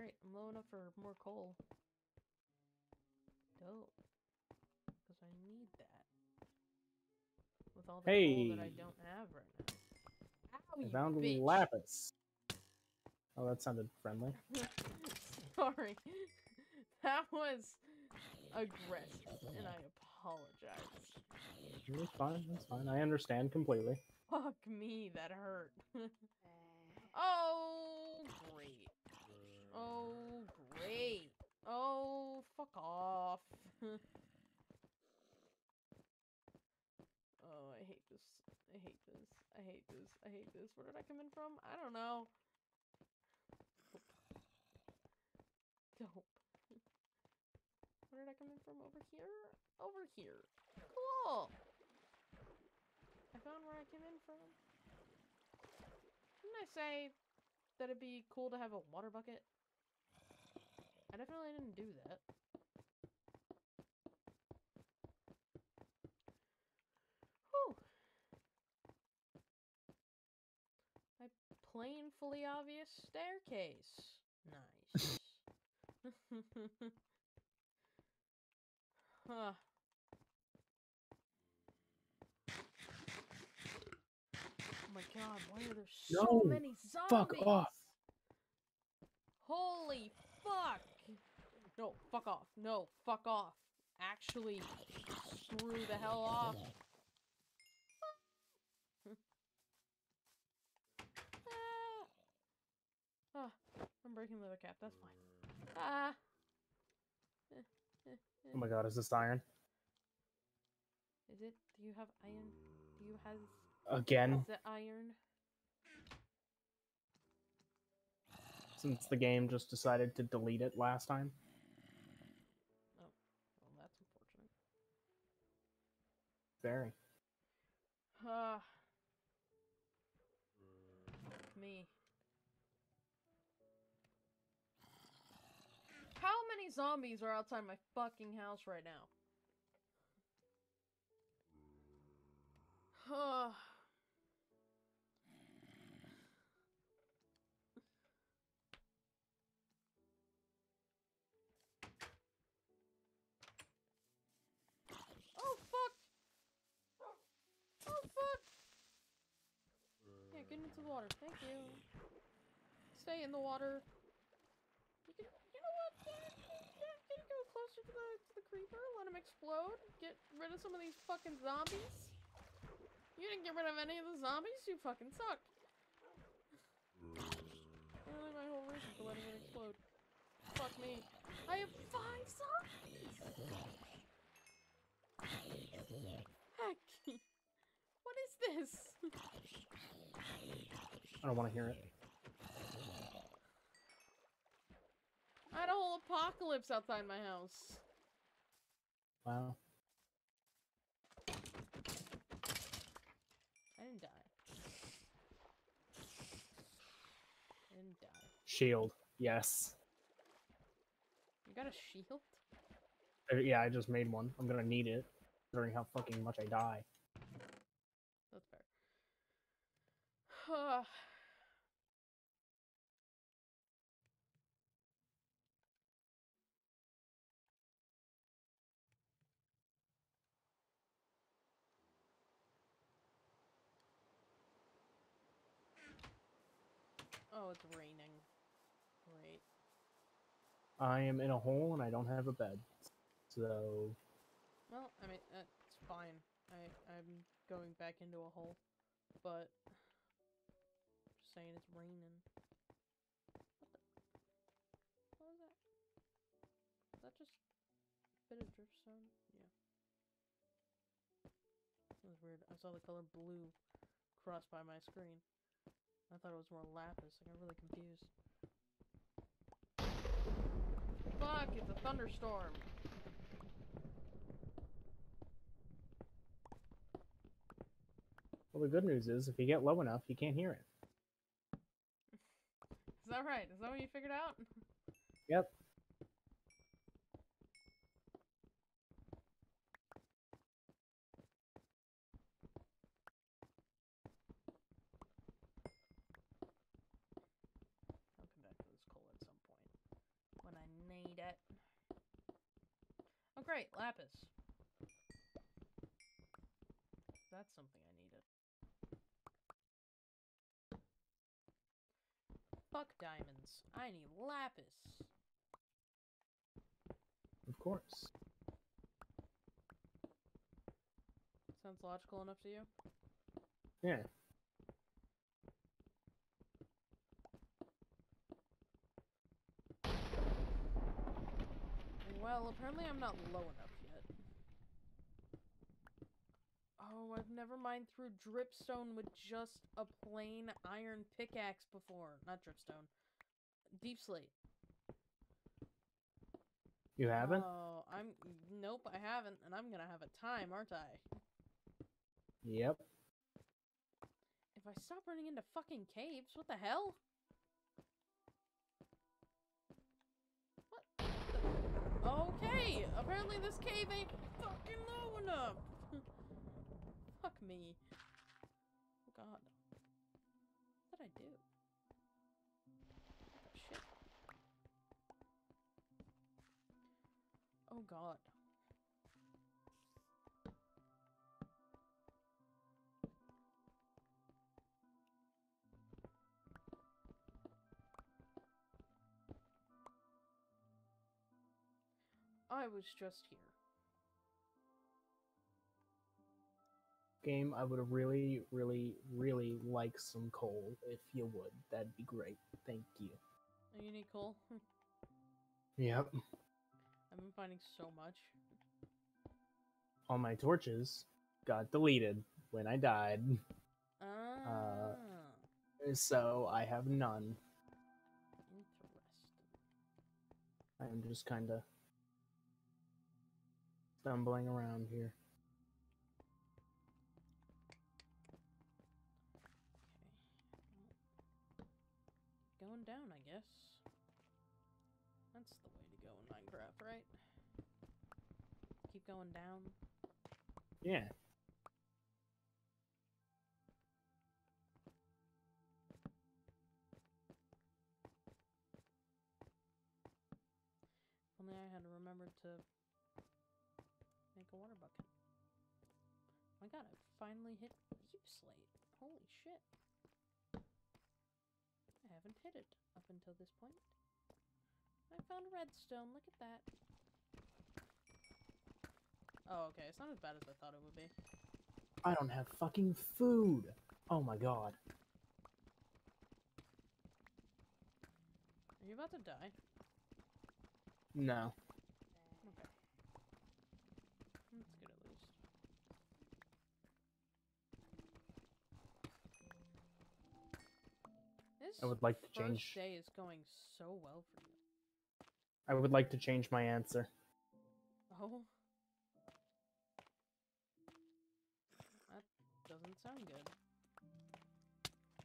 Great. I'm low enough for more coal. Dope. Because I need that. With all the coal that I Hey. don't have right now. Ow, I you found bitch. lapis. Oh, that sounded friendly. Sorry. That was aggressive, and I apologize. It's fine. It's fine. I understand completely. Fuck me, that hurt. Eh. oh, great. Oh, great. Oh, fuck off. oh, I hate this. I hate this. I hate this. I hate this. Where did I come in from? I don't know. Dope. Where did I come in from? Over here? Over here. Cool. I found where I came in from. Didn't I say that it'd be cool to have a water bucket? I definitely didn't do that. Whew. My plainfully obvious staircase. Nice. huh. Oh my god, why are there so No, many zombies? fuck off. Holy fuck! No, fuck off. No, fuck off. Actually, screw the hell off. ah. Ah, I'm breaking leather cap. That's fine. Ah. Eh, eh, eh. Oh my god, is this iron? Is it? Do you have iron? Do you have Again, the iron? since the game just decided to delete it last time. Very. Ah. Me. How many zombies are outside my fucking house right now? Ah. Water. Thank you. Stay in the water. You can, you know what? Go closer to the to the creeper? Let him explode. Get rid of some of these fucking zombies. You didn't get rid of any of the zombies. You fucking suck. Literally my whole reason for letting it explode. Fuck me. I have five zombies. Heck. What is this? I don't want to hear it. I had a whole apocalypse outside my house. Wow. I didn't die. I didn't die. Shield. Yes. You got a shield? Uh, yeah, I just made one. I'm gonna need it, considering how fucking much I die. Oh, it's raining. Great. I am in a hole and I don't have a bed. So Well, I mean, that's fine. I I'm going back into a hole, but just saying it's raining. What the? What was that? Is that just a bit of dripstone? Yeah. That was weird. I saw the color blue cross by my screen. I thought it was more lapis. I got really confused. Fuck! It's a thunderstorm. well, the good news is if you get low enough, you can't hear it. Is that right? Is that what you figured out? Yep. I'll come back to this coal at some point when I need it. Oh, great, lapis. That's something I needed. Fuck diamonds. I need lapis. Of course. Sounds logical enough to you? Yeah. Well, apparently I'm not low enough yet. Oh, I've never mined through dripstone with just a plain iron pickaxe before. Not dripstone. Deep slate. You haven't? Oh, I'm nope, I haven't, and I'm gonna have a time, aren't I? Yep. If I stop running into fucking caves, what the hell? What? the- Okay, apparently this cave ain't fucking low enough. Fuck me. Oh god. What did I do? Oh, shit. Oh god. I was just here. Game, I would really, really, really like some coal if you would. That'd be great. Thank you. Oh, you need coal? Yep. I've been finding so much. All my torches got deleted when I died, Ah. so I have none. Interesting. I'm just kind of stumbling around here. Going down, I guess. That's the way to go in Minecraft, right? Keep going down. Yeah. If only I had remembered to make a water bucket. Oh my god, I finally hit deep slate. Holy shit. I haven't hit it up until this point. I found redstone, look at that. Oh, okay, it's not as bad as I thought it would be. I don't have fucking food. Oh my god. Are you about to die? No. Okay. That's good at least. This I would like to change. day is going so well for you. I would like to change my answer. Oh. That doesn't sound good.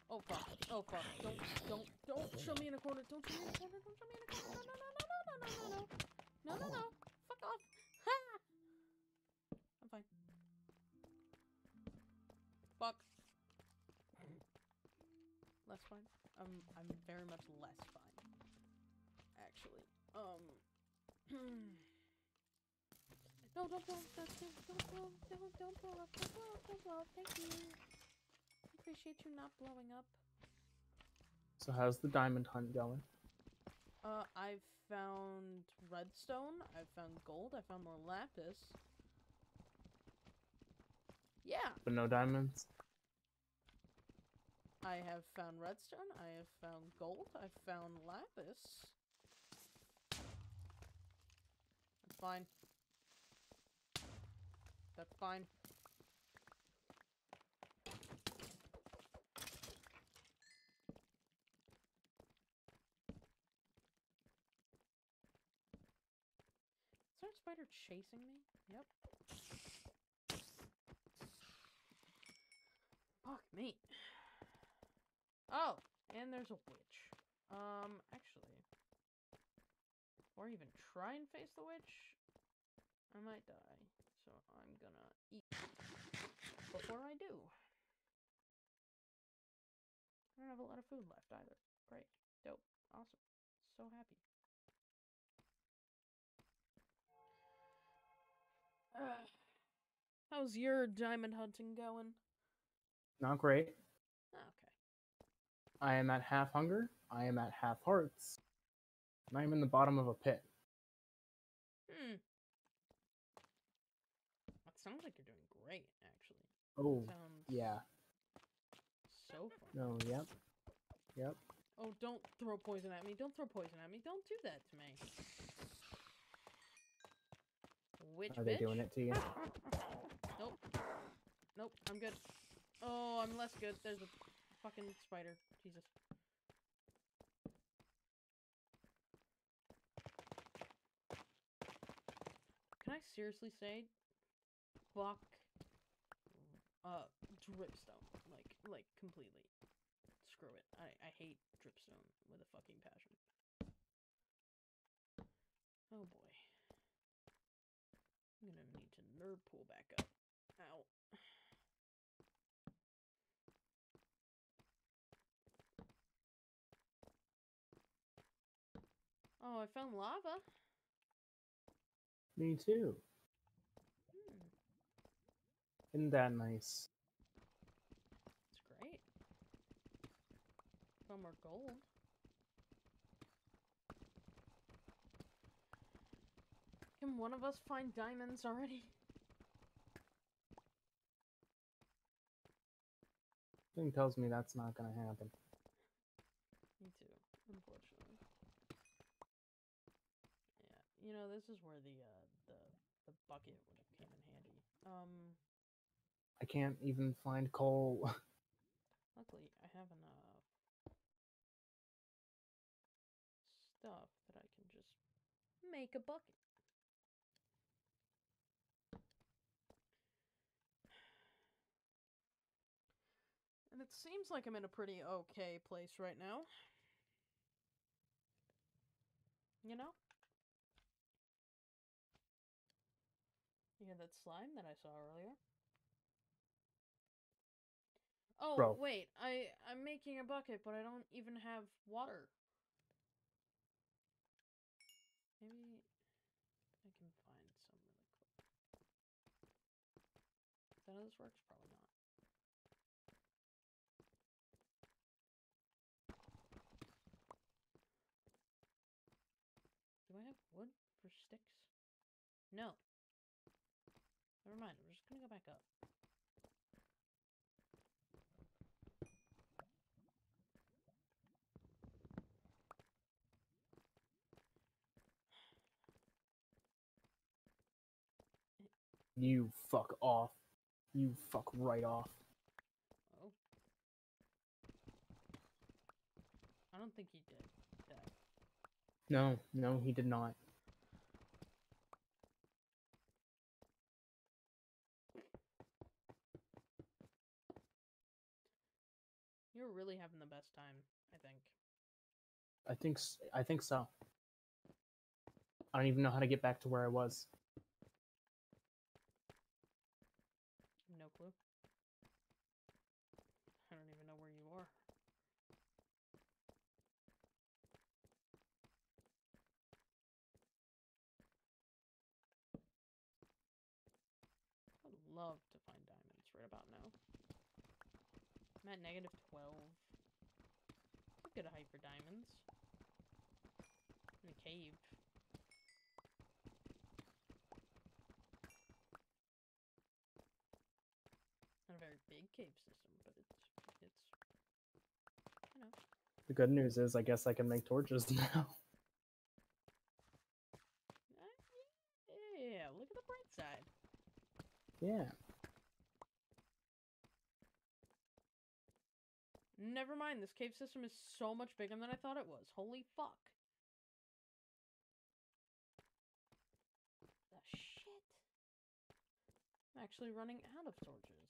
Oh fuck. Oh fuck. Don't don't don't show me in a corner. Don't show me in a corner. Don't show me in a corner. No no no no no no no no. No no no. Fuck off. I'm I'm very much less fine. Actually. Um No, don't blow up. Don't, don't, don't blow. Don't, don't blow up. Don't blow up. Don't blow up. Thank you. Appreciate you not blowing up. So how's the diamond hunt going? Uh, I've found redstone. I've found gold. I found more lapis. Yeah, But no diamonds? I have found redstone. I have found gold. I've found lapis. That's fine. That's fine. Is there a spider chasing me? Yep. Fuck me. Oh, and there's a witch. Um, actually, or even try and face the witch, I might die. So I'm gonna eat before I do. I don't have a lot of food left either. Great. Dope. Awesome. So happy. Ugh. How's your diamond hunting going? Not great. Ah, Okay. I am at half hunger. I am at half hearts. And I am in the bottom of a pit. Hmm. That sounds like you're doing great, actually. Oh, Sounds yeah. so fun. No, yep. Yep. Oh, don't throw poison at me. Don't throw poison at me. Don't do that to me. Which Are they bitch? doing it to you? Nope. Nope, I'm good. Oh, I'm less good. There's a fucking spider. Jesus. Can I seriously say fuck uh dripstone like like completely. Screw it. I I hate dripstone with a fucking passion. Oh boy. I'm gonna need to nerd pole back up. Ow. Oh, I found lava. Me too. Hmm, Isn't that nice? it's great. Found more gold. Can one of us find diamonds already? Something tells me that's not gonna happen. Me too, unfortunately. Yeah, you know, this is where the uh the the bucket would have came in handy. Um, I can't even find coal. luckily I have enough stuff that I can just make a bucket. And it seems like I'm in a pretty okay place right now. You know? You hear that slime that I saw earlier? Oh, Bro. wait. I I'm making a bucket, but I don't even have water. Maybe I can find some really quick. Is that how this works? Probably not. Do I have wood for sticks? No. Never mind. We're just gonna go back up. you fuck off. You fuck right off. Oh. I don't think he did that. No, no, he did not. You're really having the best time, I think. I think I think so. I don't even know how to get back to where I was. No clue. I don't even know where you are. I would love to find diamonds right about now. I'm at negative 12. It's a good height for diamonds. A. Not a very big cave system, but it's it's you know. The good news is, I guess I can make torches now. Yeah, look at the bright side. yeah. Never mind, this cave system is so much bigger than I thought it was. Holy fuck. The shit. I'm actually running out of torches.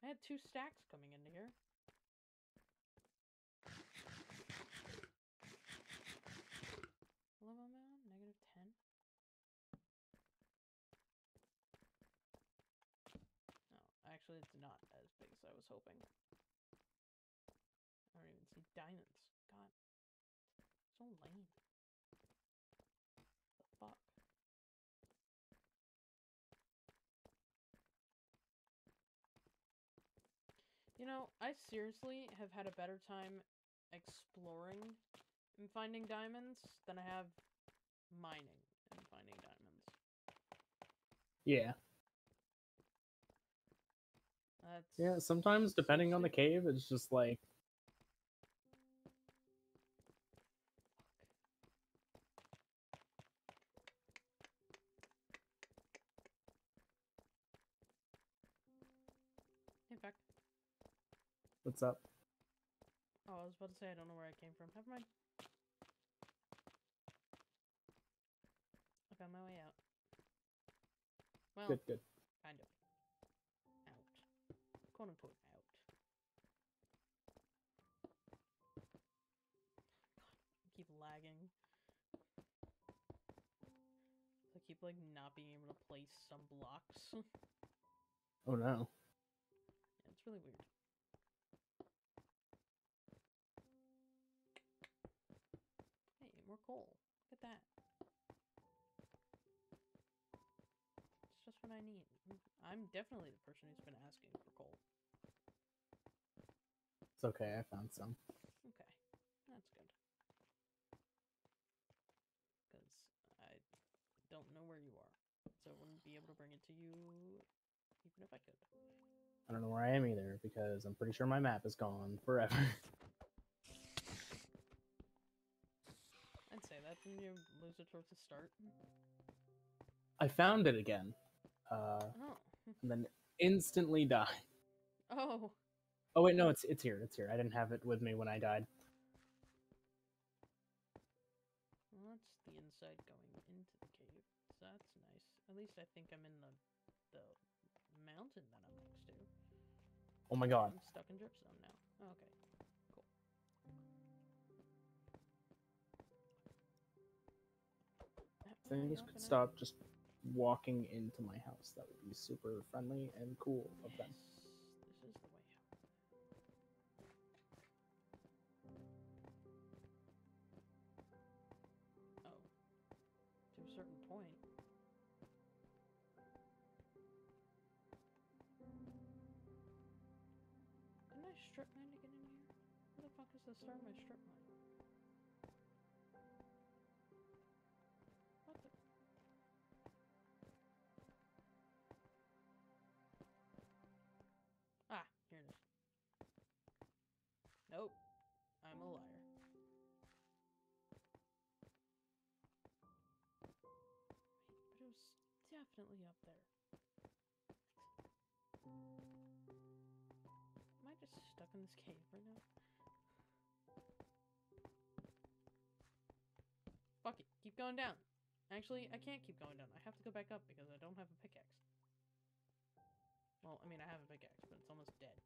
I had two stacks coming into here. Level am Negative 10? No, actually, it's not as big as I was hoping. I don't even see diamonds. God. So lame. The fuck? You know, I seriously have had a better time exploring and finding diamonds than I have mining and finding diamonds. Yeah. That's Yeah, sometimes depending on the cave, it's just like what's up? oh, I was about to say I don't know where I came from. Never mind. I found my way out. Well, Good, good. kind of. Out. Quote unquote out. God, I keep lagging. I keep like not being able to place some blocks. Oh no. it's really weird. Coal. Look at that. It's just what I need. I'm definitely the person who's been asking for coal. It's okay, I found some. Okay, that's good. Because I don't know where you are, so I wouldn't be able to bring it to you even if I could. I don't know where I am either because I'm pretty sure my map is gone forever. Didn't you lose it towards the start? I found it again. Uh, Oh. and then instantly died. Oh. Oh wait, no, it's it's here. It's here. I didn't have it with me when I died. Well, that's the inside going into the cave. So that's nice. At least I think I'm in the the mountain that I'm next to. Oh my god. I'm stuck in dripstone now. Oh, okay. Things could stop just walking into my house. That would be super friendly and cool of them. This is the way out. Oh. To a certain point. Didn't I strip mine to get in here? Where the fuck is the start of my strip mine? Definitely up there. Am I just stuck in this cave right now? Fuck it. Keep going down. Actually, I can't keep going down. I have to go back up because I don't have a pickaxe. Well, I mean, I have a pickaxe, but it's almost dead.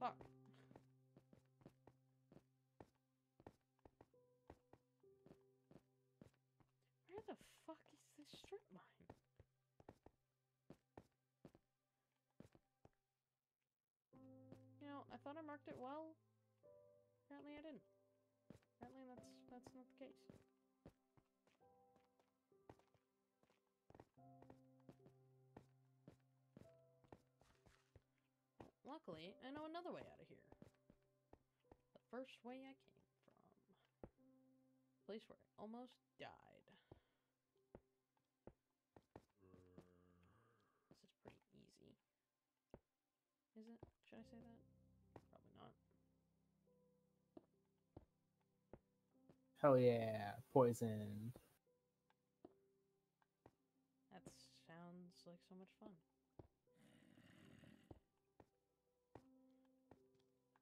Fuck. Is mine? You know, I thought I marked it well. Apparently I didn't. Apparently that's that's not the case. Luckily, I know another way out of here. The first way I came from. Place where I almost died. Hell yeah, poison. That sounds like so much fun.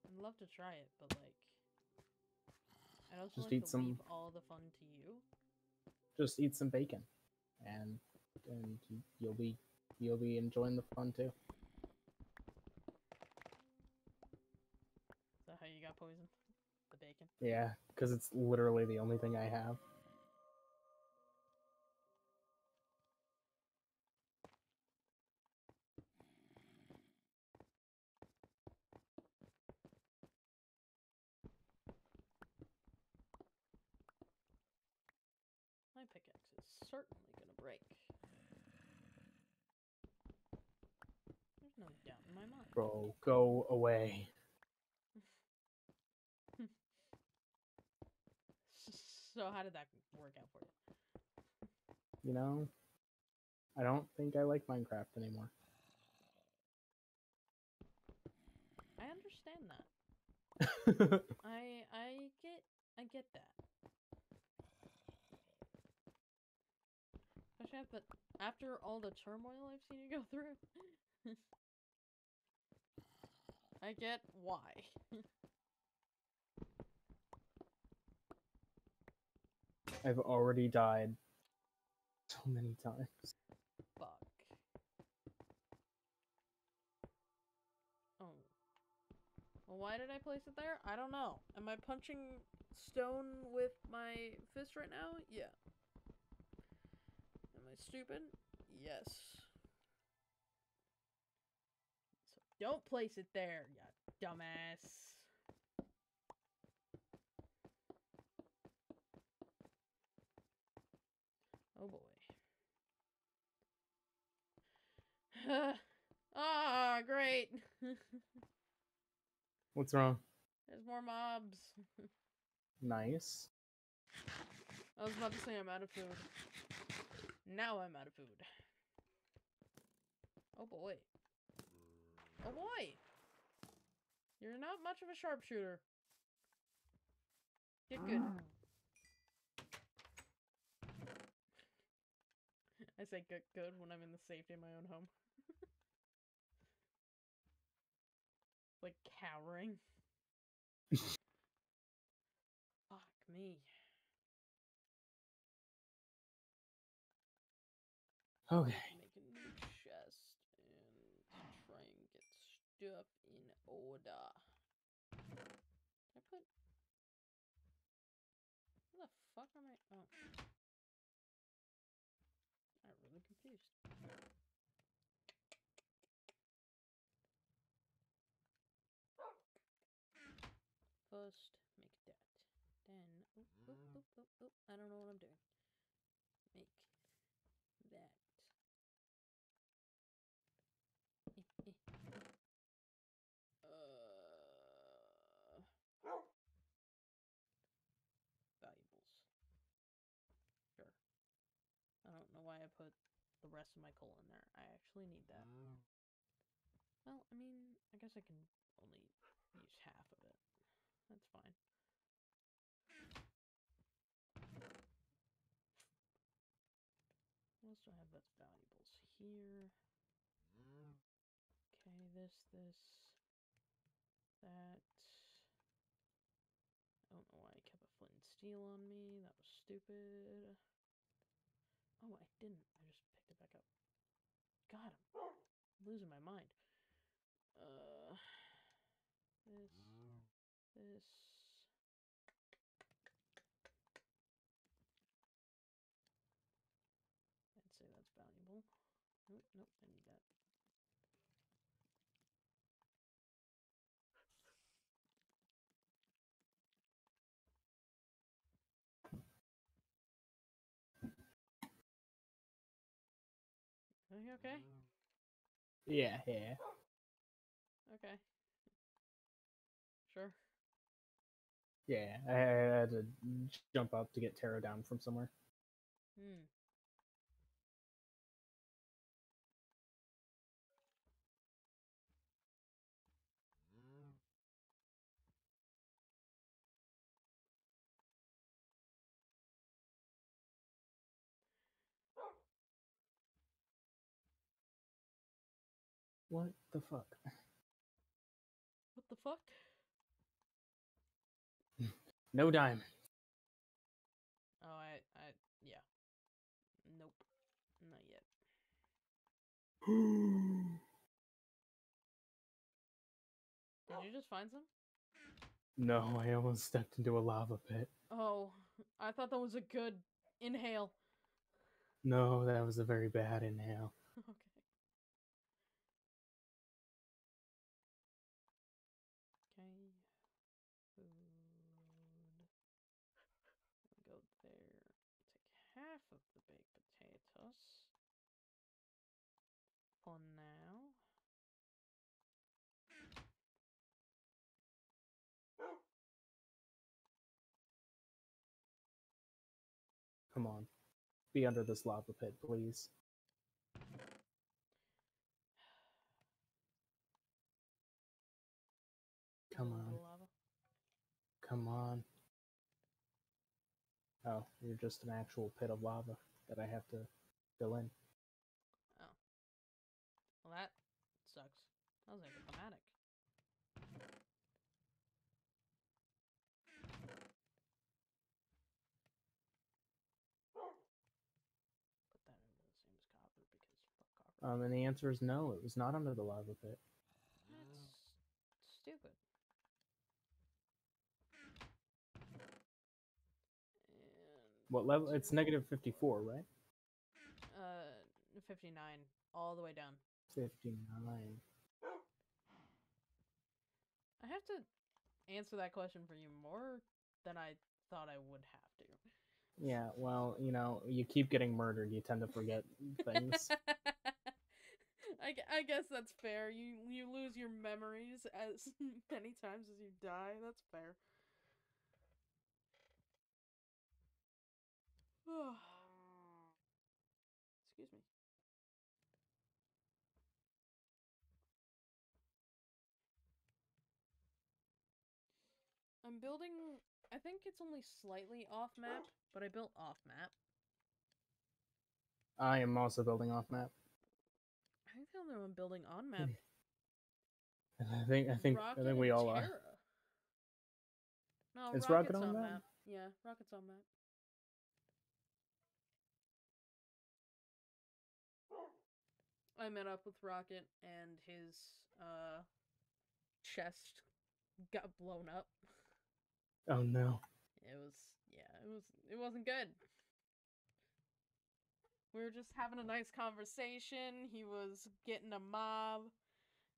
I'd love to try it, but like, I'd also Just like eat to some- leave all the fun to you. Just eat some bacon, and and you'll be you'll be enjoying the fun too. Is that how you got poisoned? The bacon? Yeah, because it's literally the only thing I have. My pickaxe is certainly gonna break. There's no doubt in my mind. Go go away. So how did that work out for you? You know, I don't think I like Minecraft anymore. I understand that. I I get I get that. But after all the turmoil I've seen you go through. I get why. I've already died so many times. Fuck. Oh. Well, why did I place it there? I don't know. Am I punching stone with my fist right now? Yeah. Am I stupid? Yes. So don't place it there, you dumbass. Oh boy. ah, great. What's wrong? There's more mobs. Nice. I was about to say I'm out of food. Now I'm out of food. Oh boy. Oh boy. You're not much of a sharpshooter. Get good. I say good good when I'm in the safety of my own home. like cowering. Fuck me. Okay. Make a new chest and try and get stuff in order. Did I put. Where the fuck am I? Oh. I'm really confused. First, make that. Then, oop, oop, oop. I don't know what I'm doing. Make that. Uh, valuables. Sure. I don't know why I put the rest of my coal in there. I actually need that. Well, I mean, I guess I can only use half of it. That's fine. I have that's valuables here? Okay, this, this, that. I don't know why I kept a flint and steel on me. That was stupid. Oh, I didn't. I just picked it back up. God, I'm losing my mind. Uh, this. I'd say that's valuable. Nope, nope, I need that. Are you okay? Yeah, yeah. Okay. Sure. Yeah, I, I had to jump up to get Taro down from somewhere. Hmm. What the fuck? What the fuck? No diamond. Oh, I, I, yeah. Nope. Not yet. Did you just find some? no, I almost stepped into a lava pit. Oh, I thought that was a good inhale. No, that was a very bad inhale. okay. Okay. Food. Go there. Take half of the baked potatoes. For now. Come on. Be under this lava pit, please. Come on. Come on. Oh, you're just an actual pit of lava that I have to fill in. Oh. Well, that sucks. That was anticlimactic. Put that into the same as copper because fuck copper. Um, and the answer is no, it was not under the lava pit. That's stupid. And What level? It's negative 54, right? uh 59 all the way down. 59. I have to answer that question for you more than I thought I would have to. Yeah, well, you know, you keep getting murdered, you tend to forget things. I, I guess that's fair. You you lose your memories as many times as you die. That's fair. Excuse me. I'm building. I think it's only slightly off map, but I built off map. I am also building off map. I think the only one building on map. I think I think I think we all are. Tara. No, Is Rocket's Rocket on on map? map. Yeah, Rocket's on map. I met up with Rocket and his uh chest got blown up. Oh no. It was yeah, it was it wasn't good. We were just having a nice conversation. He was getting a mob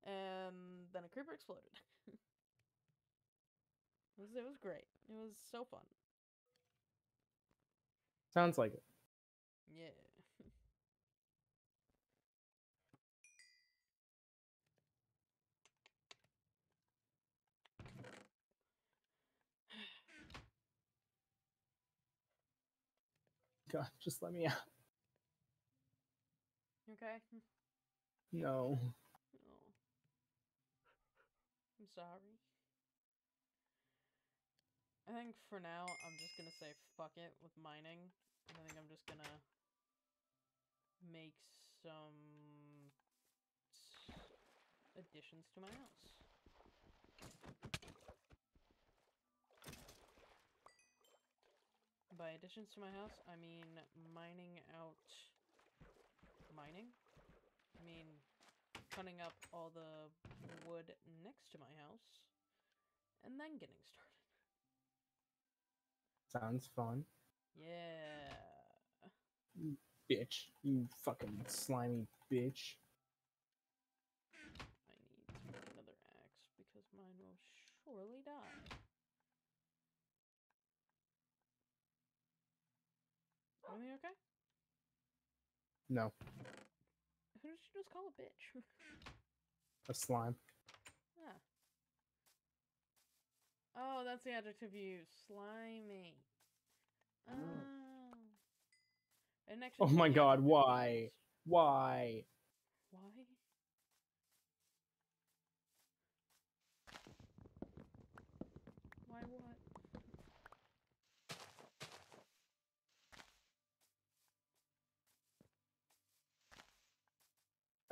and then a creeper exploded. it was it was great. It was so fun. Sounds like it. Yeah. God, just let me out. Okay? No. Oh. I'm sorry. I think for now I'm just gonna say fuck it with mining. I think I'm just gonna make some additions to my house. By additions to my house, I mean mining out mining. I mean cutting up all the wood next to my house and then getting started. Sounds fun. Yeah. You Bitch. You fucking slimy bitch. I need another axe because mine will surely die. Everything okay? No. Who did she just call a bitch? A slime. ah. Oh, that's the adjective you use. Slimy. Oh. Didn't Oh my god, adjective you why? used. Why? Why? Why what?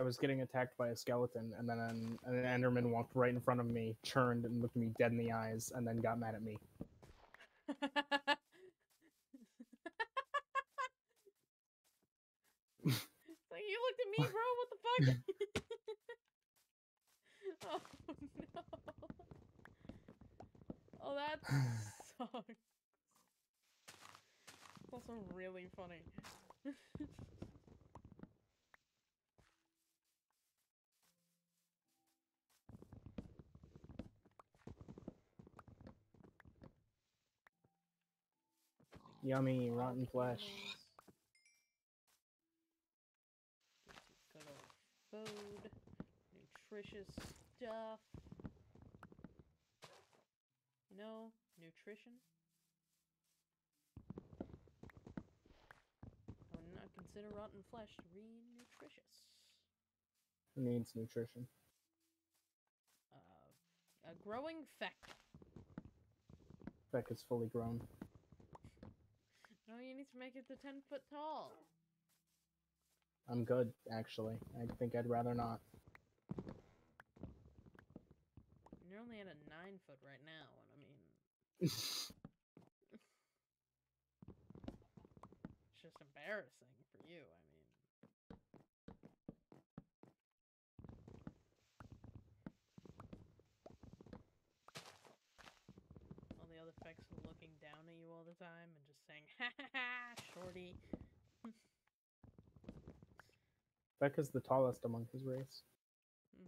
I was getting attacked by a skeleton, and then an, an Enderman walked right in front of me, turned and looked me dead in the eyes, and then got mad at me. Like you looked at me, bro. What the fuck? oh no. Oh, that sucks. It's also really funny. Yummy, rotten flesh. good old food, nutritious stuff. You know, nutrition. I would not consider rotten flesh to be nutritious. Who needs nutrition? Uh, a growing Fecc. Fecc is fully grown. No, you need to make it to 10 foot tall. I'm good, actually. I think I'd rather not. You're only at a 9 foot right now, and I mean, it's just embarrassing for you. I mean, all the other are looking down at you all the time and just saying, ha ha ha, shorty. Beck is the tallest among his race. Hmm.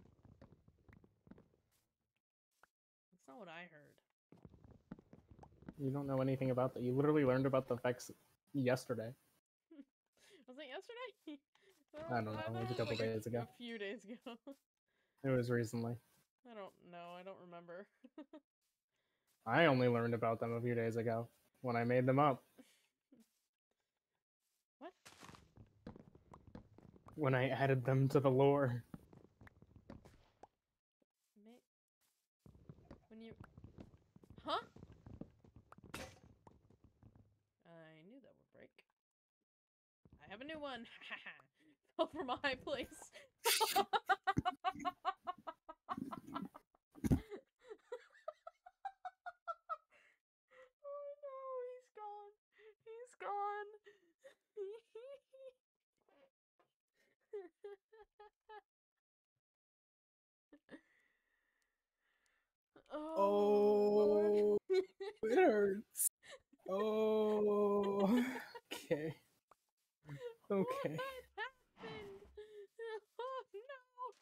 That's not what I heard. You don't know anything about that. You literally learned about the Vex yesterday. Was it yesterday? I don't know, it was a couple like days ago. A few days ago. It was recently. I don't know. I don't remember. I only learned about them a few days ago when I made them up. When I added them to the lore. When you. Huh? I knew that would break. I have a new one. Fell from a high place. oh no, he's gone. He's gone. Oh, oh it hurts. Oh, okay. Okay. What happened? Oh no!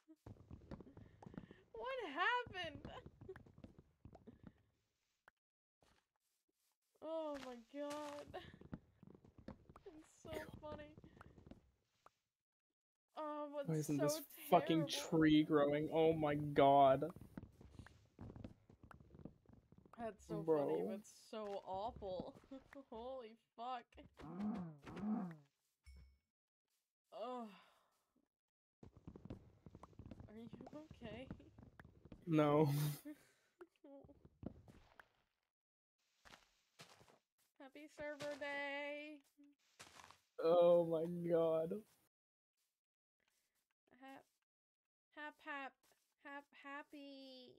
What happened? Oh my god. It's so funny. Oh, what's Why isn't so this fucking tree growing? Oh my god. That's so funny, Bro. but so awful. Holy fuck. Oh. Are you okay? No. Happy server day. Oh my god. hap hap hap happy.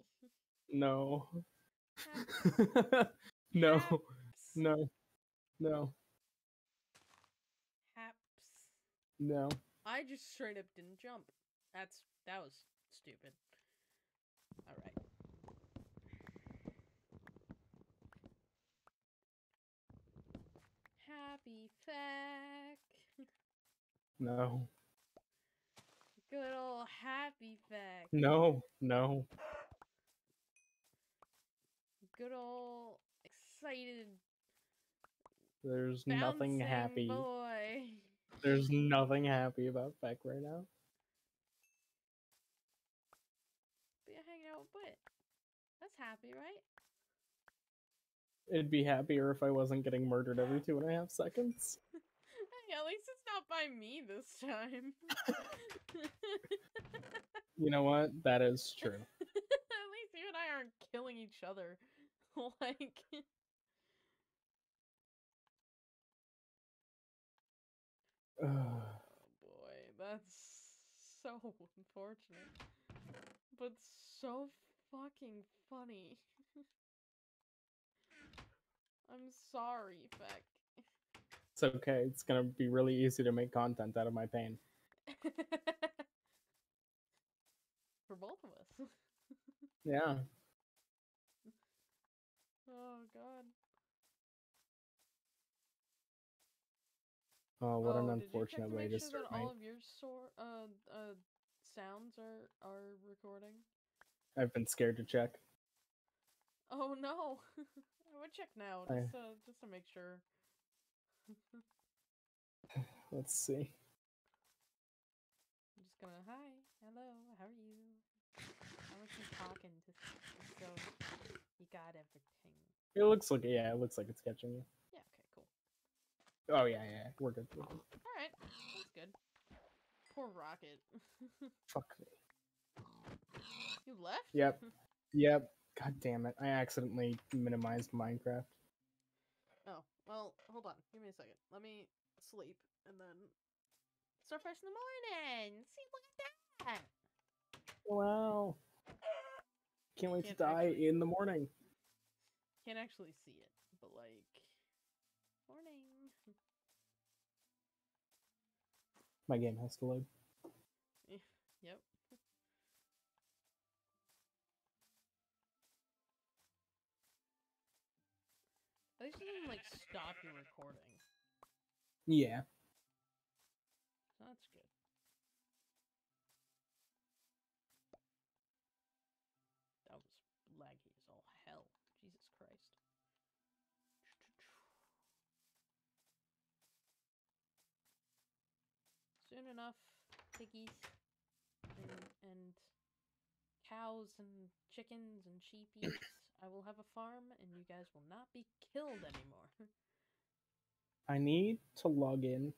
No. Hap. no. Haps. No. No. Haps. No. I just straight up didn't jump. That's that was stupid. All right. Happy fact. No. Good old happy Fecc. no, no. Good old excited There's nothing happy. boy. There's nothing happy about Beck right now. Be hanging out with Bit. That's happy, right? It'd be happier if I wasn't getting murdered every two and a half seconds. At least it's not by me this time. You know what? That is true. At least you and I aren't killing each other. like, oh boy, that's so unfortunate. But so fucking funny. I'm sorry, Fecc. It's okay. It's gonna be really easy to make content out of my pain. For both of us. Yeah. oh god. Oh, what an Oh, check unfortunate way to sure start my. all of your sor- uh, uh, sounds are are recording? I've been scared to check. Oh no! I would check now I- just to just to make sure. Let's see. I'm just gonna hi, hello, how are you? I was just talking to so you got everything. It looks like yeah, it looks like it's catching you. Yeah, okay, cool. Oh yeah, yeah, we're good. We're good. All right, that's good. Poor Rocket. Fuck me. you left? Yep. Yep. God damn it! I accidentally minimized Minecraft. Well, hold on. Give me a second. Let me sleep and then start fresh in the morning. See, look at that. Wow. Can't wait Can't to die actually- in the morning. Can't actually see it, but like, morning. My game has to load. Yep. At least it doesn't like stop your recording. Yeah. So that's good. That was laggy as all hell. Jesus Christ. Soon enough, piggies and, and cows and chickens and sheepies, I will have a farm and you guys will not be killed anymore. I need to log in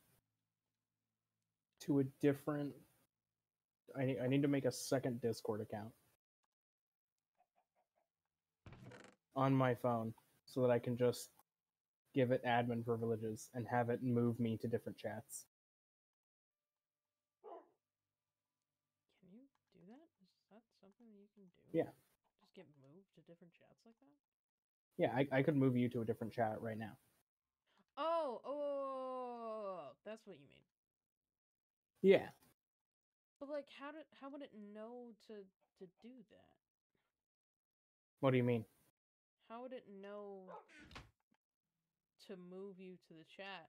to a different. I need, I need to make a second Discord account on my phone so that I can just give it admin privileges and have it move me to different chats. Can you do that? Is that something that you can do? Yeah. Just get moved to different chats like that? Yeah, I, I could move you to a different chat right now. Oh, oh, that's what you mean. Yeah. But like, how did how would it know to to do that? What do you mean? How would it know to move you to the chat?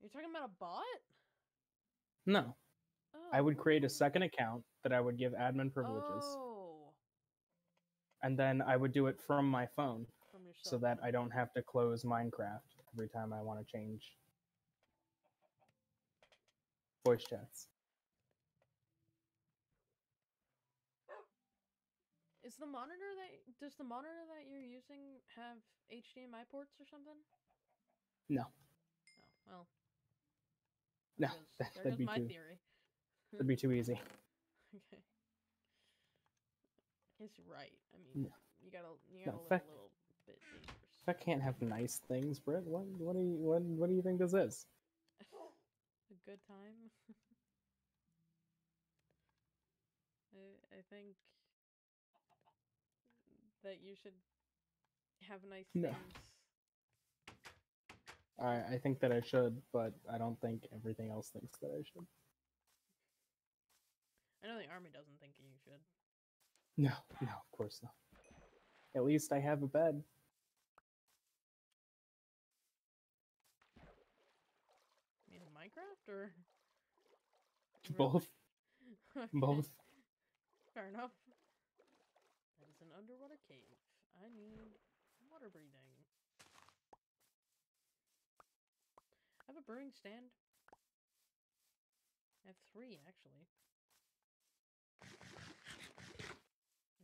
You're talking about a bot? No. Oh. I would create a oh. second account that I would give admin privileges, Oh, and then I would do it from my phone from so that I don't have to close Minecraft every time I want to change voice chats. Is the monitor that does the monitor that you're using have HDMI ports or something? No, Oh well. no, that, that'd be my too theory. that'd be too easy. Okay. I right. I mean, No. you gotta you gotta live fact- a little bit dangerous. That can't have nice things, Britt. What what do you what what do you think this is? a good time. I I think that you should have nice No. things. I I think that I should, but I don't think everything else thinks that I should. I know the army doesn't think you should. No, no, of course not. At least I have a bed. In Minecraft or both? Both. Fair enough. That is an underwater cave. I need water breathing. I have a brewing stand. I have three actually.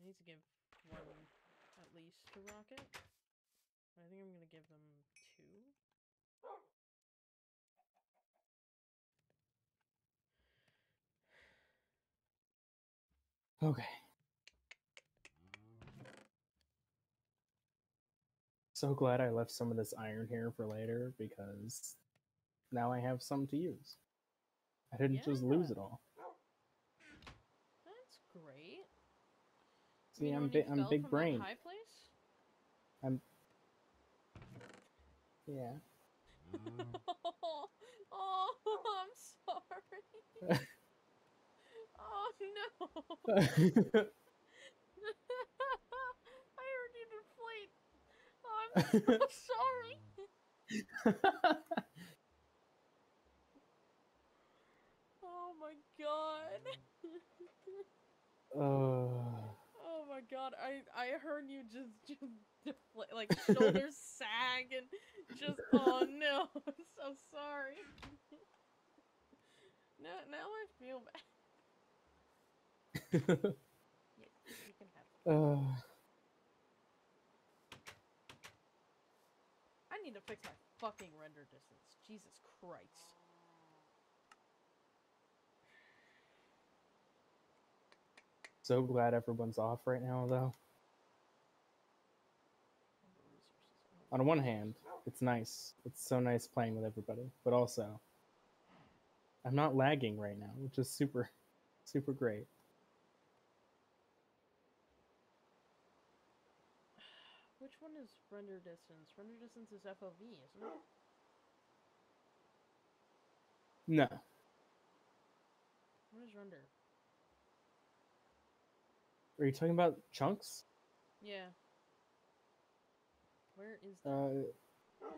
I need to give one at least to Rocket. I think I'm gonna give them two. Okay. So glad I left some of this iron here for later because now I have some to use. I didn't just lose it all. That's great. See, You I'm know when big. I'm big from that brain. High place? I'm. Yeah. oh, oh, I'm sorry. oh no. I heard you deflate. Oh, I'm so sorry. Oh my god. uh, Oh my god, I I heard you just just deflate, like shoulders sag and just oh no, I'm so sorry. now now I feel bad. Yeah, you can have. it. uh, I need to fix my fucking render distance. Jesus Christ. So glad everyone's off right now, though. On one hand, it's nice. It's so nice playing with everybody, but also, I'm not lagging right now, which is super, super great. Which one is render distance? Render distance is FOV, isn't it? No, What is render? Are you talking about chunks? Yeah. Where is that? Uh,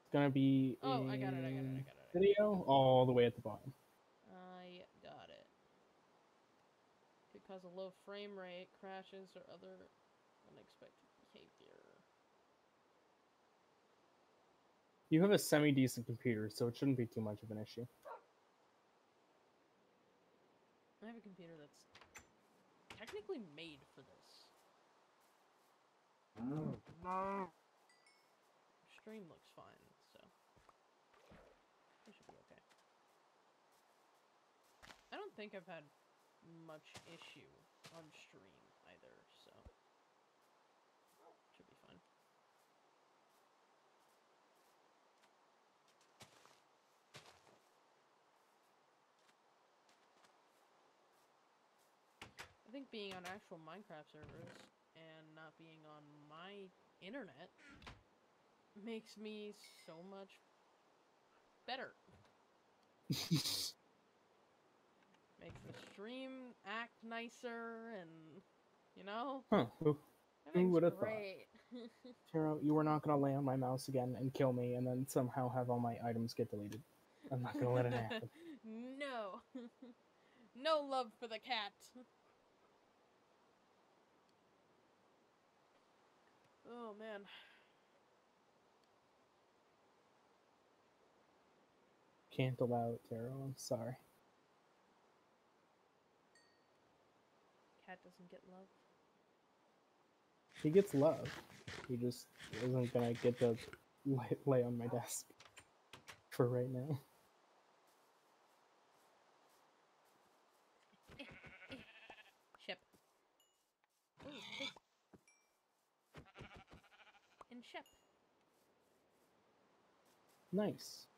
it's gonna be. oh, I got it, I got it, I got it. I got it. Video all the way at the bottom. I got it. Could cause a low frame rate, crashes, or other unexpected behavior. You have a semi decent computer, so it shouldn't be too much of an issue. I have a computer that's technically made for this. Stream looks fine, so it should be okay. I don't think I've had much issue on stream either, so should be fine. I think being on actual Minecraft servers and not being on my internet makes me so much better. Makes the stream act nicer and you know, Huh? Who, Who would've thought? great. Taro, you were not gonna lay on my mouse again and kill me, and then somehow have all my items get deleted. I'm not gonna let it happen. no. no love for the cat. Oh man. Can't allow it, Taro. I'm sorry. Cat doesn't get love. He gets love. He just isn't gonna get to lay, lay on my desk for right now. Ship. Ooh, pig. And ship. Nice.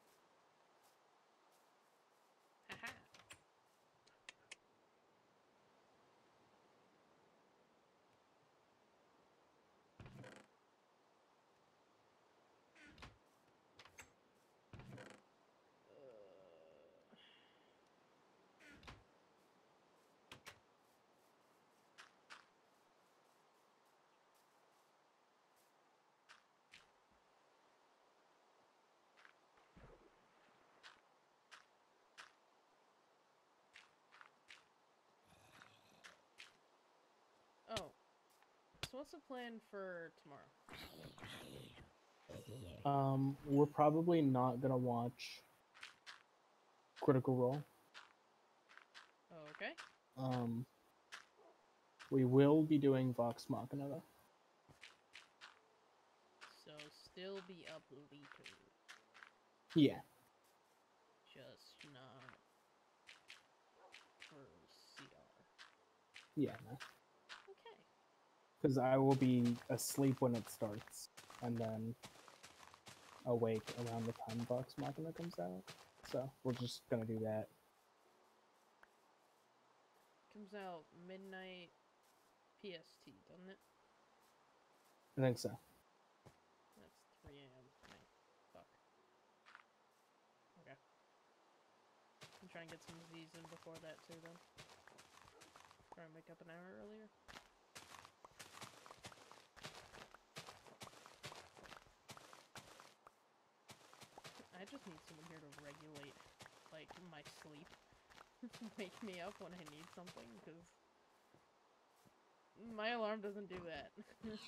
What's the plan for tomorrow? Um, we're probably not gonna watch Critical Role. Okay. Um, we will be doing Vox Machina though. So still be up later, Yeah. just not for CR. Yeah, no. Because I will be asleep when it starts, and then awake around the time Vox Machina comes out. So we're just gonna do that. Comes out midnight PST, doesn't it? I think so. That's 3 a.m. Fuck. Okay. I'm trying to get some Z's in before that too then. Try and wake up an hour earlier. Just need someone here to regulate, like, my sleep. Wake me up when I need something, because my alarm doesn't do that.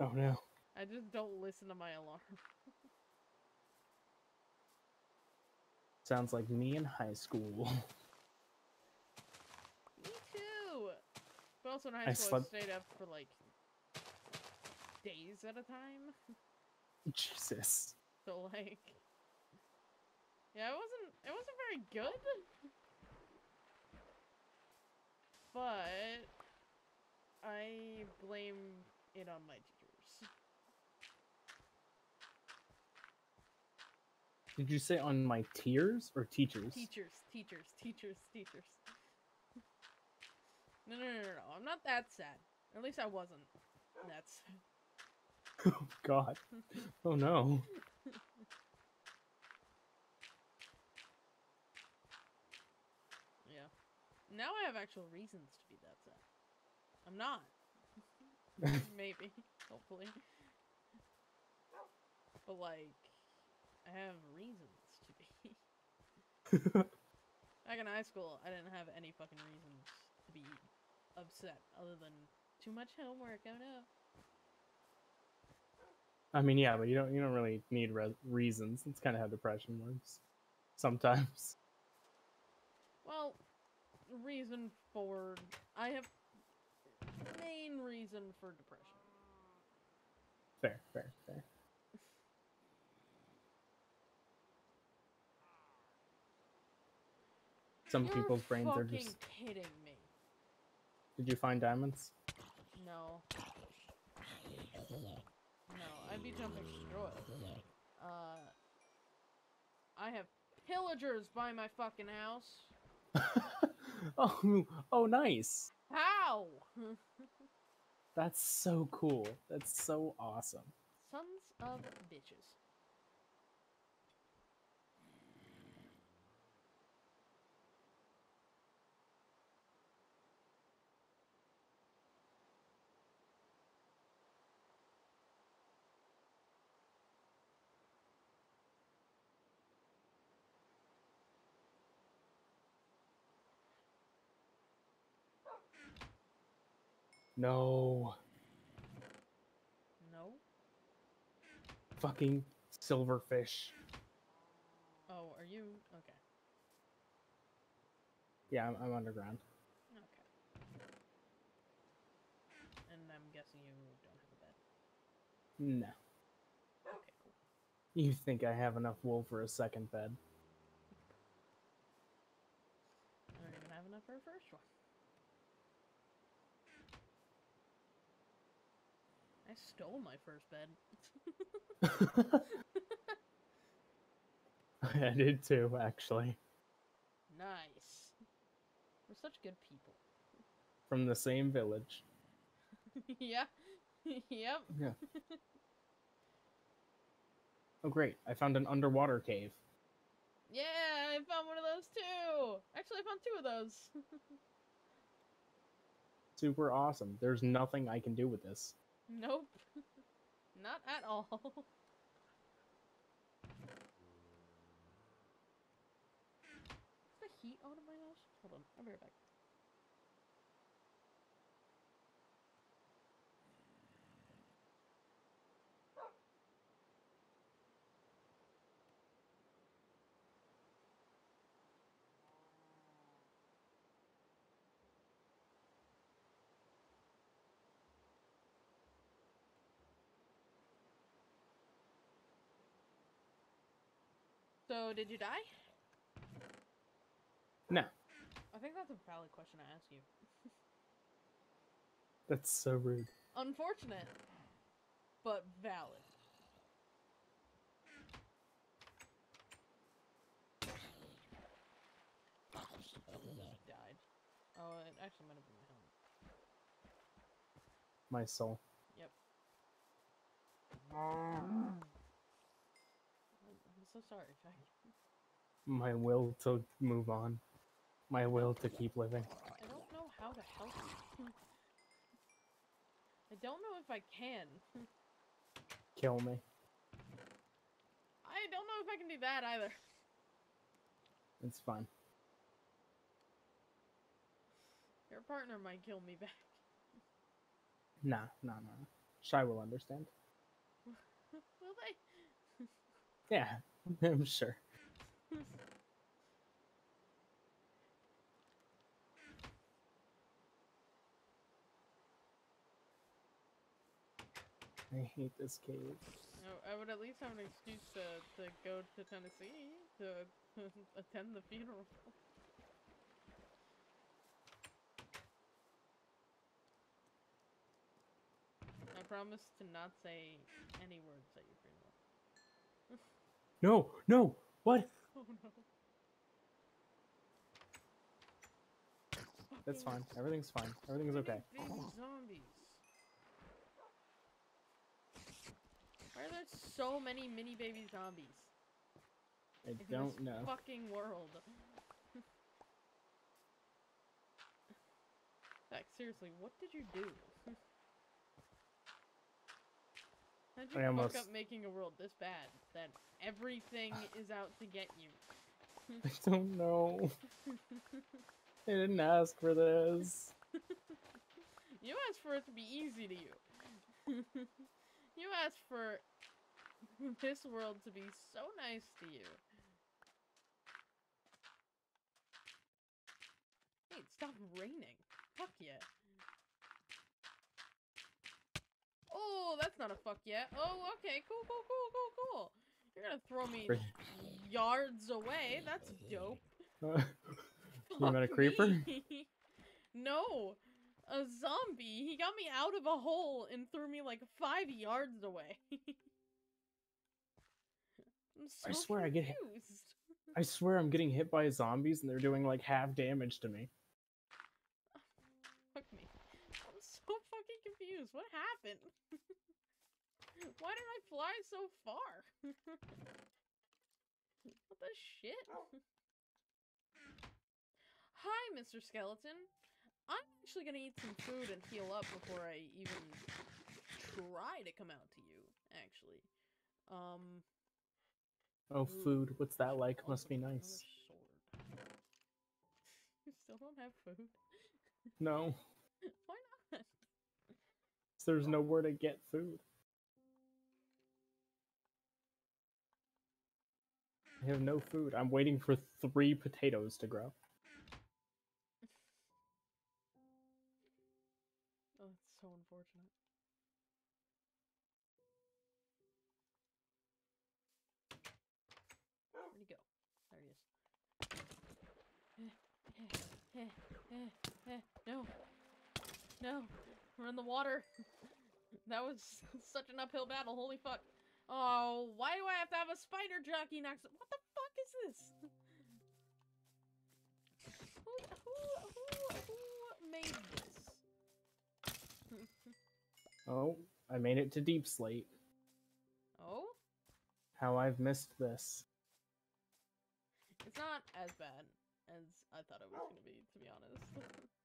Oh no. I just don't listen to my alarm. Sounds like me in high school. Me too. But also in high I school, slept- I stayed up for like days at a time. Jesus. So like, yeah, it wasn't it wasn't very good. But I blame it on my teachers. Did you say on my tears or teachers? Teachers, teachers, teachers, teachers. No, no, no, no, no. I'm not that sad. Or at least I wasn't. That's oh God. Oh no. Yeah. Now I have actual reasons to be that sad. I'm not. Maybe. Hopefully. But like, I have reasons to be. Back in high school, I didn't have any fucking reasons to be upset other than too much homework. Oh no. I mean, yeah, but you don't you don't really need re- reasons. That's kind of how depression works. Sometimes. Well, reason for I have main reason for depression. Fair, fair, fair. Some You're people's brains are just. kidding me. Did you find diamonds? No. No, I'd be jumping destroyed. Uh, I have pillagers by my fucking house. oh, oh, nice. How? That's so cool. That's so awesome. Sons of bitches. No. No. Fucking silverfish. Oh, are you okay? Yeah, I'm, I'm underground. Okay. And I'm guessing you don't have a bed. No. Okay, cool. You think I have enough wool for a second bed? I don't even have enough for a first one. I stole my first bed. I did too, actually. nice. We're such good people. From the same village. yeah. yep. Yeah. Oh, great. I found an underwater cave. Yeah, I found one of those too. Actually, I found two of those. Super awesome. There's nothing I can do with this. Nope. Not at all. Is the heat on in my house? Hold on, I'll be right back. So, did you die? No. I think that's a valid question to ask you. That's so rude. Unfortunate, but valid. Died. Oh, it actually might have been my helmet. My soul. Yep. So sorry, Jack. My will to move on. My will to keep living. I don't know how to help you. I don't know if I can. Kill me. I don't know if I can do that either. It's fine. Your partner might kill me back. Nah, nah, nah. Shy will understand. Will they? Yeah, I'm sure. I hate this cave. I- I would at least have an excuse to, to go to Tennessee to attend the funeral. I promise to not say any words at your funeral. No, no, what? Oh no. That's fine. Everything's fine. Everything's okay. Zombies. Why are there so many mini baby zombies I in don't know. fucking world? like seriously, what did you do? How'd you I fuck almost- up making a world this bad that everything is out to get you? I don't know. I didn't ask for this. You asked for it to be easy to you. you asked for this world to be so nice to you. Hey, stopped raining. Fuck yeah. Oh, that's not a fuck yet. Oh, okay, cool, cool, cool, cool, cool. You're gonna throw me yards away. That's dope. you met a creeper? no, a zombie. He got me out of a hole and threw me like five yards away. I'm so I swear I get hit- I swear I'm getting hit by zombies and they're doing like half damage to me. Fuck me. I'm so fucking confused. What happened? Why did I fly so far? what the shit? Hi, Mr. Skeleton. I'm actually gonna eat some food and heal up before I even try to come out to you, actually. Um. Oh, Ooh, food. What's that like? I'll Must be nice. sword. You still don't have food? No, Why not? 'cause there's nowhere to get food. I have no food. I'm waiting for three potatoes to grow. Oh, it's so unfortunate. Where'd he go? There he is. Eh, eh, eh, no. No. We're in the water. That was such an uphill battle. Holy fuck. Oh, why do I have to have a spider jockey next? What the fuck is this? Who, who, who, who made this? Oh, I made it to Deep Slate. Oh? How I've missed this. It's not as bad as I thought it was gonna be, to be honest.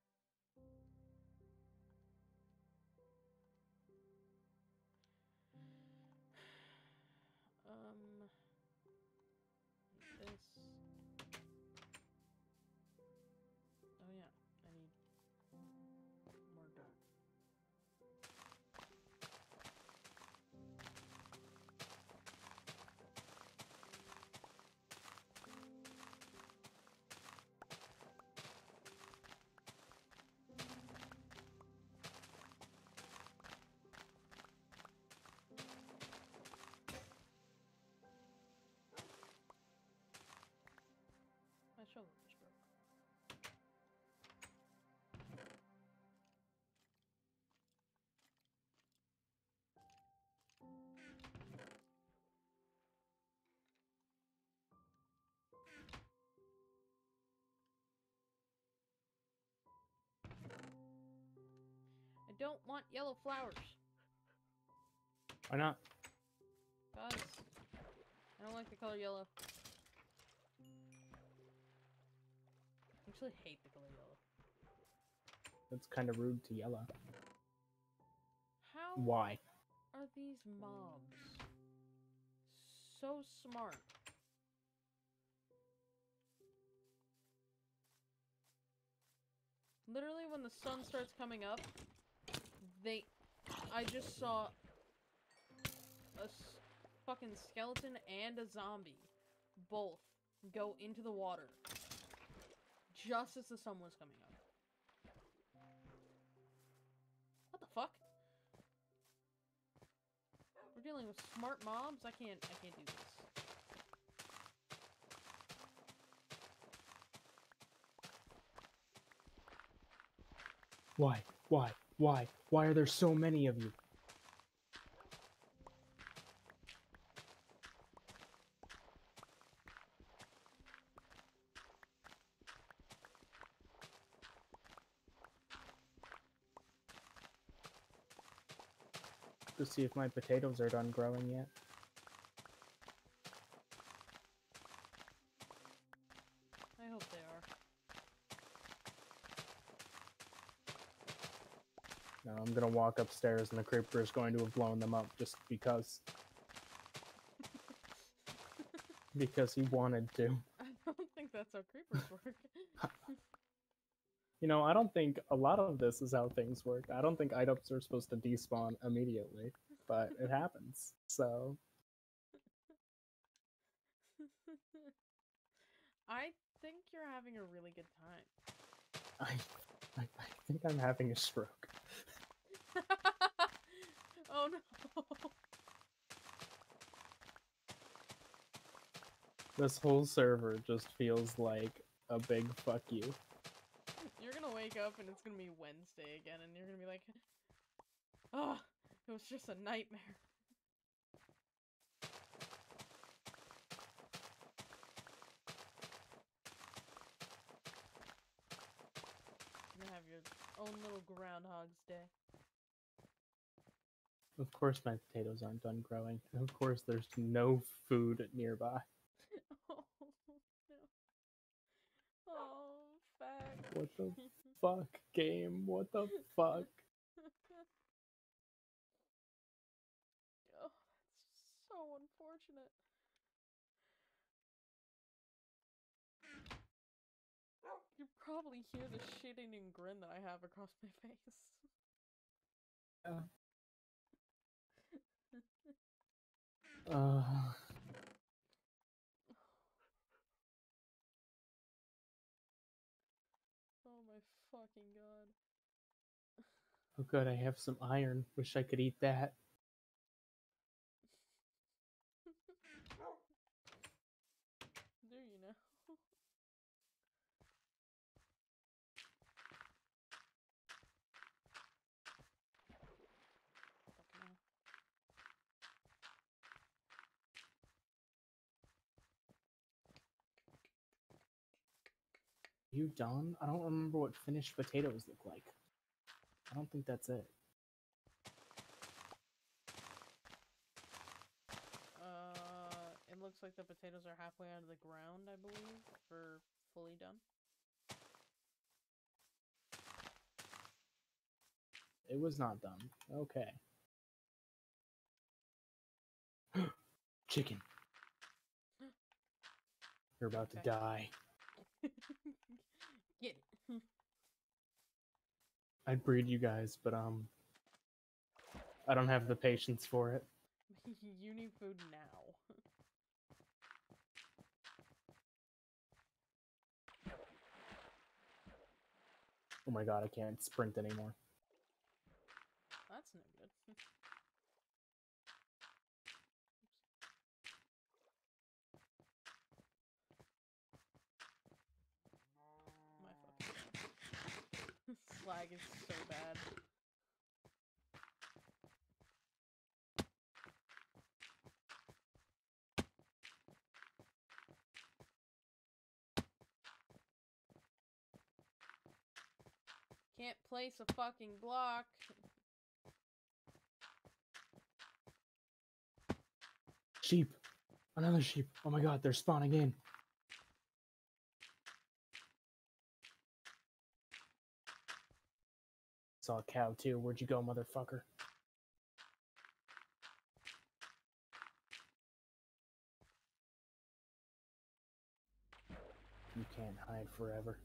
don't want yellow flowers. Why not? Cause I don't like the color yellow. I actually hate the color yellow. That's kind of rude to yellow. How Why? are these mobs so smart? Literally, when the sun starts coming up, they. I just saw a fucking skeleton and a zombie both go into the water just as the sun was coming up. What the fuck? We're dealing with smart mobs? I can't I can't do this. Why? Why? Why? Why are there so many of you? To see if my potatoes are done growing yet. I hope they are. No, I'm gonna walk upstairs and the creeper is going to have blown them up just because. because he wanted to. I don't think that's how creepers work. You know, I don't think a lot of this is how things work. I don't think items are supposed to despawn immediately, but it happens. So, I think you're having a really good time. I, I, I think I'm having a stroke. oh no. This whole server just feels like a big fuck you. You're gonna wake up and it's gonna be Wednesday again, and you're gonna be like, oh, it was just a nightmare. You're gonna have your own little Groundhog's Day. Of course, my potatoes aren't done growing. and Of course, there's no food nearby. oh no. Oh. What the fuck, game? What the fuck? Oh, that's so unfortunate. You probably hear the shit-eating grin that I have across my face. Uh. Uh, Oh my fucking god. oh, good. I have some iron. Wish I could eat that. Do you know? Fucking hell. You done? I don't remember what finished potatoes look like. I don't think that's it. Uh, it looks like the potatoes are halfway out of the ground, I believe, for fully done. It was not done. Okay. Chicken. You're about Okay. to die. I breed you guys, but um, I don't have the patience for it. you need food now. oh my god, I can't sprint anymore. That's no good. flag is Can't place a fucking block. Sheep. Another sheep. Oh my god, they're spawning in. Saw a cow too. Where'd you go, motherfucker? You can't hide forever.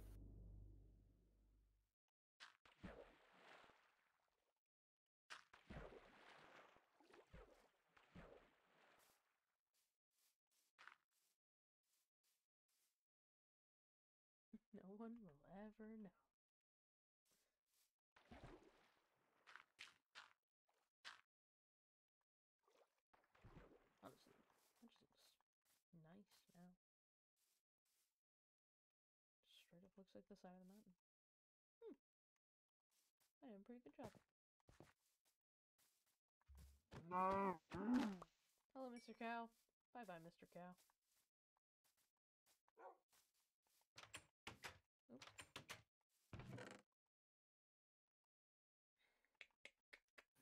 No one will ever know. Honestly, that just looks nice now. Straight up looks like the side of the mountain. Hmm. I did a pretty good job. Hello, Mr. Cow. Bye bye, Mr. Cow.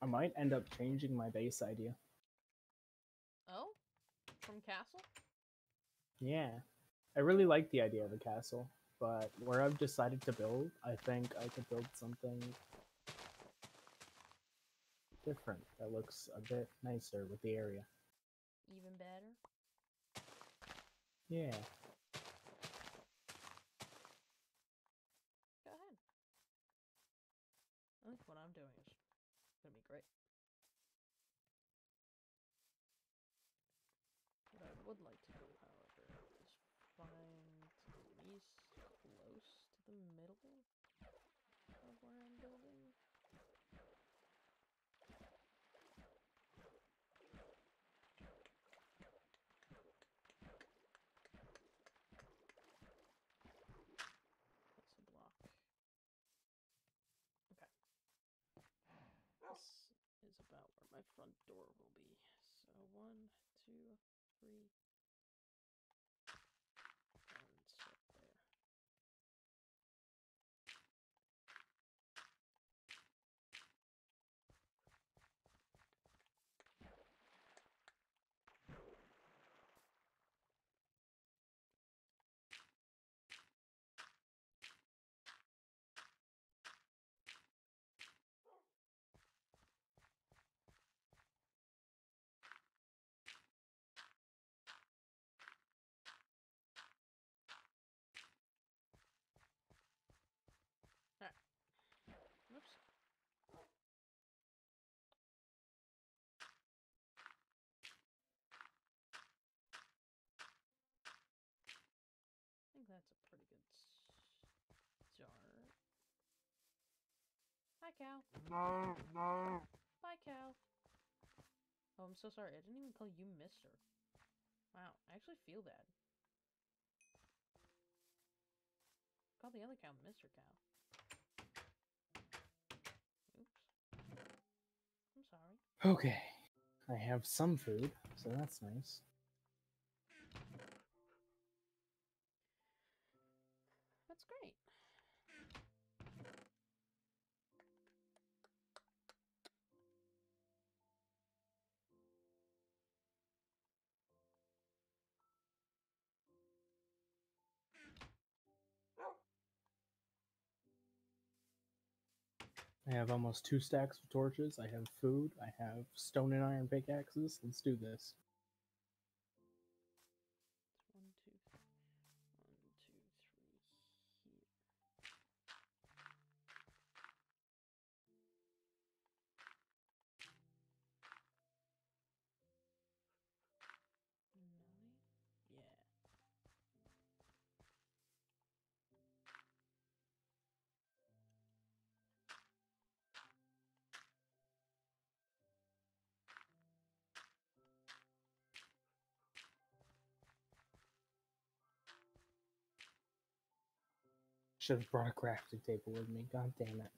I might end up changing my base idea. Oh? From Castle? Yeah. I really like the idea of a castle, but where I've decided to build, I think I could build something different that looks a bit nicer with the area. Even better? Yeah. Go ahead. I think what I'm doing is gonna be great. What I would like to do, however, is find at least close to the middle of where I'm building. That's a block. Okay. This is about where my front door will be. So one, two, three, and start there. Oops. I think that's a pretty good start. Hi, cow. No, no. Bye, cow. Oh, I'm so sorry. I didn't even call you Mister. Wow, I actually feel bad. Call the other cow Mr. Cow. Oops. I'm sorry. Okay. I have some food, so that's nice. Have almost two stacks of torches. I have food. I have stone and iron pickaxes. Let's do this. Should have brought a crafting table with me. God damn it.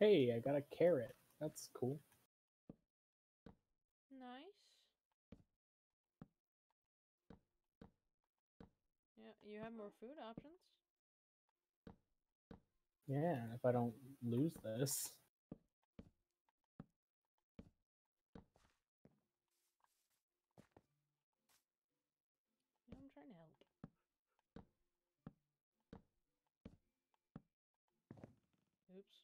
Hey, I got a carrot. That's cool. Nice. Yeah, you have more food options. Yeah, if I don't lose this. Yeah, I'm trying to help. Oops.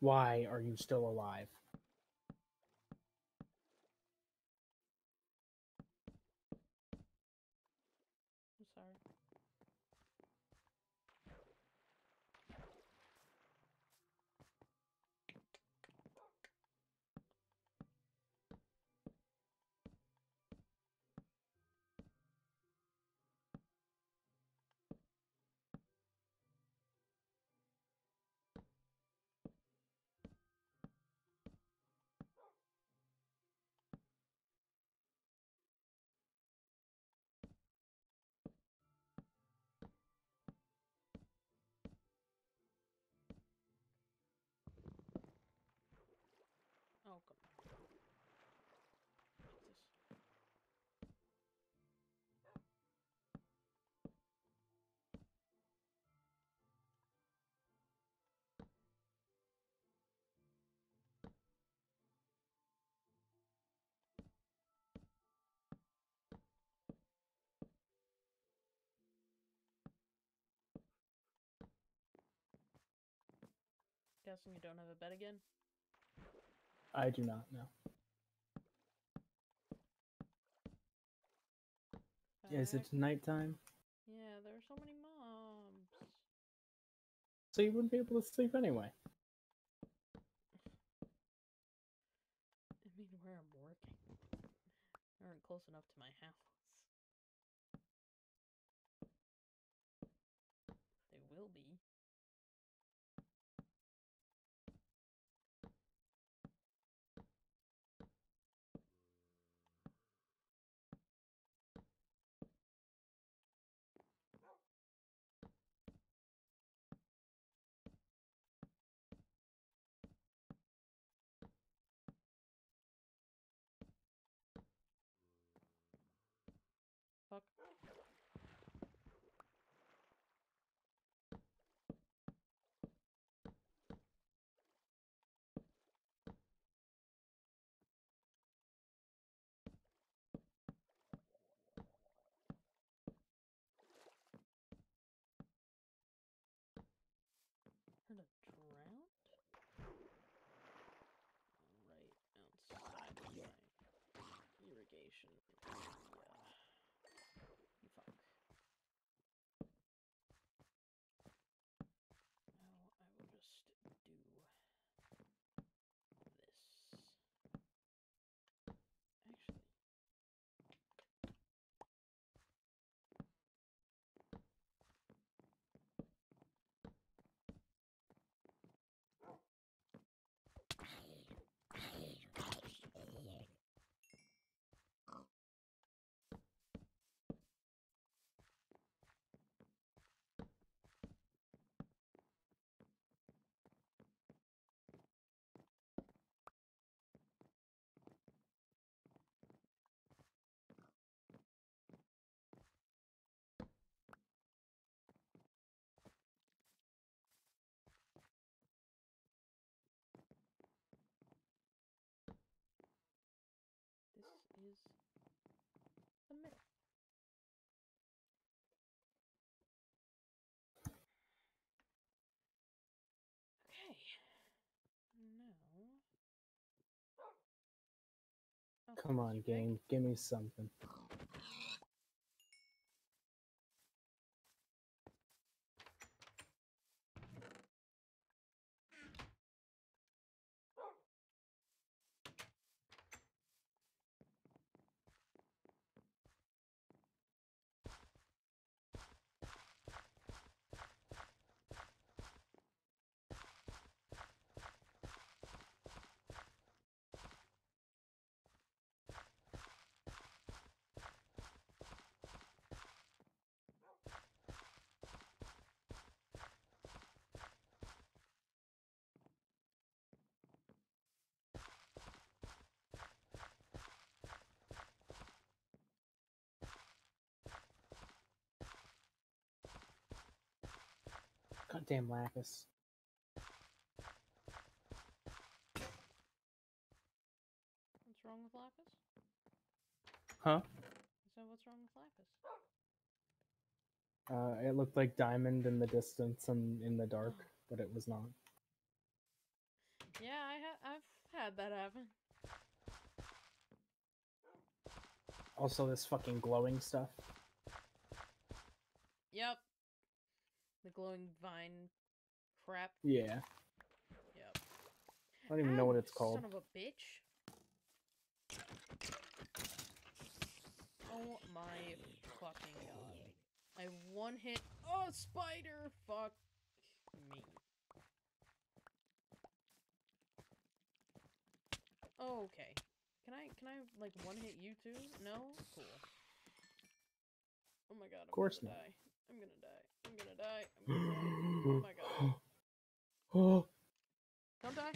Why are you still alive? Guessing you don't have a bed again? I do not know. Is it nighttime? Yeah, there are so many mobs. So you wouldn't be able to sleep anyway. I mean, where I'm working. They aren't close enough to my house. Is the middle. Okay. Now. Oh, Come on, game. Give me something. Goddamn Lapis. What's wrong with Lapis? Huh? So what's wrong with Lapis? Uh, it looked like diamond in the distance and in the dark, but it was not. Yeah, I ha- I've had that happen. Also, this fucking glowing stuff. Yep. The glowing vine crap. Yeah. Yep. I don't even know what it's called. Son of a bitch. Oh my fucking god. I one hit. Oh, spider! Fuck me. Oh, Okay. Can I can I like one hit you too? No? Cool. Oh my god, I'm course gonna not. die. I'm gonna die. I'm gonna die. I'm gonna die. Oh my god. Oh, Don't die.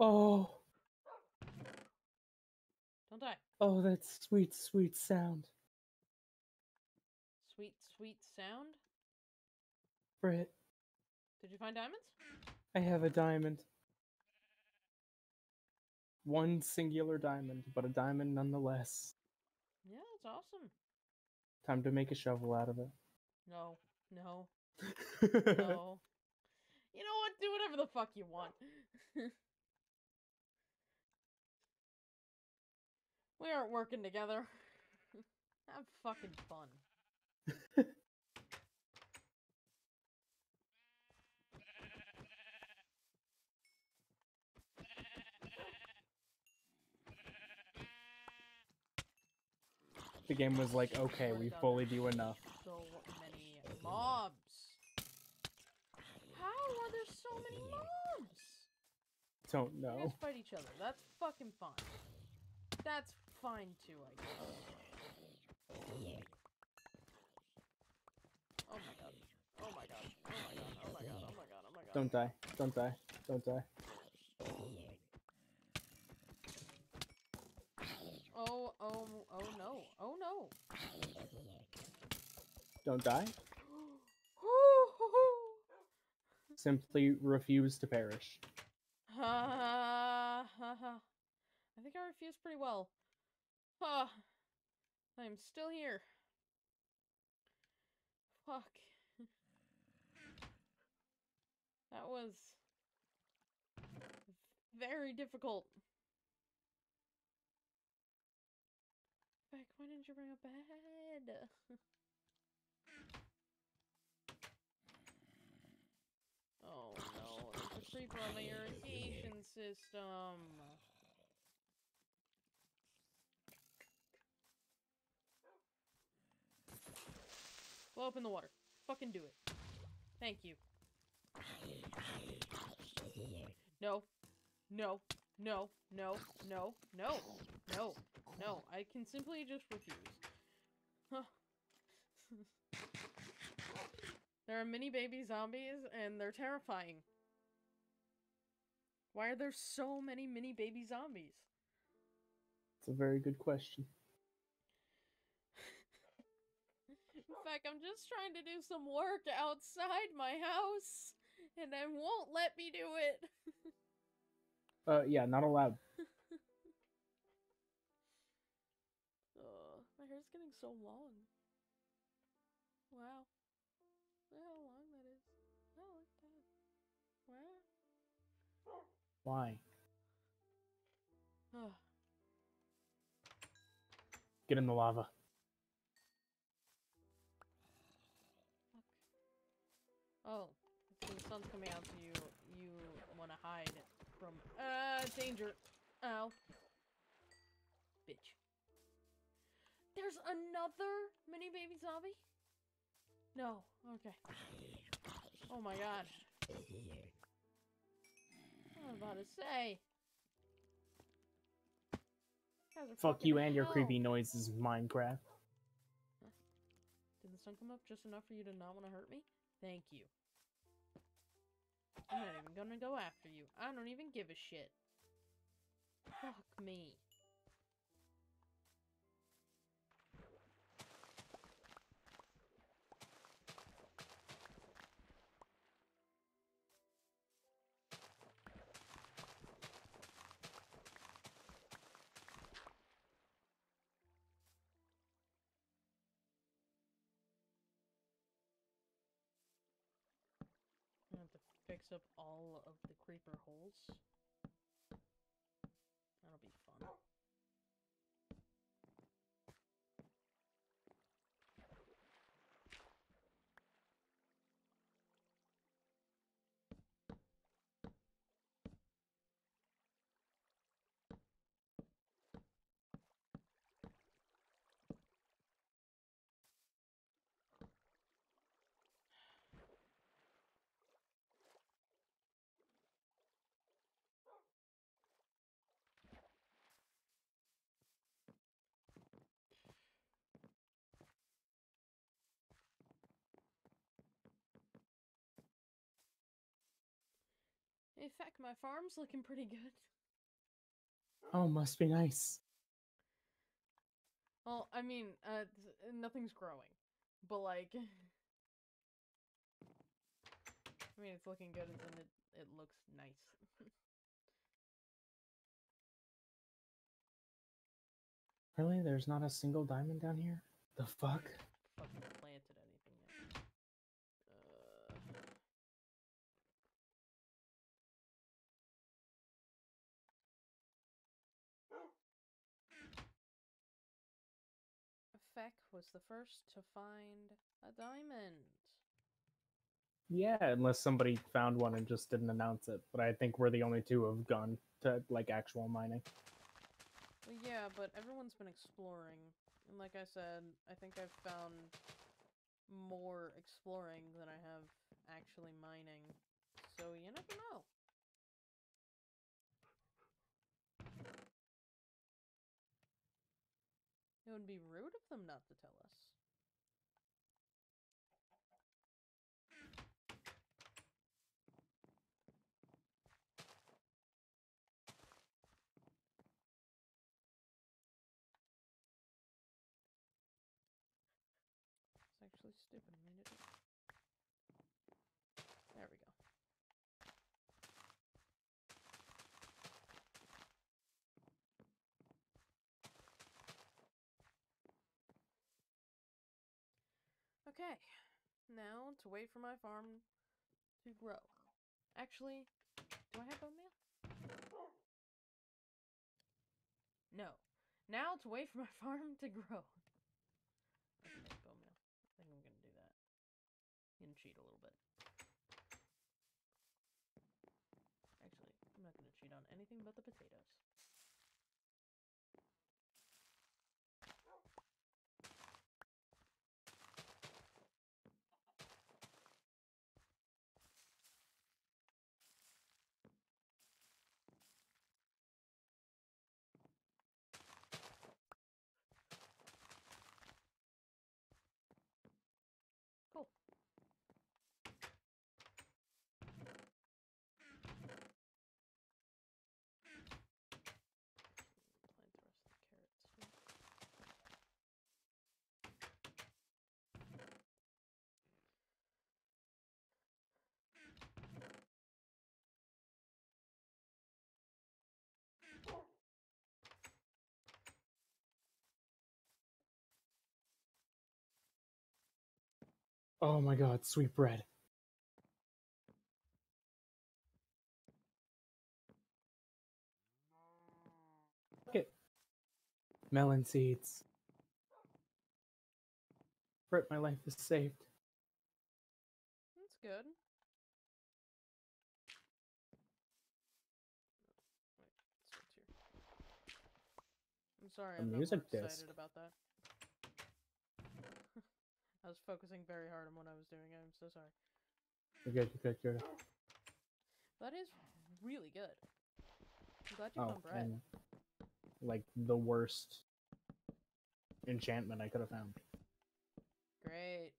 oh, Don't die. oh, that sweet, sweet sound. Sweet, sweet sound. Brit, Did you find diamonds? I have a diamond. One singular diamond, but a diamond nonetheless. Yeah, that's awesome. Time to make a shovel out of it. No, no, no. you know what? Do whatever the fuck you want. we aren't working together. Have fucking fun. The game was like, okay, we fully do enough. So many mobs. How are there so many mobs? Don't You know. fight each other. That's fucking fine. That's fine too, I guess. Oh my god. Oh my god. Oh my god. Oh my god. Oh my god. Oh my god. Oh Don't die. Don't die. Don't die. Oh, oh, oh no. Oh no. Don't die. Simply refuse to perish. Ha ha ha. I think I refused pretty well. Ah, I'm still here. Fuck. that was very difficult. Why didn't you bring a bed? oh no, there's a creeper on my irrigation system. Blow up in the water. Fucking do it. Thank you. No. No. No. No. No. No. No. No. I can simply just refuse. Huh. there are mini baby zombies and they're terrifying. Why are there so many mini baby zombies? It's a very good question. In fact, I'm just trying to do some work outside my house, and they won't let me do it. Uh, yeah, not allowed. oh, my hair's getting so long. Wow. Look how long that is. Oh, look at that. Wow. Why? Ugh. Get in the lava. Oh, the sun's coming out, so you you want to hide from uh danger. Ow, bitch. There's another mini baby zombie. No. Okay. Oh my god. I was about to say. Fuck you and your creepy noises, Minecraft. Did the sun come up just enough for you to not want to hurt me? Thank you. I'm not even gonna go after you. I don't even give a shit. Fuck me. Up all of the creeper holes. In fact, my farm's looking pretty good. Oh, must be nice. Well, I mean, uh, nothing's growing, but like, I mean, it's looking good, and it it looks nice. Really? There's not a single diamond down here? The fuck? Fucking was the first to find a diamond. Yeah, unless somebody found one and just didn't announce it. But I think we're the only two who have gone to like actual mining. Well, yeah, but everyone's been exploring, and like I said, I think I've found more exploring than I have actually mining. So you never know. It would be rude of them not to tell us. It's actually stupid. I made it. There we go. Okay, now to wait for my farm to grow. Actually, do I have bone meal? No. Now to wait for my farm to grow. Bone meal. I think I'm gonna do that. You can cheat a little bit. Actually, I'm not gonna cheat on anything but the potatoes. Cool. Plant the rest of the carrots here. Oh my god, sweet bread. Look it. Melon seeds. Frick, my life is saved. That's good. Wait, starts here. I'm sorry, A I'm not music more disc. excited about that. I was focusing very hard on what I was doing. I'm so sorry. You're good, you're good, you're good. That is really good. I'm glad you Oh, found bread. like the worst enchantment I could have found. Great.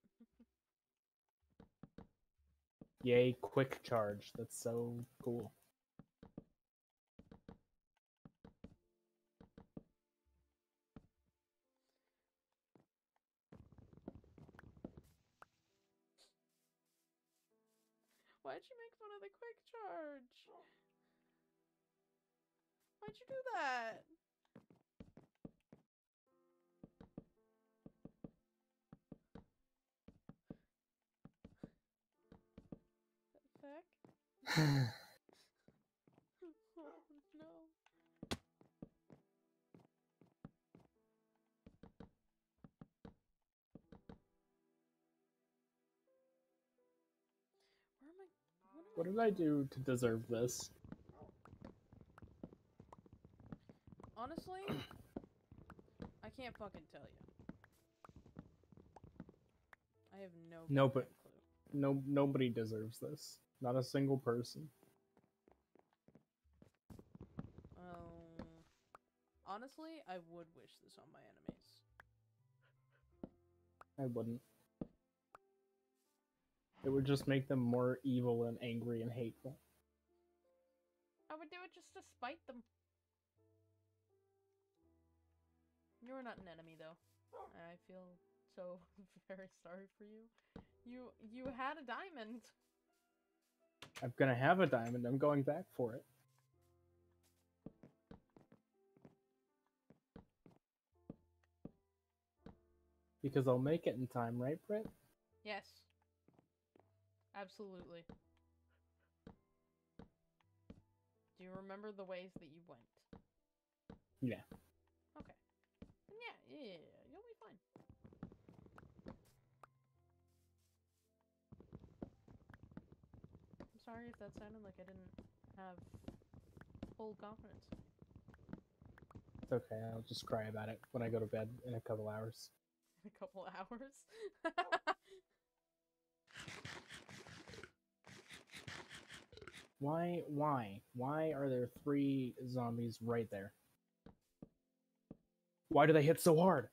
Yay, quick charge. That's so cool. Why'd you make fun of the quick charge? Why'd you do that? The heck? What did I do to deserve this? Honestly, I can't fucking tell you. I have no. No, but- clue. No, nobody deserves this. Not a single person. Um, honestly, I would wish this on my enemies. I wouldn't. It would just make them more evil and angry and hateful. I would do it just to spite them. You're not an enemy, though. I feel so very sorry for you. You you had a diamond. I'm gonna have a diamond. I'm going back for it. Because I'll make it in time, right, Britt? Yes. Absolutely. Do you remember the ways that you went? Yeah. Okay. Then yeah, yeah, yeah, yeah, you'll be fine. I'm sorry if that sounded like I didn't have full confidence. It's okay. I'll just cry about it when I go to bed in a couple hours. In a couple hours. Why? Why? Why are there three zombies right there? Why do they hit so hard?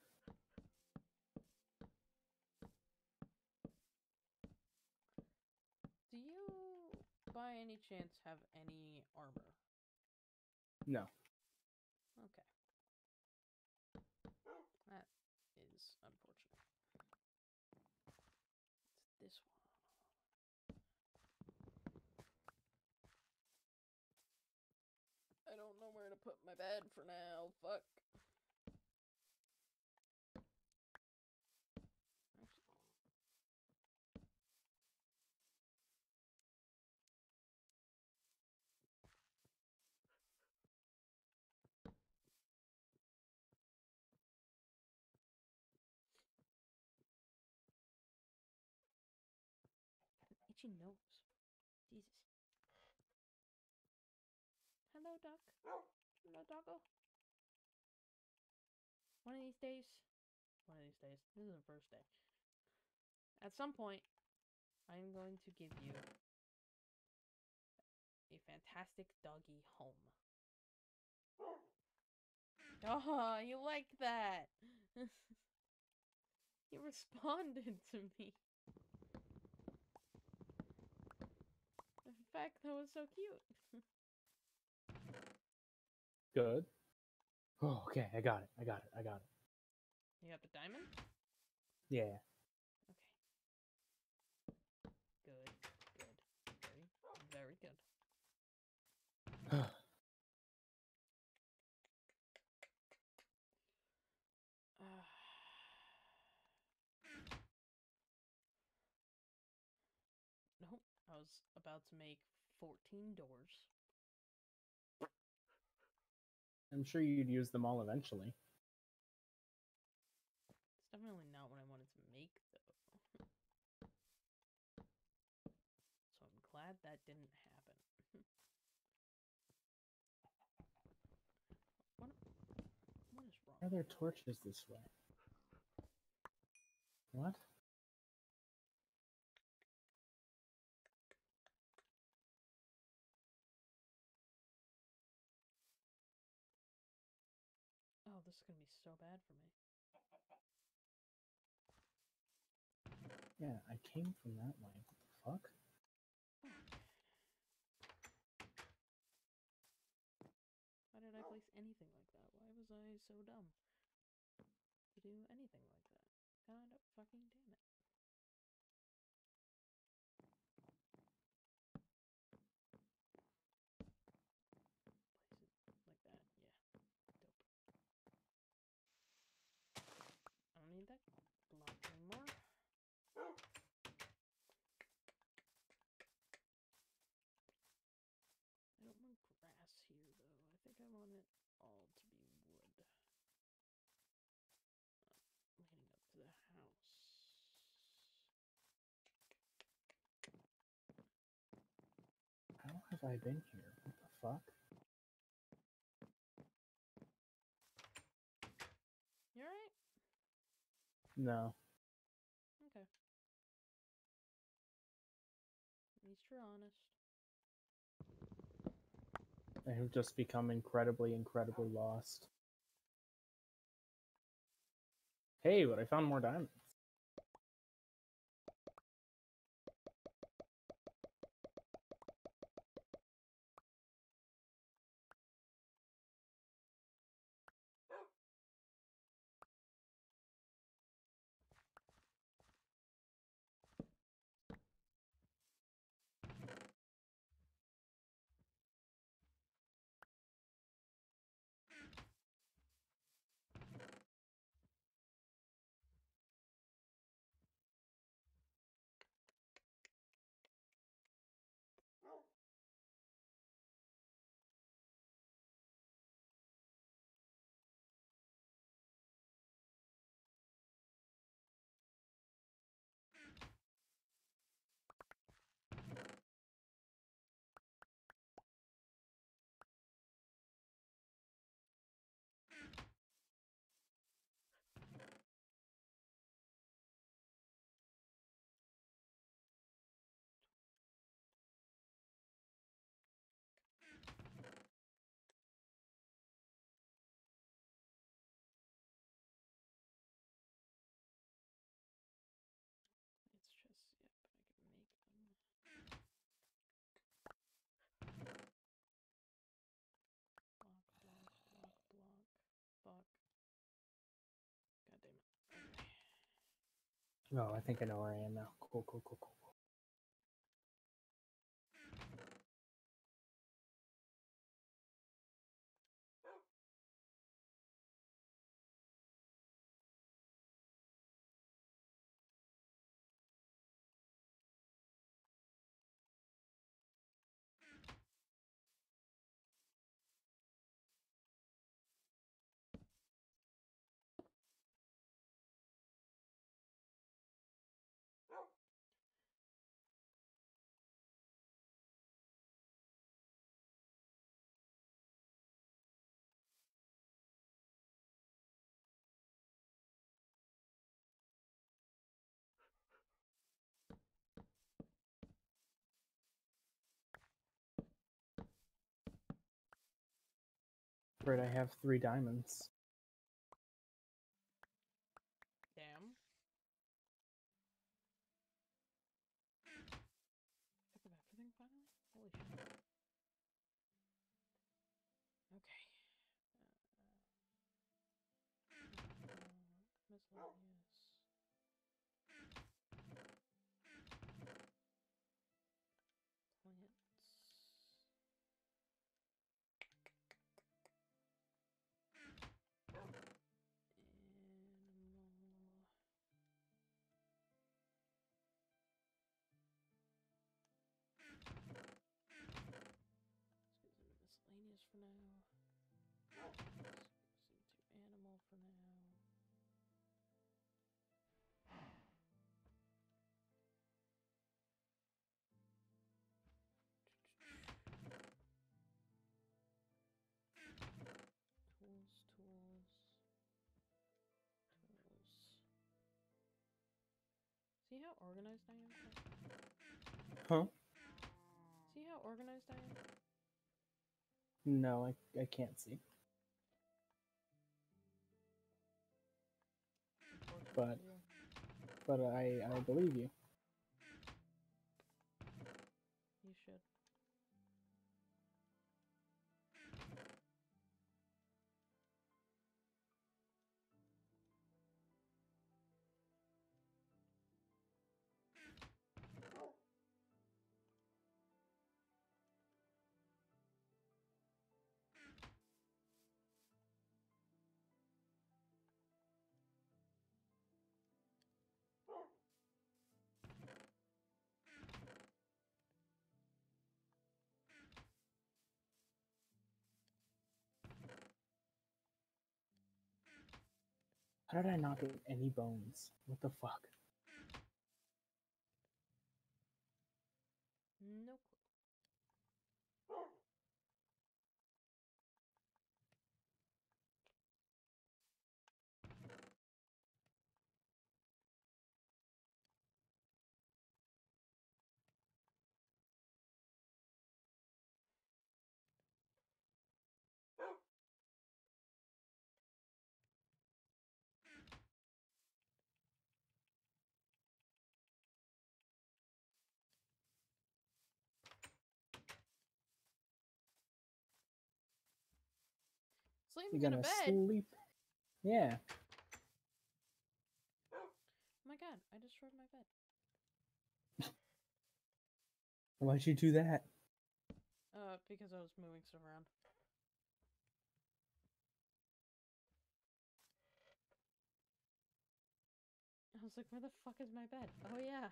Do you, by any chance, have any armor? No. Okay. That is unfortunate. It's this one. I don't know where to put my bed for now. Fuck. Actually, an itchy nose. Jesus. Hello, duck. Doggo. One of these days. One of these days. This is the first day. At some point, I'm going to give you a fantastic doggy home. Oh, you like that? you responded to me. In fact, that was so cute. Good. Oh, okay. I got it. I got it. I got it. You got the diamond? Yeah. Okay. Good. Good. Very, very good. nope. I was about to make 14 doors. I'm sure you'd use them all eventually. It's definitely not what I wanted to make, though. so I'm glad that didn't happen. what, what is wrong? Are there torches this way? What? Oh, this is gonna be so bad for me. Yeah, I came from that way. What the fuck? Why did I place anything like that? Why was I so dumb to do anything like that? God fucking damn it. Place it like that. Yeah. Dope. I don't need that block anymore. I don't want grass here though. I think I want it all to be wood. Uh, leading up to the house. Have I been here? What the fuck? You alright? No. Okay. At least you're honest. I have just become incredibly, incredibly lost. Hey, but I found more diamonds. Oh, I think I know where I am now. Cool, cool, cool, cool. Right, I have three diamonds. How organized I am? Huh? See how organized I am? No, I, I can't see. But- But I, I believe you. You How did I not get any bones? What the fuck? No Sleep You're in a gonna bed. sleep. Yeah. Oh my god, I destroyed my bed. Why'd you do that? Uh, because I was moving stuff around. I was like, where the fuck is my bed? Oh yeah.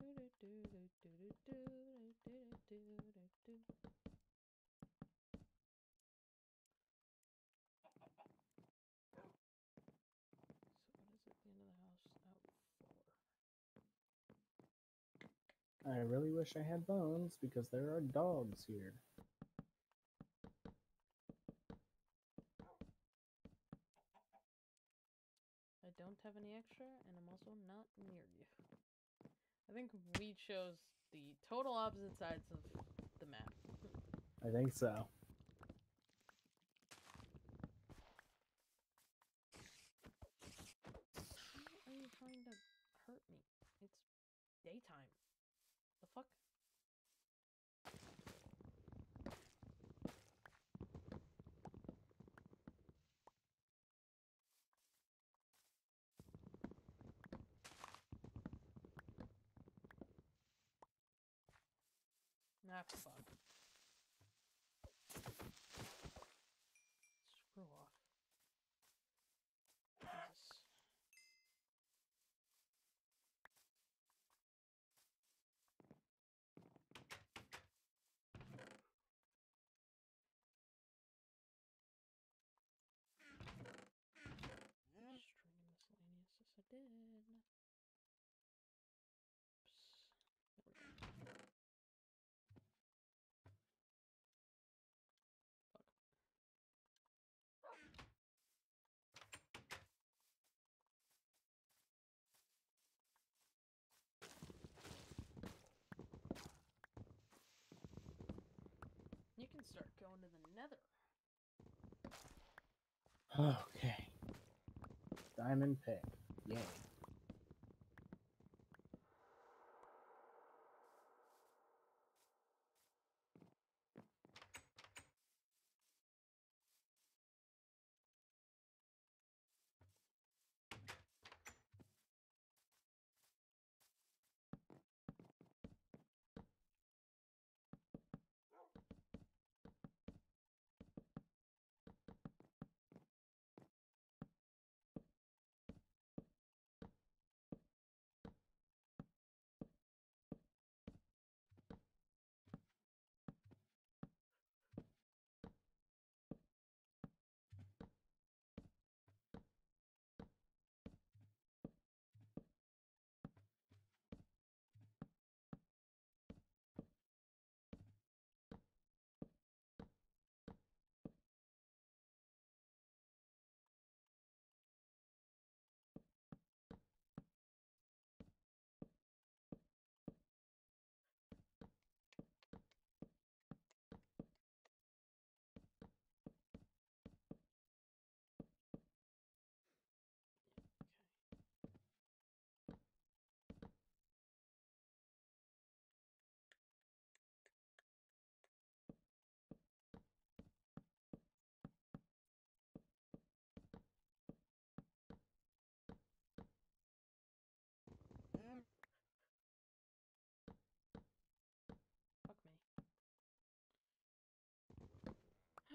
So what is it? The end of the house out four. I really wish I had bones because there are dogs here. I don't have any extra, and I'm also not near you. I think we chose the total opposite sides of the map. I think so. Why are you trying to hurt me? It's daytime. The fuck? Ah, fuck. Screw off. Jesus. String miscellaneous, yes I did. Oops. There we go. Fuck. You can start going to the nether. Okay. Diamond pick. Yay.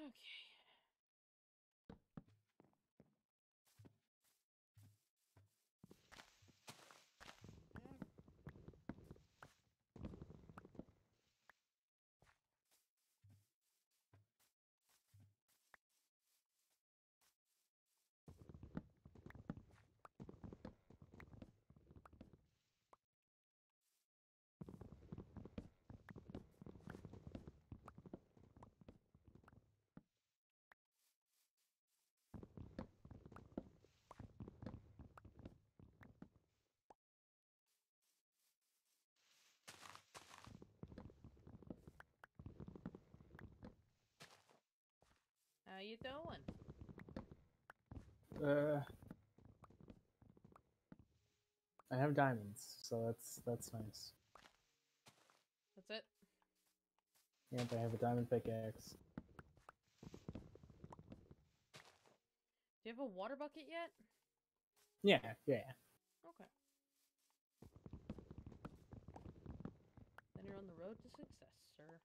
Okay. You doing? Uh, I have diamonds, so that's that's nice. That's it. Yep, I have a diamond pickaxe. Do you have a water bucket yet? Yeah, yeah. Okay. Then you're on the road to success, sir.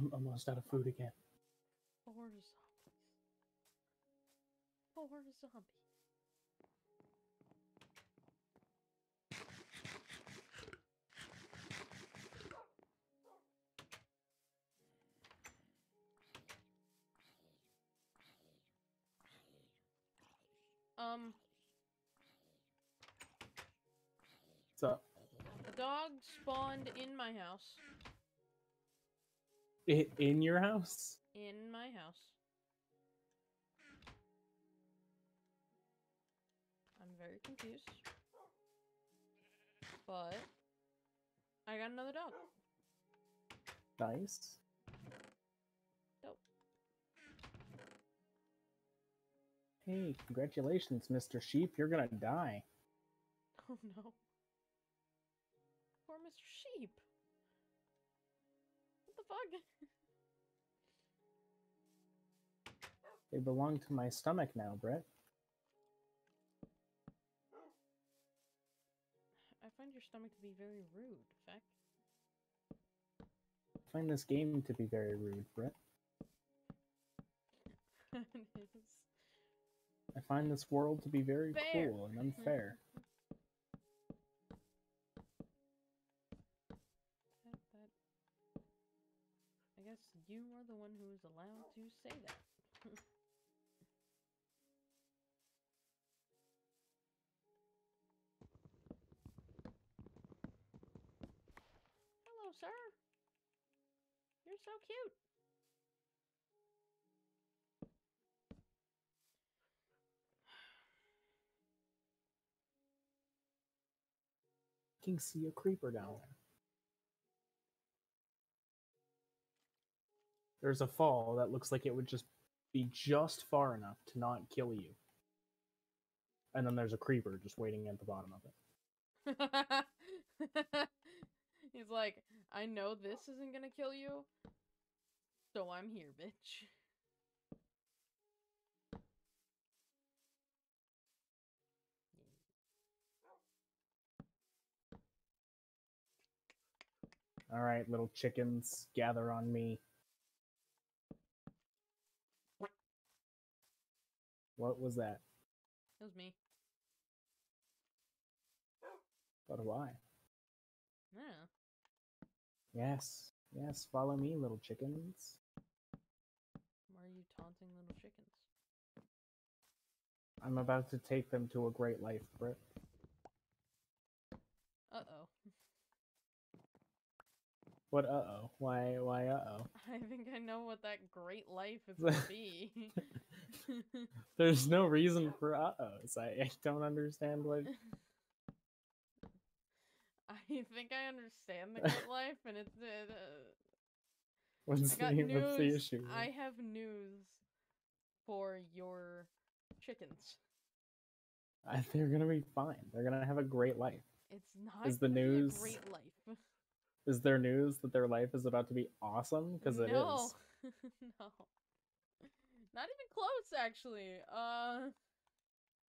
I'm almost out of food again. Four zombies. Four zombies. Um, So, a dog spawned in my house. I- in your house? In my house. I'm very confused. But I got another dog. Nice. Dope. Hey, congratulations, Mr. Sheep. You're gonna die. Oh no. Poor Mr. Sheep. Fuck? They belong to my stomach now, Brett. I find your stomach to be very rude, Fecc. I find this game to be very rude, Brett. it is. I find this world to be very Fair. cruel and unfair. you are the one who is allowed to say that. Hello, sir. You're so cute. I can see a creeper down there. There's a fall that looks like it would just be just far enough to not kill you. And then there's a creeper just waiting at the bottom of it. He's like, I know this isn't gonna kill you, so I'm here, bitch. All right, little chickens, gather on me. What was that? It was me. But why? Yeah. Yes, yes, follow me, little chickens. Why are you taunting little chickens? I'm about to take them to a great life, Britt. Uh oh. What? Uh oh. Why? Why? Uh oh. I think I know what that great life is gonna be. There's no reason for uh ohs. I, I don't understand what. I think I understand the great life, and it's uh, What's the, what's the issue? I have news for your chickens. I, they're gonna be fine. They're gonna have a great life. It's not Is the gonna be a news- great life. Is there news that their life is about to be awesome? Because it is. no. no. Not even close, actually. Uh,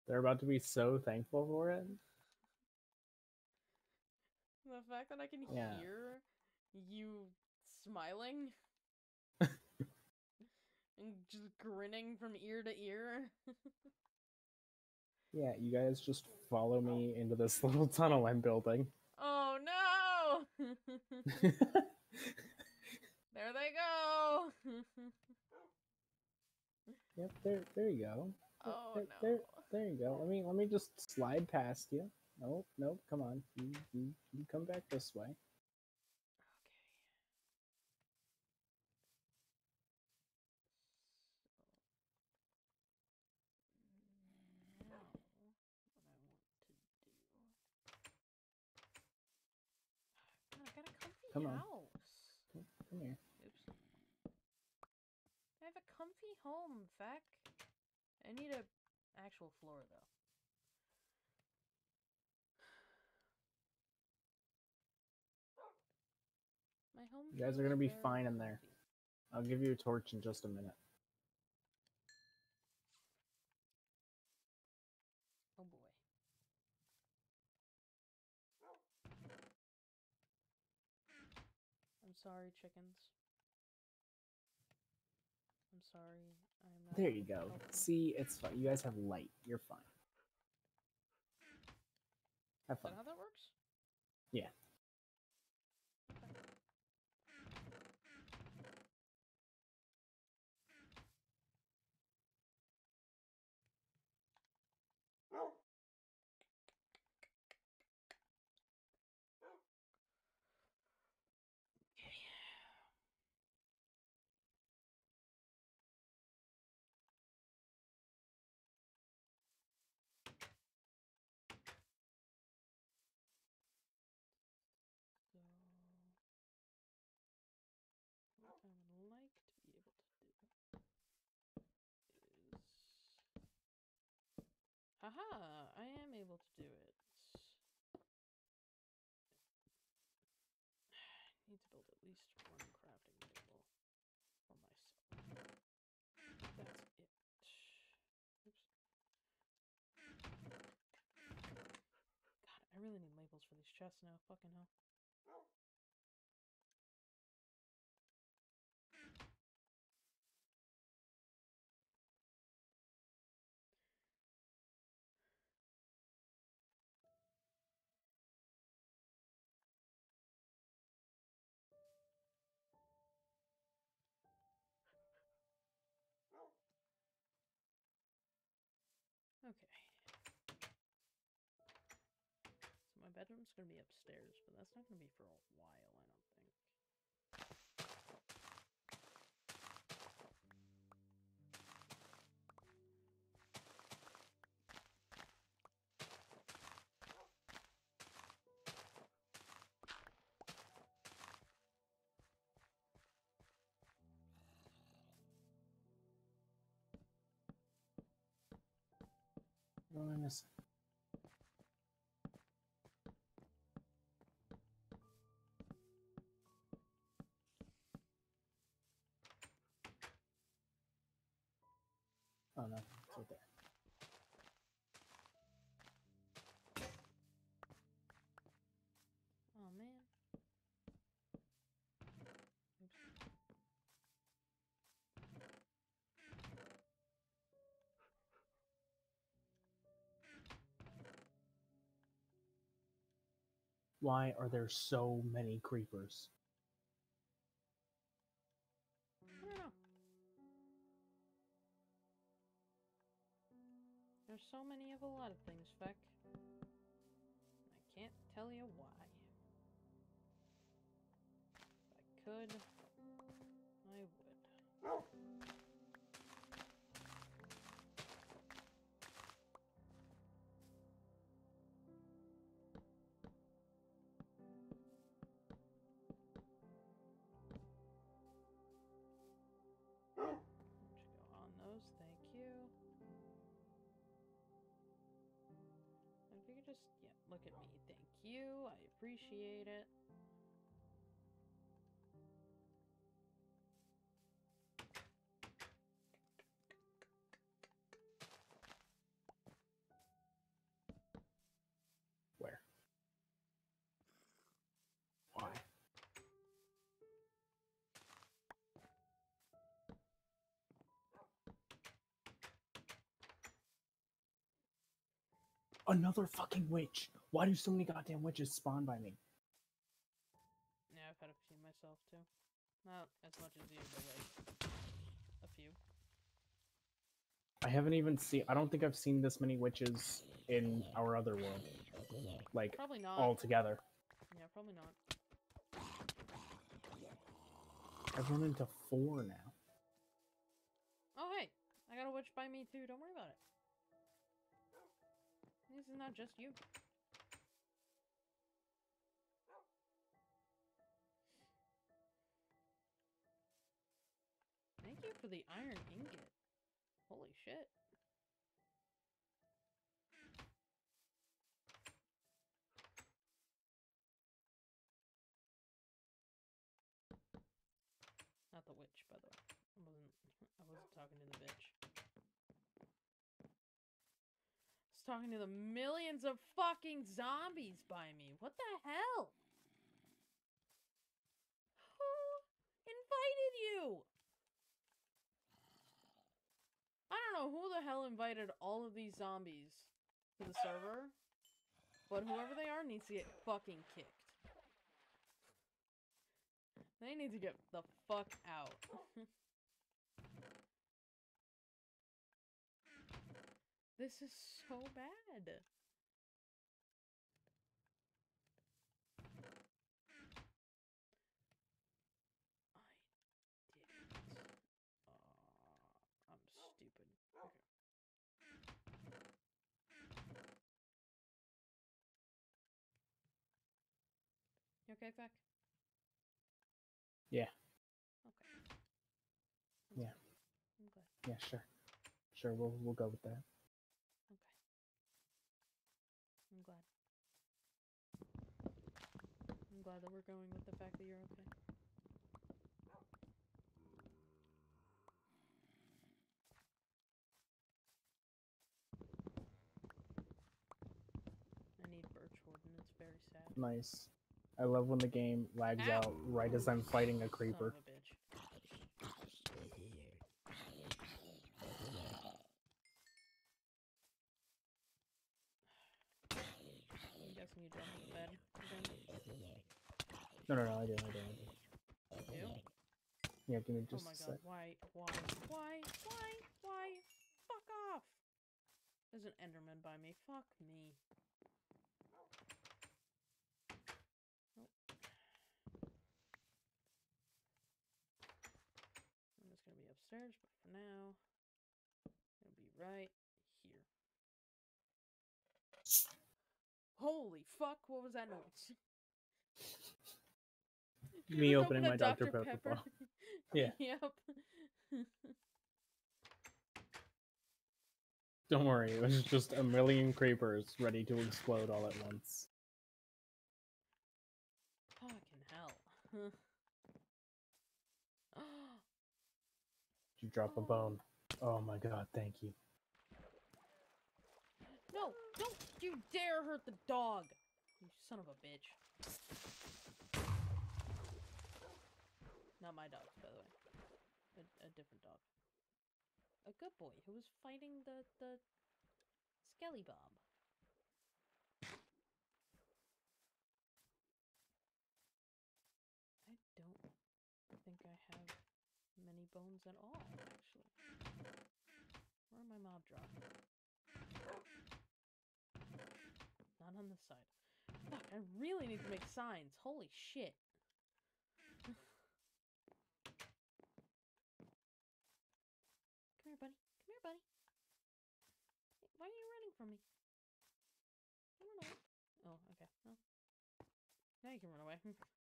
They're about to be so thankful for it. the fact that I can Yeah. hear you smiling and just grinning from ear to ear. Yeah, you guys just follow me into this little tunnel I'm building. oh no! There they go. Yep, there, there you go. Oh there, no. there, there you go. Let me, let me just slide past you. Nope, nope. Come on, you, you, you come back this way. Now, what I want to do. God, I got a comfy Come on. house. Come, come here. Oops. I have a comfy home, Fecc. I need a actual floor though. My home. You guys are gonna be fine in there. I'll give you a torch in just a minute. Oh boy. I'm sorry, chickens. I'm sorry. I'm not. There you go. helping. See, it's fine. You guys have light. You're fine. Have Is that how that works? Yeah. Okay. So, what I would like to be able to do is. Haha! I am able to do it. I need to build at least one crafting table for myself. That's it. Oops. God, I really need labels for these chests now. Fucking hell. Gonna be upstairs, but that's not gonna be for a while, I don't think. What am I missing? Why are there so many creepers? I don't know. There's so many of a lot of things, Fecc. I can't tell you why. If I could, look at me. Thank you. I appreciate it. Where? Why? Another fucking witch. Why do so many goddamn witches spawn by me? Yeah, I've had a few myself too. Not as much as you, but like a few. I haven't even seen. I don't think I've seen this many witches in our other world. Like Probably not. all together. Yeah, probably not. I've run into four now. Oh hey, I got a witch by me too. Don't worry about it. This is not just you. You for the iron ingot. Holy shit. Not the witch, by the way. I wasn't I wasn't talking to the bitch. I was talking to the millions of fucking zombies by me. What the hell? Who invited you? I don't know who the hell invited all of these zombies to the server, but whoever they are needs to get fucking kicked. They need to get the fuck out. this is so bad. I didn't. Uh, I'm stupid. Okay. You okay, Fecc? Yeah. Okay. Yeah. I'm glad. Yeah, sure. Sure, we'll we'll go with that. Okay. I'm glad. I'm glad that we're going with the fact that you're okay. I need birch wood and it's very sad. Nice. I love when the game lags Ow. out right as I'm fighting a creeper. of. I'm guessing you jumped in bed. No, no, no, I didn't, I didn't, I didn't. You? Yeah, give me just Oh my god, sec. why, why, why, why, why? Fuck off! There's an Enderman by me. Fuck me. Nope. I'm just gonna be upstairs, but for now, it'll be right here. Holy fuck, what was that noise? Me opening my Dr. Pepper bottle. Yeah. yep. Don't worry, it was just a million creepers ready to explode all at once. Fucking hell. you drop a bone? Oh my god, thank you. no, don't you dare hurt the dog! You son of a bitch. Not my dog, by the way. A, a different dog. A good boy who was fighting the the Skelly Bob. I don't think I have many bones at all, actually. Where are my mob drop? Not on this side. Fuck, I really need to make signs. Holy shit. Come here, buddy. Come here, buddy. Why are you running from me? Don't run away. Oh, okay. Well, now you can run away.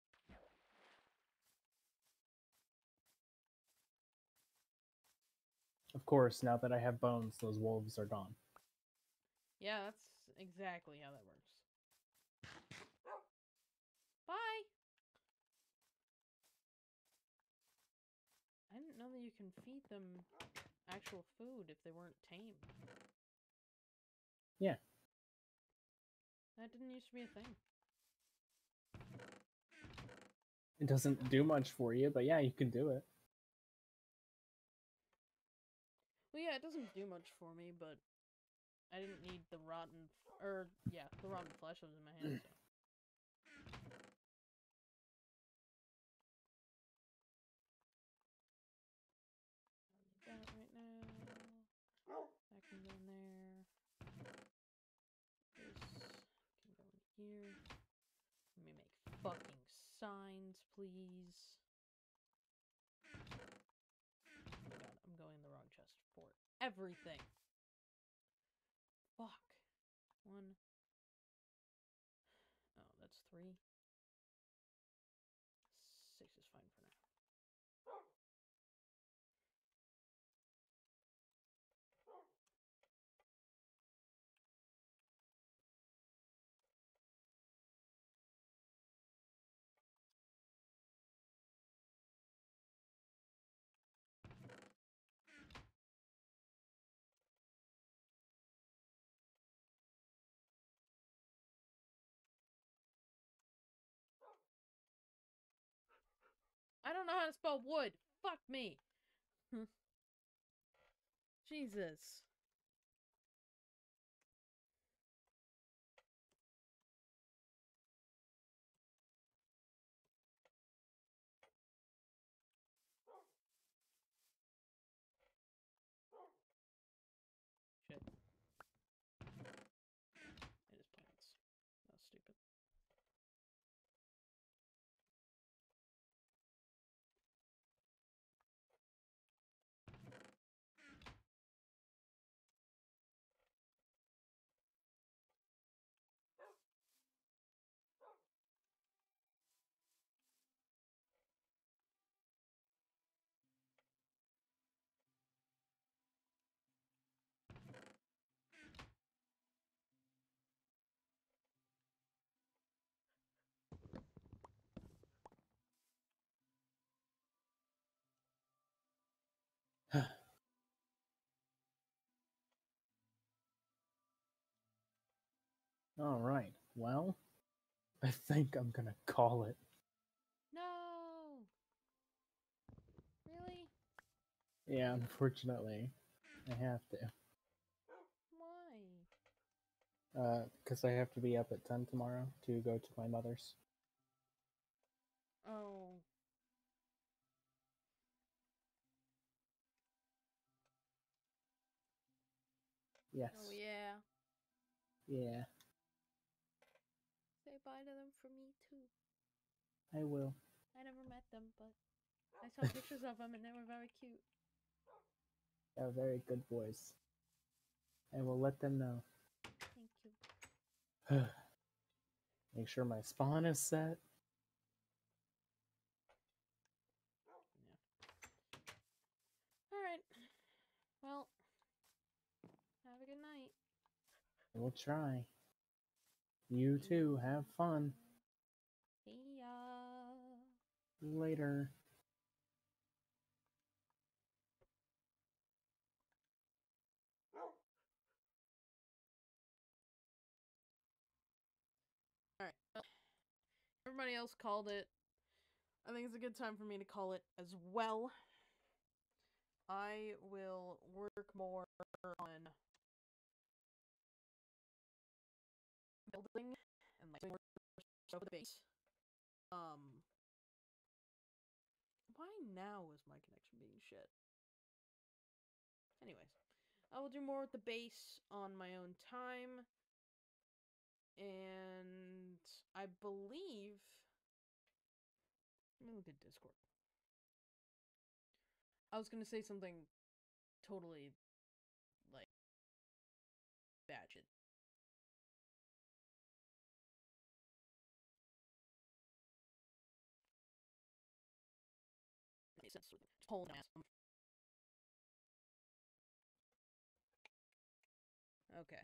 Of course, now that I have bones, those wolves are gone. yeah, that's exactly how that works. Bye. I didn't know that you can feed them actual food if they weren't tamed. Yeah. That didn't used to be a thing. It doesn't do much for you, but yeah, you can do it. Well, yeah, it doesn't do much for me, but I didn't need the rotten, f- or yeah, the rotten flesh was in my hand. So. That right now. Oh. That can go in there. This can go in here. Let me make fucking signs, please. Oh my god, I'm going in the wrong chest for everything. Don't know how to spell wood. Fuck me. Hmm. Jesus. All right. Well, I think I'm gonna call it. No. Really? Yeah, unfortunately, I have to. Why? Uh, because I have to be up at ten tomorrow to go to my mother's. Oh. Yes. Oh yeah. Yeah, To them for me too. I will. I never met them, but I saw pictures of them and they were very cute. They're very good boys. I will let them know. Thank you. Make sure my spawn is set. All right. Well, have a good night. We'll try. You too. Have fun. See ya. Later. All right. Everybody else called it. I think it's a good time for me to call it as well. I will work more on building and like doing more stuff with the base. Um, why now is my connection being shit? Anyways, I will do more with the base on my own time. And I believe. Let me look at Discord. I was gonna say something totally the ass. Okay.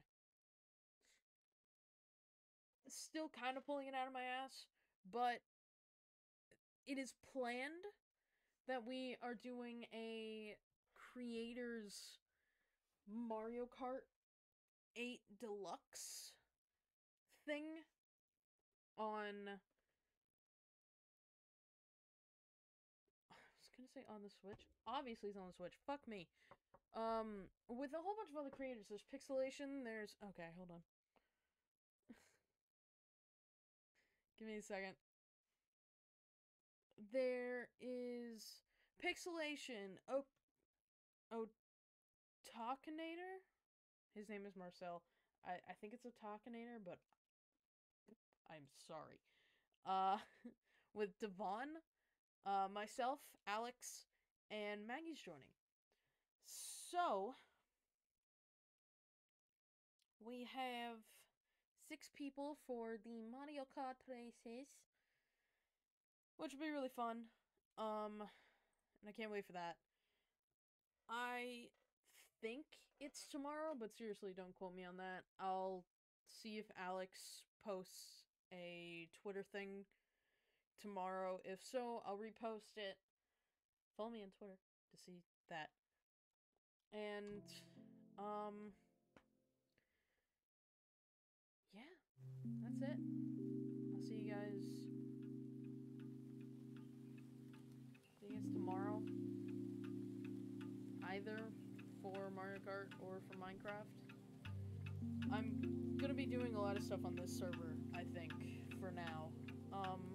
Still kind of pulling it out of my ass, but it is planned that we are doing a creators Mario Kart 8 Deluxe thing on say on the Switch. Obviously it's on the Switch. Fuck me. Um, with a whole bunch of other creators. There's Pixelation. There's okay. Hold on. Give me a second. There is Pixelation. Oh, Talkinator. His name is Marcel. I I think it's a Talkinator, but I'm sorry. Uh, with Dievonne, uh, myself, Alex, and Maggy's joining. So, we have six people for the Mario Kart races, which will be really fun. Um, and I can't wait for that. I think it's tomorrow, but seriously, don't quote me on that. I'll see if Alex posts a Twitter thing tomorrow. If so, I'll repost it. Follow me on Twitter to see that. And um yeah, that's it. I'll see you guys I you guys tomorrow. Either for Mario Kart or for Minecraft. I'm gonna be doing a lot of stuff on this server, I think, for now. Um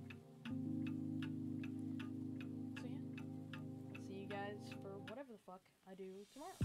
I do tomorrow.